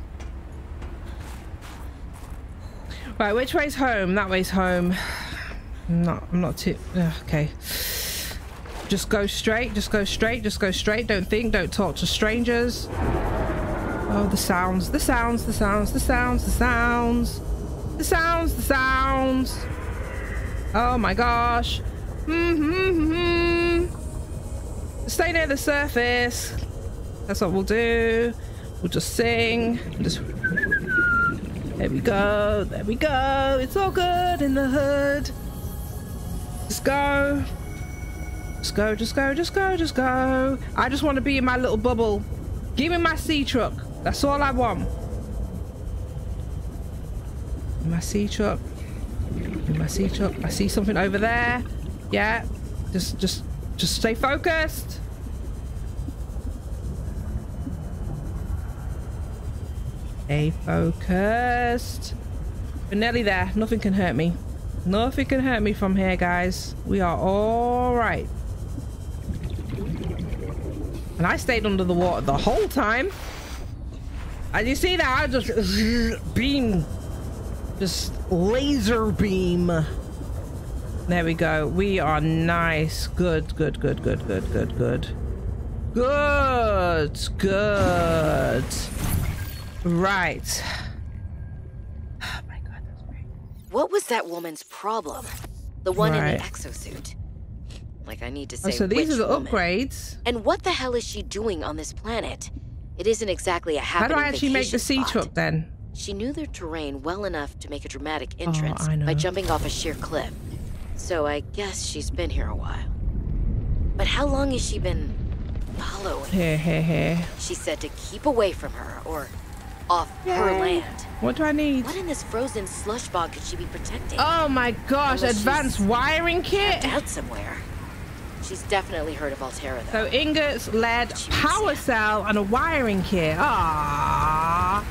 Right, which way's home? That way's home. Not, I'm not too... okay. Just go straight, just go straight, just go straight. Don't think, don't talk to strangers. Oh, the sounds, the sounds, the sounds, the sounds, the sounds. The sounds, the sounds. Oh my gosh. Mm -hmm, -hmm. Stay near the surface. That's what we'll do. We'll just sing. Just There we go. There we go. It's all good in the hood. Just go. Just go, just go, just go, just go. I just want to be in my little bubble. Give me my sea truck. That's all I want. My sea truck. My sea truck. I see something over there. Yeah. Just, just, just stay focused. Stay focused. We're nearly there. Nothing can hurt me. Nothing can hurt me from here, guys. We are all right. And I stayed under the water the whole time. And you see that? I just beam. Just laser beam. There we go. We are nice. Good, good, good, good, good, good, good. Good, good. Right. Oh my god, that's great. What was that woman's problem? The one right. in the exosuit. Like I need to oh, say oh, so these are the woman. upgrades. And what the hell is she doing on this planet? It isn't exactly a happening How do I actually make the sea truck then? She knew their terrain well enough to make a dramatic oh, entrance oh, by jumping off a sheer cliff. So I guess she's been here a while. But how long has she been following? Here, here, here. She said to keep away from her or off Yay. her land. What do I need? What in this frozen slush bog could she be protecting? Oh my gosh, Unless advanced wiring kit? Out somewhere. She's definitely heard of Alterra, though. So ingots, lead, power cell, and a wiring kit. Ah.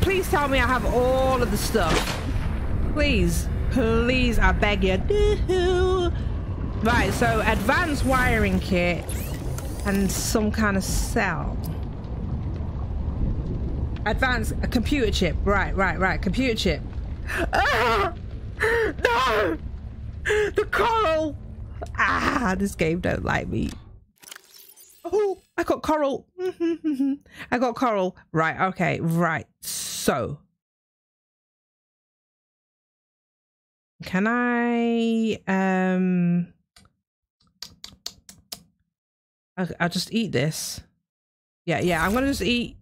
Please tell me I have all of the stuff. Please. Please, I beg you. Right, so advanced wiring kit and some kind of cell. Advanced a computer chip. Right, right, right. Computer chip. Ah! No! The coral! Ah, this game don't like me. Oh, I got coral. I got coral. Right, okay, right. So. Can I, um... I'll just eat this. Yeah, yeah, I'm gonna just eat.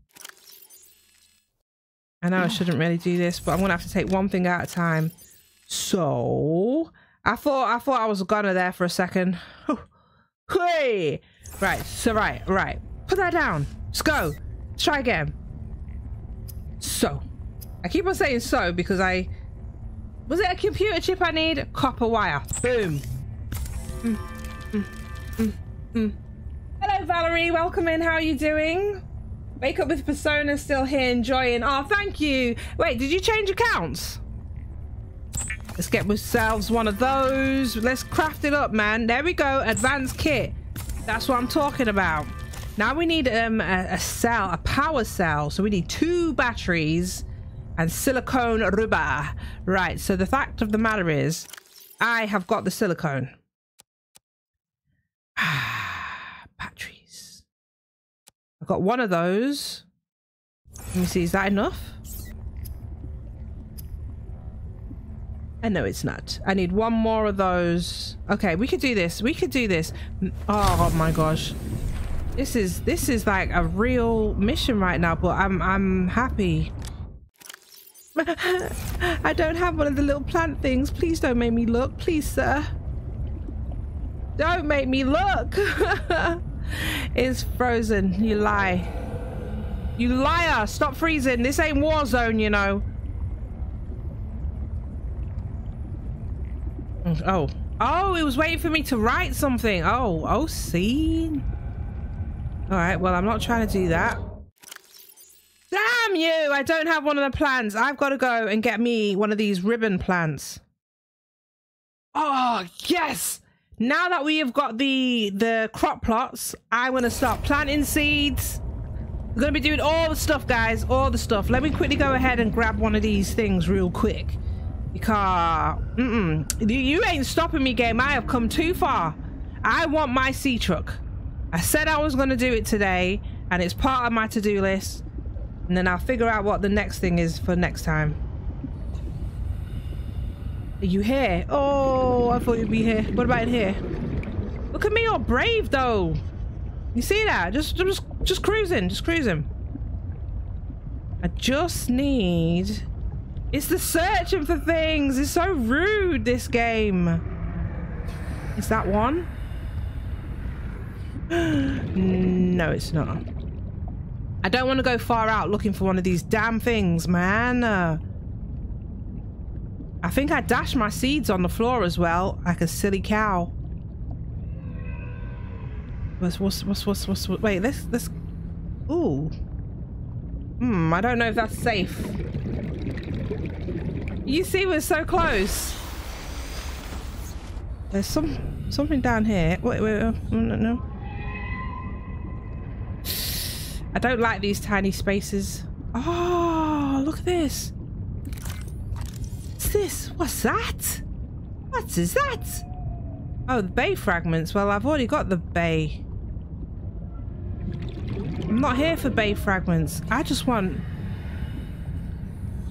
I know I shouldn't really do this, but I'm gonna have to take one thing at a time. So, I thought I thought I was a gunner there for a second. hey, right. So right, right. Put that down. Let's go. Let's try again. So, I keep on saying so because I was it a computer chip I need? Copper wire. Boom. Mm, mm, mm, mm. Hello, Valerie. Welcome in. How are you doing? Wake up with Persona still here enjoying. Oh, thank you. Wait, did you change accounts? Let's get ourselves one of those. Let's craft it up, man. There we go. Advanced kit. That's what I'm talking about. Now we need um, a, a cell, a power cell. So we need two batteries and silicone rubber. Right, so the fact of the matter is, I have got the silicone. Batteries. I've got one of those. Let me see, is that enough? Uh, I know it's not. I need one more of those. Okay, we could do this. We could do this. Oh my gosh. This is this is like a real mission right now, but I'm I'm happy. I don't have one of the little plant things. Please don't make me look. Please, sir. Don't make me look. it's frozen. You lie. You liar. Stop freezing. This ain't war zone, you know. Oh. Oh, it was waiting for me to write something. Oh, oh, see. All right, well, I'm not trying to do that. Damn you! I don't have one of the plants. I've got to go and get me one of these ribbon plants. Oh, yes! Now that we have got the the crop plots, I want to start planting seeds. We're going to be doing all the stuff, guys. All the stuff. Let me quickly go ahead and grab one of these things real quick. Because, mm -mm, you ain't stopping me, game. I have come too far. I want my sea truck. I said I was going to do it today, and it's part of my to-do list. And then I'll figure out what the next thing is for next time. Are you here? Oh, I thought you'd be here. What about in here? Look at me, all brave though. You see that? Just, just, just cruising, just cruising. I just need. It's the searching for things. It's so rude. This game. Is that one? no, it's not. I don't want to go far out looking for one of these damn things, man. Uh, I think I dashed my seeds on the floor as well, like a silly cow. What's what's what's what's what's, wait? Let's let's. Ooh. Hmm. I don't know if that's safe. You see, we're so close. There's some something down here. Wait, wait, wait no, no. I don't like these tiny spaces. Oh, look at this. This? What's that? What is that? Oh, the bay fragments. Well, I've already got the bay. I'm not here for bay fragments. I just want...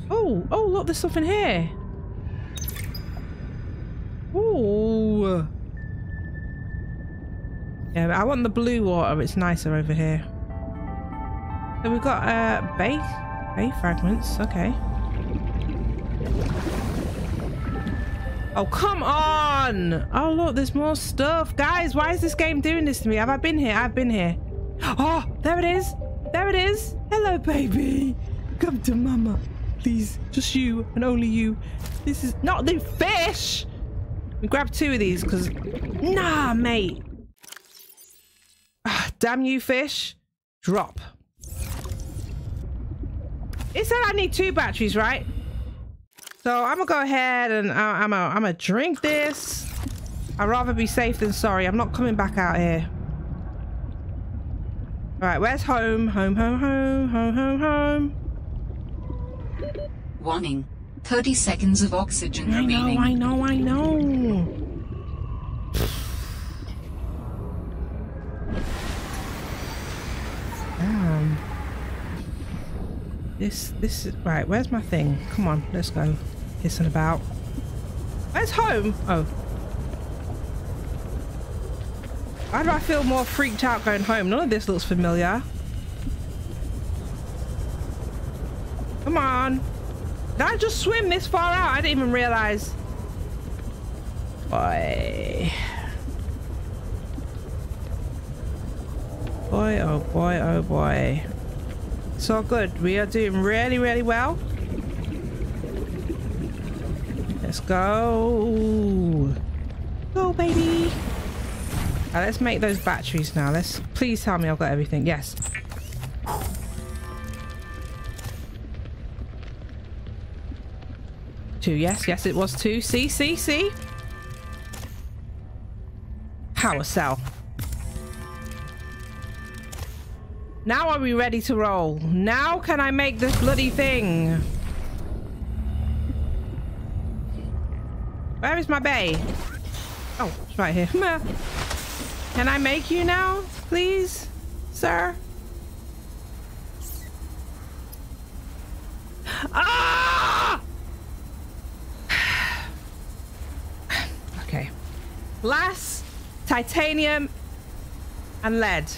Oh, oh, look, there's something here. Oh. Yeah, I want the blue water. It's nicer over here. So we've got uh, bay, bay fragments. Okay. Oh, come on! Oh, look, there's more stuff. Guys, why is this game doing this to me? Have I been here? I've been here. Oh, there it is. There it is. Hello, baby. Come to mama. Please, just you and only you. This is not the fish. Grab two of these because... Nah, mate. Ah, damn you, fish. Drop. It said I need two batteries, right? So I'm gonna go ahead and uh, I'm gonna, I'm gonna drink this. I'd rather be safe than sorry. I'm not coming back out here. All right, where's home? Home, home, home, home, home, home. Warning. 30 seconds of oxygen I remaining. I know, I know, I know. Damn. This, this is, right, where's my thing? Come on, let's go. Hissing about. Where's home? Oh. Why do I feel more freaked out going home? None of this looks familiar. Come on. Did I just swim this far out? I didn't even realize. Boy. Boy, oh boy, oh boy. So good. We are doing really, really well. Let's go. Go, baby. Let's make those batteries now. Let's please tell me I've got everything. Yes. Two. Yes, yes, it was two. See, see, see. Power cell. Now are we ready to roll? Now can I make this bloody thing? Where is my bay? Oh, it's right here. Can I make you now, please, sir? Ah! okay. Glass, titanium, and lead.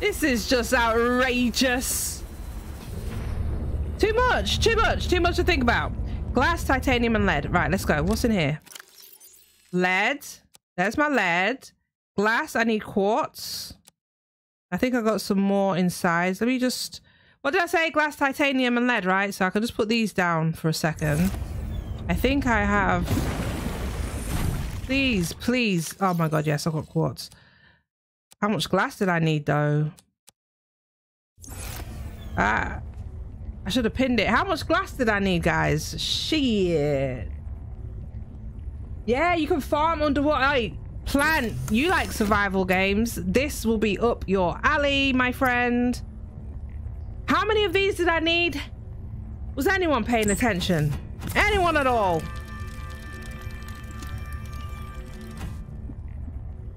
This is just outrageous. Too much, too much, too much to think about. Glass, titanium, and lead. Right, let's go. What's in here? Lead. There's my lead. Glass, I need quartz. I think I got some more inside. Let me just... What did I say? Glass, titanium, and lead, right? So I can just put these down for a second. I think I have... Please, please. Oh my god, yes, I got quartz. How much glass did I need, though? Ah... I should have pinned it. How much glass did I need, guys? Shit. Yeah, you can farm underwater. Like, plant. You like survival games. This will be up your alley, my friend. How many of these did I need? Was anyone paying attention? Anyone at all?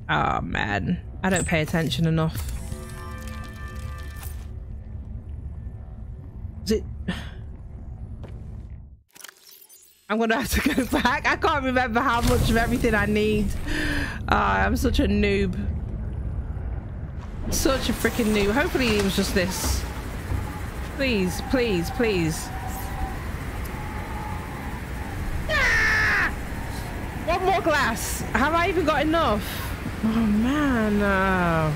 Oh, man. I don't pay attention enough. Is it... I'm gonna have to go back. I can't remember how much of everything I need. Uh, I'm such a noob. Such a freaking noob. Hopefully it was just this. Please, please, please. Ah! One more glass. Have I even got enough? Oh man. Uh...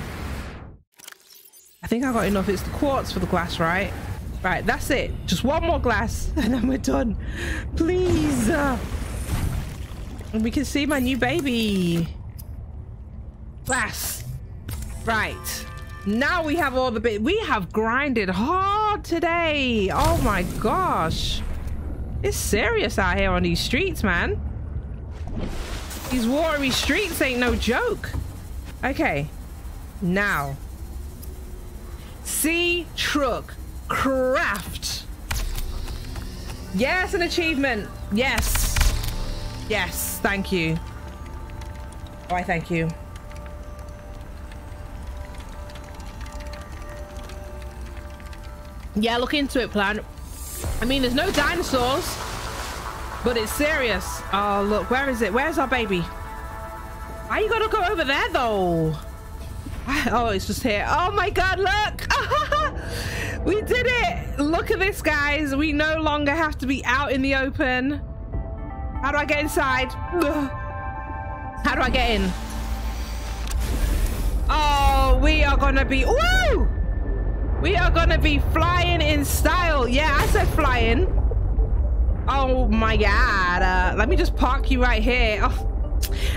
I think I got enough. It's the quartz for the glass, right? Right, that's it. Just one more glass and then we're done. Please. Uh, we can see my new baby. Glass. Right. Now we have all the bit. We have grinded hard today. Oh my gosh. It's serious out here on these streets, man. These watery streets ain't no joke. Okay. Now. Sea truck craft. Yes, an achievement. Yes. Yes, thank you. Why, thank you. Yeah, look into it, plan. I mean, there's no dinosaurs, but it's serious. Oh, look, where is it? Where's our baby? Why you gotta go over there, though? Oh, it's just here. Oh my god, look! we did it! Look at this, guys. We no longer have to be out in the open. How do I get inside? How do I get in? Oh, we are gonna be... Woo! We are gonna be flying in style. Yeah, I said flying. Oh my god. Uh, let me just park you right here. Oh.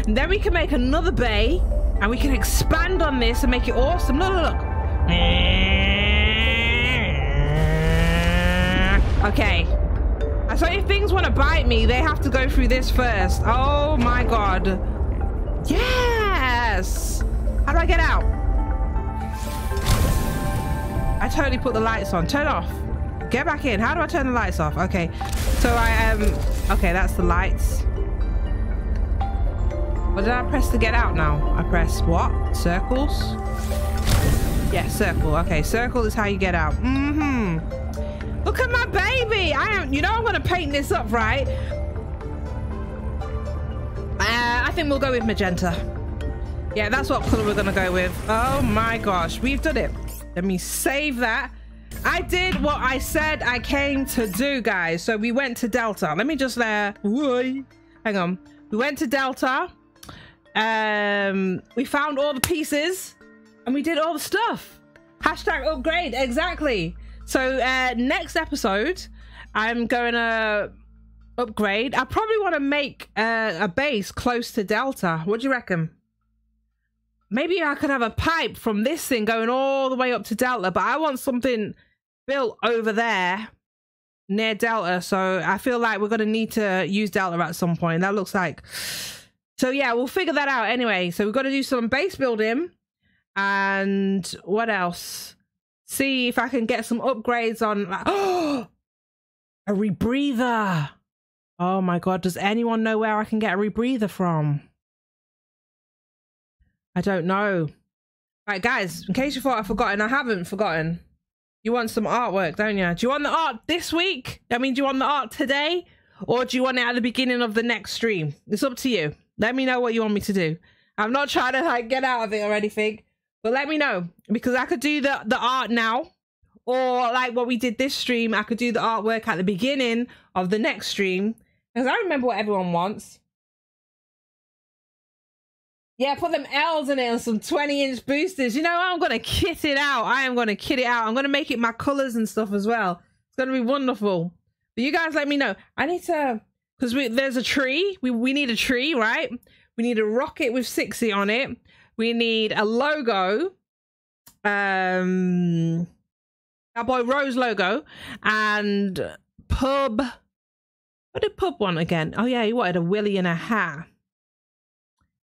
Then we can make another bay. And we can expand on this and make it awesome. Look, look, look. Okay. So if things want to bite me, they have to go through this first. Oh my god. Yes! How do I get out? I totally put the lights on. Turn off. Get back in. How do I turn the lights off? Okay. So I um okay, that's the lights. What did I press to get out now? I press what? Circles? Yeah, circle. Okay, circle is how you get out. Mm-hmm. Look at my baby. I am you know I'm gonna paint this up, right? Uh, I think we'll go with magenta. Yeah, that's what color we're gonna go with. Oh my gosh, we've done it. Let me save that. I did what I said I came to do, guys. So we went to Delta. Let me just uh hang on. We went to Delta. Um we found all the pieces and we did all the stuff. Hashtag upgrade, exactly. So uh next episode, I'm gonna upgrade. I probably want to make uh, a base close to Delta. What do you reckon? Maybe I could have a pipe from this thing going all the way up to Delta, but I want something built over there near Delta. So I feel like we're going to need to use Delta at some point. That looks like. So yeah, we'll figure that out anyway. So we've got to do some base building. And what else? See if I can get some upgrades on. Oh, a rebreather. Oh my god, does anyone know where I can get a rebreather from? I don't know. Right, guys, in case you thought I've forgotten, I haven't forgotten. You want some artwork, don't you? Do you want the art this week? I mean, do you want the art today? Or do you want it at the beginning of the next stream? It's up to you. Let me know what you want me to do. I'm not trying to like get out of it or anything, but let me know because I could do the, the art now or like what we did this stream, I could do the artwork at the beginning of the next stream because I remember what everyone wants. Yeah, put them L's in it and some 20 inch boosters. You know, I'm going to kit it out. I am going to kit it out. I'm going to make it my colors and stuff as well. It's going to be wonderful. But you guys let me know. I need to, because there's a tree. We, we need a tree, right? We need a rocket with 60 on it. We need a logo. Um, our boy Rose logo and pub. What did pub want again? Oh yeah, he wanted a willy and a hat.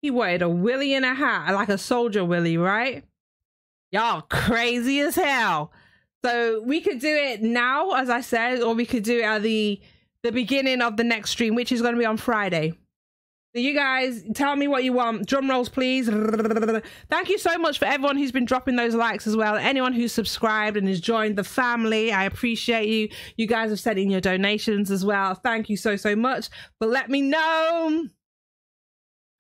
He wanted a willy and a hat, like a soldier willy, right? Y'all crazy as hell. So we could do it now, as I said, or we could do it at the the beginning of the next stream, which is going to be on Friday. So you guys tell me what you want. Drum rolls, please. Thank you so much for everyone who's been dropping those likes as well. Anyone who's subscribed and has joined the family, I appreciate you. You guys have sent in your donations as well. Thank you so, so much. But let me know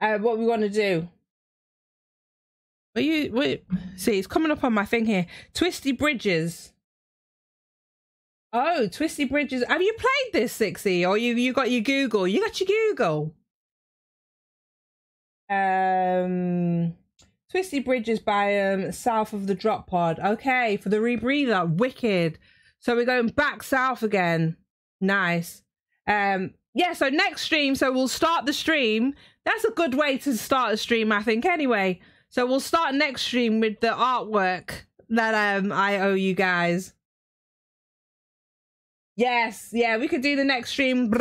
uh, what we want to do. Are you wait? See, it's coming up on my thing here. Twisty Bridges. Oh, Twisty Bridges. Have you played this, Sixty? Or you you got your Google? You got your Google. Um, Twisty Bridges biome um, south of the drop pod. Okay, for the rebreather. Wicked. So we're going back south again. Nice. Um, yeah, so next stream, so we'll start the stream. That's a good way to start a stream, I think, anyway. So we'll start next stream with the artwork that um I owe you guys. Yes, yeah, we could do the next stream.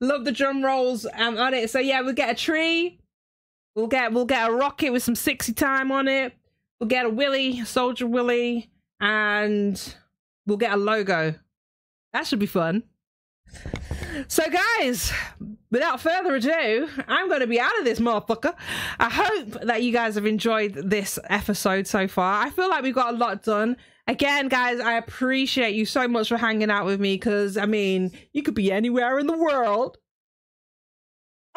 Love the drum rolls um, on it. So yeah, we'll get a tree. We'll get we'll get a rocket with some 60 time on it. We'll get a Willy, Soldier Willy, and we'll get a logo. That should be fun. So, guys, without further ado, I'm going to be out of this motherfucker. I hope that you guys have enjoyed this episode so far. I feel like we got a lot done. Again, guys, I appreciate you so much for hanging out with me because, I mean, you could be anywhere in the world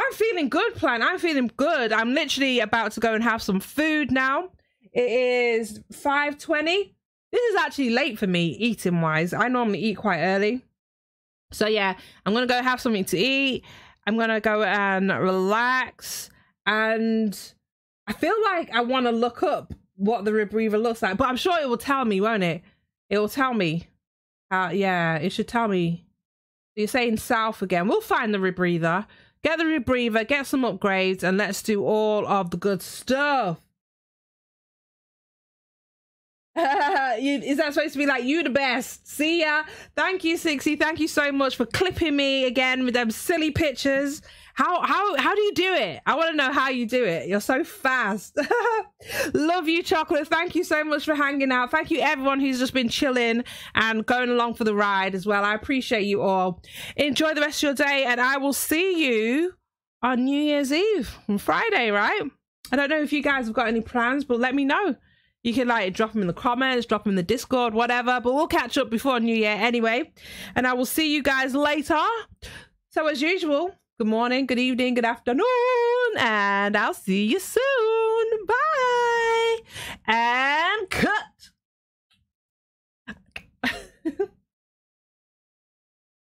I'm feeling good, plan. I'm feeling good. I'm literally about to go and have some food now. It is 5:20. This is actually late for me eating wise. I normally eat quite early. So yeah, I'm going to go have something to eat. I'm going to go and relax and I feel like I want to look up what the rebreather looks like, but I'm sure it will tell me, won't it? It will tell me. Uh, yeah, it should tell me. You're saying south again. We'll find the rebreather. Get the rebreather, get some upgrades, and let's do all of the good stuff. is that supposed to be like you the best? See ya. Thank you, Sixty. Thank you so much for clipping me again with them silly pictures. How how how do you do it? I want to know how you do it. You're so fast. Love you, chocolate. Thank you so much for hanging out. Thank you everyone who's just been chilling and going along for the ride as well. I appreciate you all. Enjoy the rest of your day, and I will see you on New Year's Eve on Friday, right? I don't know if you guys have got any plans, but let me know. You can like drop them in the comments, drop them in the Discord, whatever. But we'll catch up before New Year anyway. And I will see you guys later. So as usual, Good morning, good evening, good afternoon, and I'll see you soon. Bye. And cut.